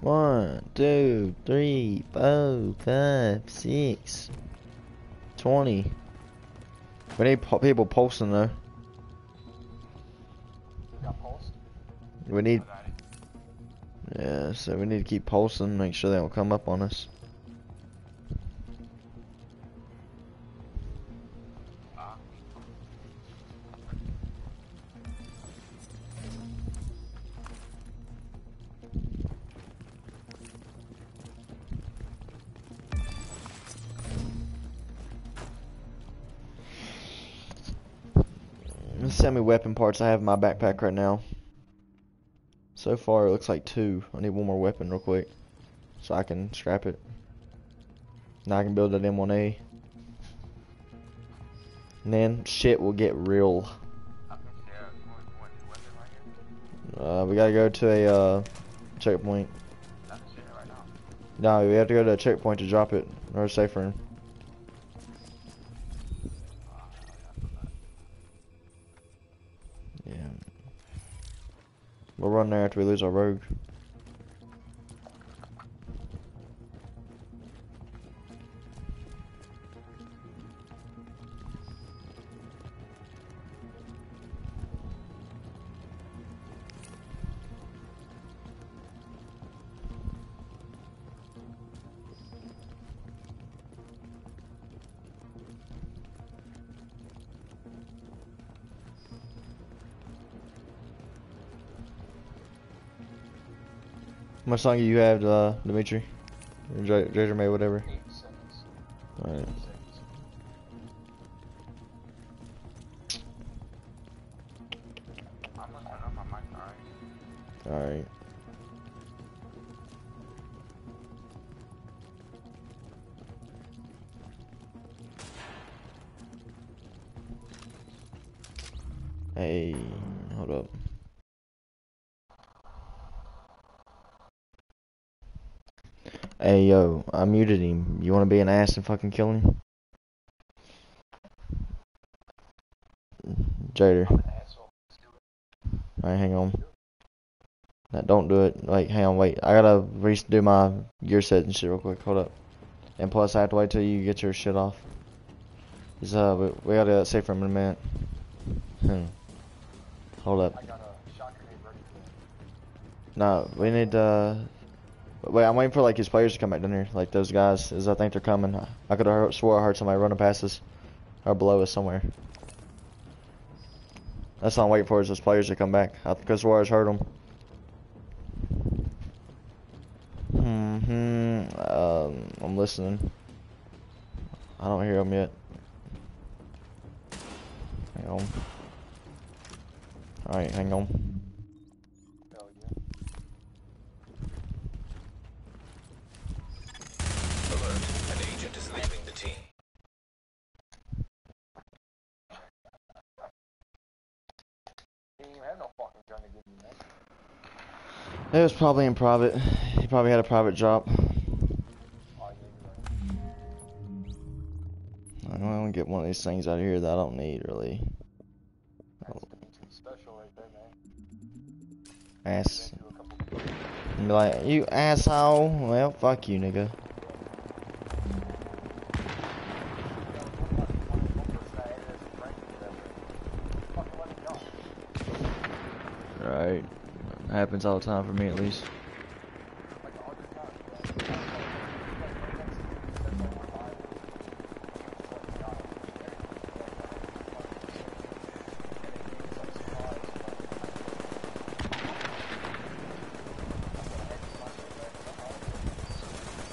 One, two, three, four, five, six, twenty. We need people pulsing though. We need. Yeah, so we need to keep pulsing, make sure they don't come up on us. Let's send me weapon parts I have in my backpack right now. So far, it looks like two. I need one more weapon real quick. So I can scrap it. Now I can build an M1A. And then shit will get real. Uh, we gotta go to a uh, checkpoint. No, we have to go to a checkpoint to drop it, or a safe room. We lose our rogue. Much longer you have, uh, Dimitri? J- J- May, whatever. Alright. Muted him. You wanna be an ass and fucking kill him? Jader. Alright, hang on. No, don't do it. Like, hang on, wait. I gotta redo my gear set and shit real quick. Hold up. And plus, I have to wait till you get your shit off. Cause, uh, we, we gotta save for a minute. Hmm. Hold up. No, we need, uh... Wait, I'm waiting for, like, his players to come back down here. Like, those guys, as I think they're coming. I could have swore I heard somebody running past us. Or below us somewhere. That's all I'm waiting for is those players to come back. I think I swore I heard them. Hmm. Um, I'm listening. I don't hear them yet. Hang on. Alright, hang on. Hell yeah. Alert. An agent is leaving the team. He didn't even have no fucking gun to give me, man. It was probably in private. He probably had a private drop. I don't want to get one of these things out of here that I don't need, really. Ass. Be like, you asshole. Well, fuck you, nigga. Right. Happens all the time for me, at least.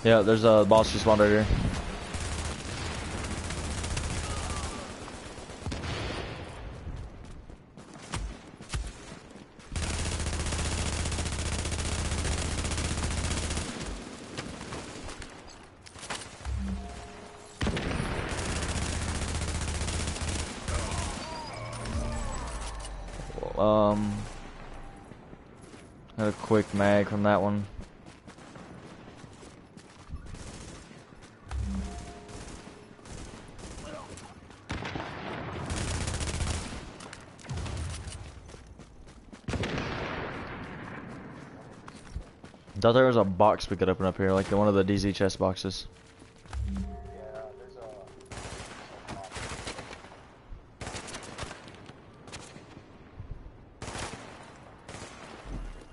Yeah, there's a boss just spawned right here. Mag from that one. Thought there was a box we could open up here, like one of the DZ chest boxes. Yeah, there's a.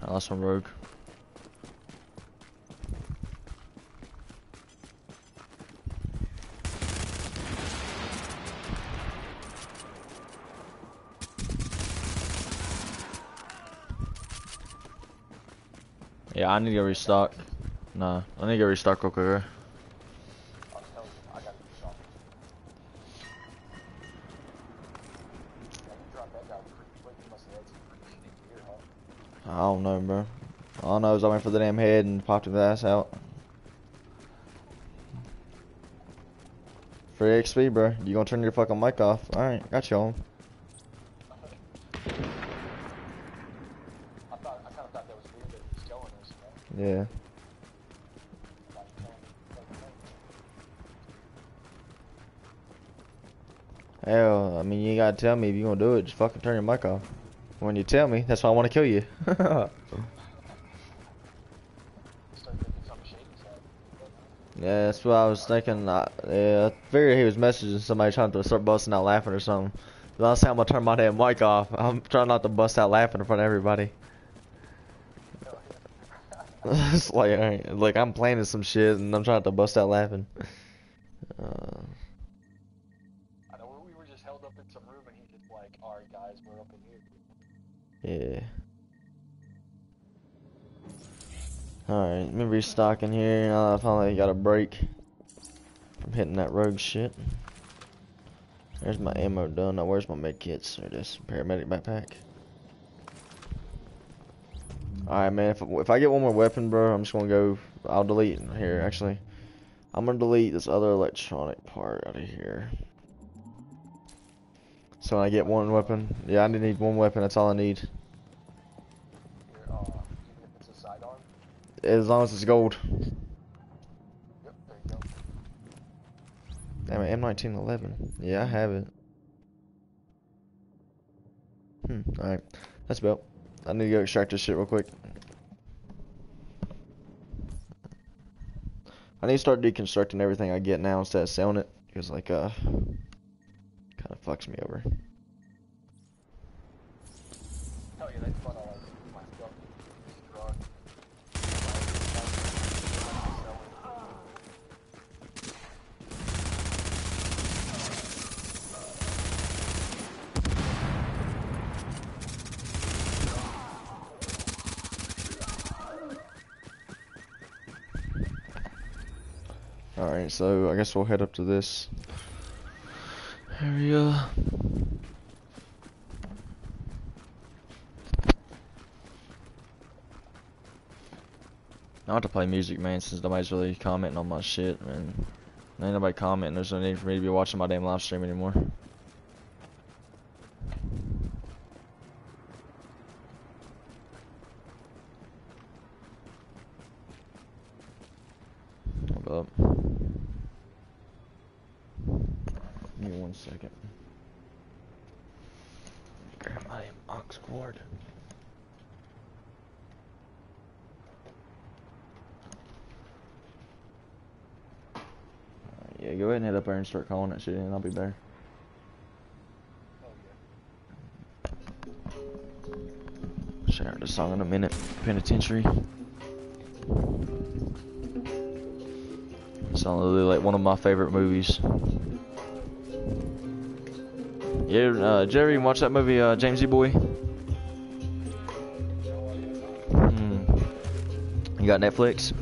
Oh, that's from Rogue. Yeah, I need to restock. Nah, I need to restock real quick. I'll tell you, I a shot. Yeah, you dropped that guy pretty quick. You must have had some pretty shitty gear, huh? I don't know, bro. All I know is I went for the damn head and popped his ass out. Free XP, bro. You gonna turn your fucking mic off? Alright, got you on. I thought, I kind of thought that was weird that he was telling us, man. Yeah. Hell, I mean, you gotta tell me if you gonna do it. Just fucking turn your mic off. When you tell me, that's why I want to kill you. Yeah, that's what I was thinking. I, yeah, I figured he was messaging somebody trying to start busting out laughing or something. The last time I turn my damn mic off, I'm trying not to bust out laughing in front of everybody. it's like, alright, like I'm planning some shit and I'm trying to bust out laughing. Uh, I know we were just held up in some room and he's just like, alright guys, we're up in here. yeah. Alright, let me restock in here now I finally got a break from hitting that rogue shit. There's my ammo done. Now where's my med kits? There it is. Paramedic backpack. Alright man, if, if I get one more weapon bro, I'm just gonna go, I'll delete here actually. I'm gonna delete this other electronic part out of here. So I get one weapon, yeah I need one weapon, that's all I need. Uh, even if it's a sidearm. As long as it's gold. Yep, there you go. Damn it, M1911. Yeah, I have it. Hmm, alright. That's about. I need to go extract this shit real quick. I need to start deconstructing everything I get now instead of selling it. Because, like, uh, kind of fucks me over. Hell yeah, that's fun. I like my stuff. Drug. Alright, so I guess we'll head up to this area. I to play music, man, since nobody's really commenting on my shit, man. Ain't nobody commenting, there's no need for me to be watching my damn live stream anymore. Hold up. Give me one second. Grab my aux cord. Alright, Yeah, go ahead and head up there and start calling that shit in. I'll be there. Share the song in a minute. Penitentiary. It's literally like one of my favorite movies. Yeah, uh, Jerry, watch that movie, uh, James E. Boy? Hmm. You got Netflix?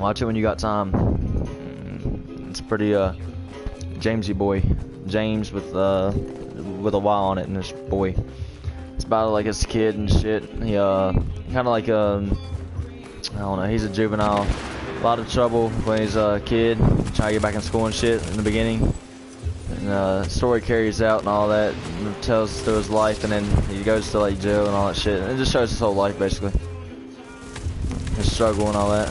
Watch it when you got time. Mm, It's pretty, uh, Jamesy boy. James with, uh, with a Y on it and this boy. It's about like his kid and shit. He, uh, kind of like, um, I don't know, he's a juvenile. A lot of trouble when he's a kid, trying to get back in school and shit in the beginning. And uh, story carries out and all that, and tells through his life, and then he goes to like jail and all that shit. And it just shows his whole life basically, his struggle and all that,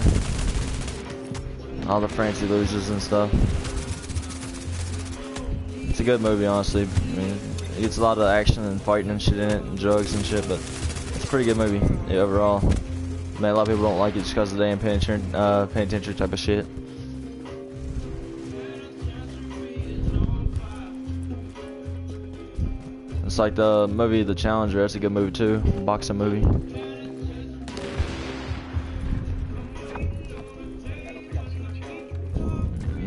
all the friends he loses and stuff. It's a good movie, honestly. I mean, it gets a lot of action and fighting and shit in it, and drugs and shit, but it's a pretty good movie yeah, overall. Man, a lot of people don't like it just because of the damn penitentiary, uh, penitentiary type of shit. It's like the movie The Challenger. That's a good movie too. Boxing movie.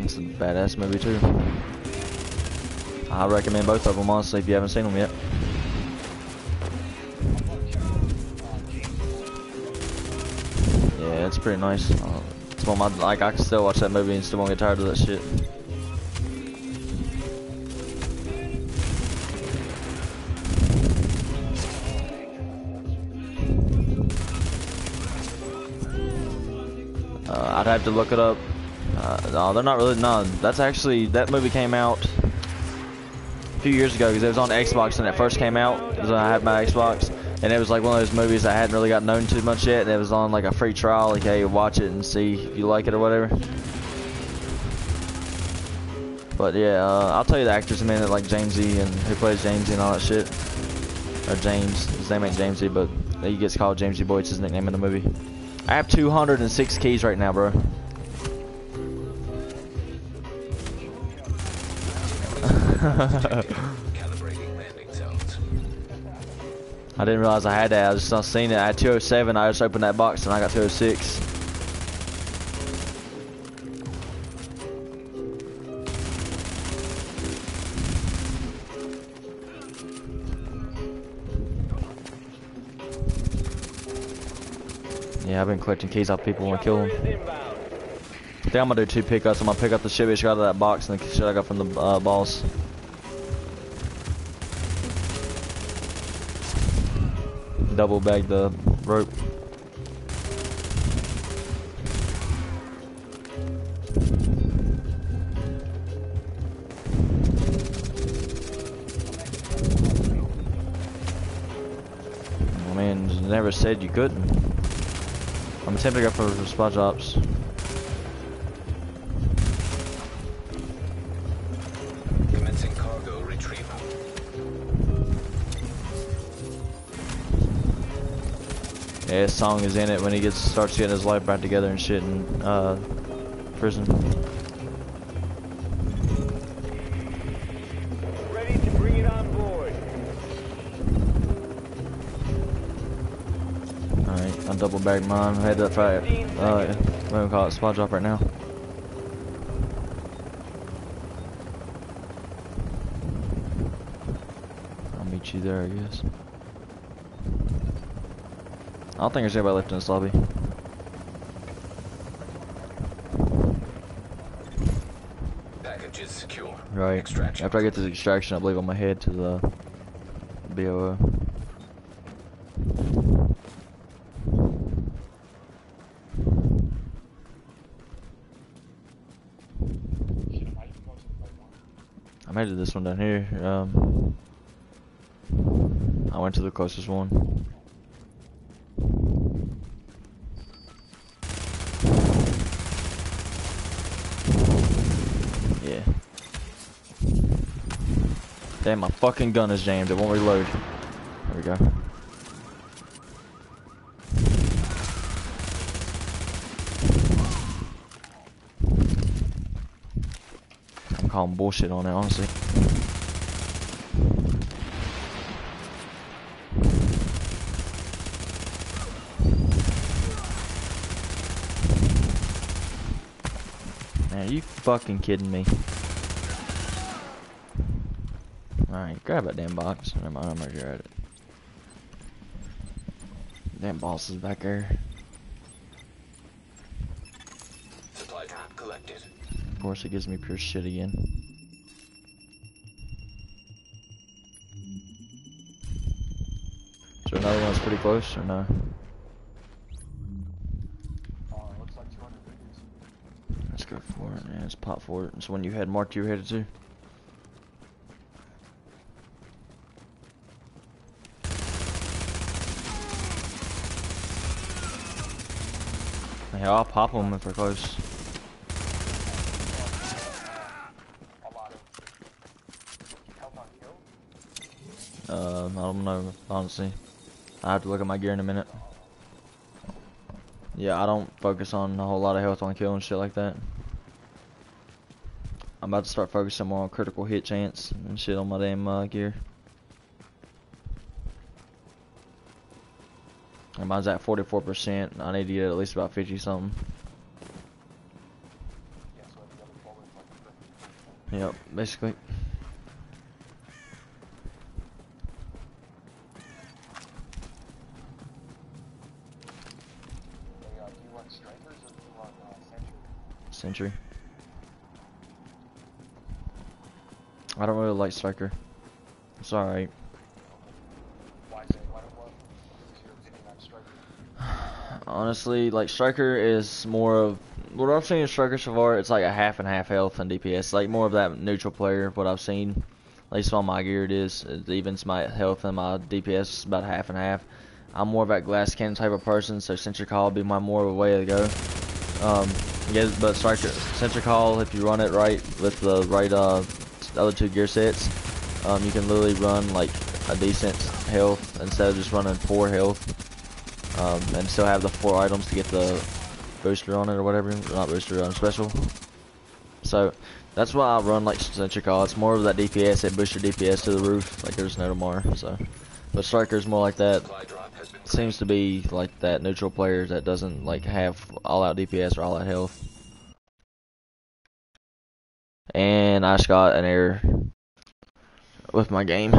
It's a badass movie too. I recommend both of them honestly if you haven't seen them yet. Yeah, it's pretty nice. Uh, it's one of my like I can still watch that movie and still won't get tired of that shit. I'd have to look it up. Uh, no, they're not really. No, that's actually that movie came out a few years ago because it was on Xbox when it first came out. When I had my Xbox, and it was like one of those movies I hadn't really got known too much yet. And it was on like a free trial. Like, hey, watch it and see if you like it or whatever. But yeah, uh, I'll tell you the actors in a minute, like Jamesy and who plays Jamesy and all that shit. Or James, his name ain't Jamesy, but he gets called Jamesy Boy. It's his nickname in the movie. I have 206 keys right now, bro. I didn't realize I had that. I just not seen it. I had 207. I just opened that box and I got 206. I've been collecting keys off people when I kill them. Think I'm gonna do two pickups. I'm gonna pick up the shit we got out of that box and the shit I got from the uh, boss. Double bag the rope. I mean, never said you couldn't. I'm to go for spot drops. Commencing cargo retrieval. Yeah, his song is in it when he gets starts getting his life back together and shit in uh, prison. I'm double bagged mine. I had that fight. Uh, do we call it? Spot drop right now. I'll meet you there, I guess. I don't think there's anybody left in this lobby. Package is secure. Right. Extraction. After I get this extraction, I believe I'm gonna head to the BOO. I made it this one down here. Um, I went to the closest one. Yeah. Damn, my fucking gun is jammed. It won't reload. There we go. I'm bullshit on it, honestly. Man, are you fucking kidding me? Alright, grab that damn box. Never mind, I'm already at it. Damn boss is back there. Supply drop collected. Of course, it gives me pure shit again. There another one that's pretty close or no? Oh, looks like 200. Let's go for it. Yeah, let's pop for it. It's the one you had marked you were headed to. Yeah, I'll pop them if they're close. A lot of health on Uh, I don't know, honestly. I have to look at my gear in a minute. Yeah, I don't focus on a whole lot of health on kill and shit like that. I'm about to start focusing more on critical hit chance and shit on my damn uh, gear. And mine's at 44%. I need to get at least about 50 something. Yep, basically. Hey, uh, do you run strikers or do you run uh, sentry? Sentry. I don't really like Striker. It's alright. Honestly, like Striker is more of what I've seen in Striker so far. It's like a half and half health and DPS, like more of that neutral player. What I've seen, at least on my gear, it is. It evens my health and my DPS about half and half. I'm more of that glass cannon type of person, so Sentry Call would be my more of a way to go. Um, yeah, but Striker Sentry Call, if you run it right with the right uh the other two gear sets, um, you can literally run like a decent health instead of just running poor health um, and still have the four items to get the booster on it or whatever. Not booster, um, special. So that's why I run like Sentry Call. It's more of that DPS, that booster DPS to the roof, like there's no tomorrow. So, but Striker's more like that. Seems to be like that neutral player that doesn't like have all out DPS or all out health. And I just got an error with my game.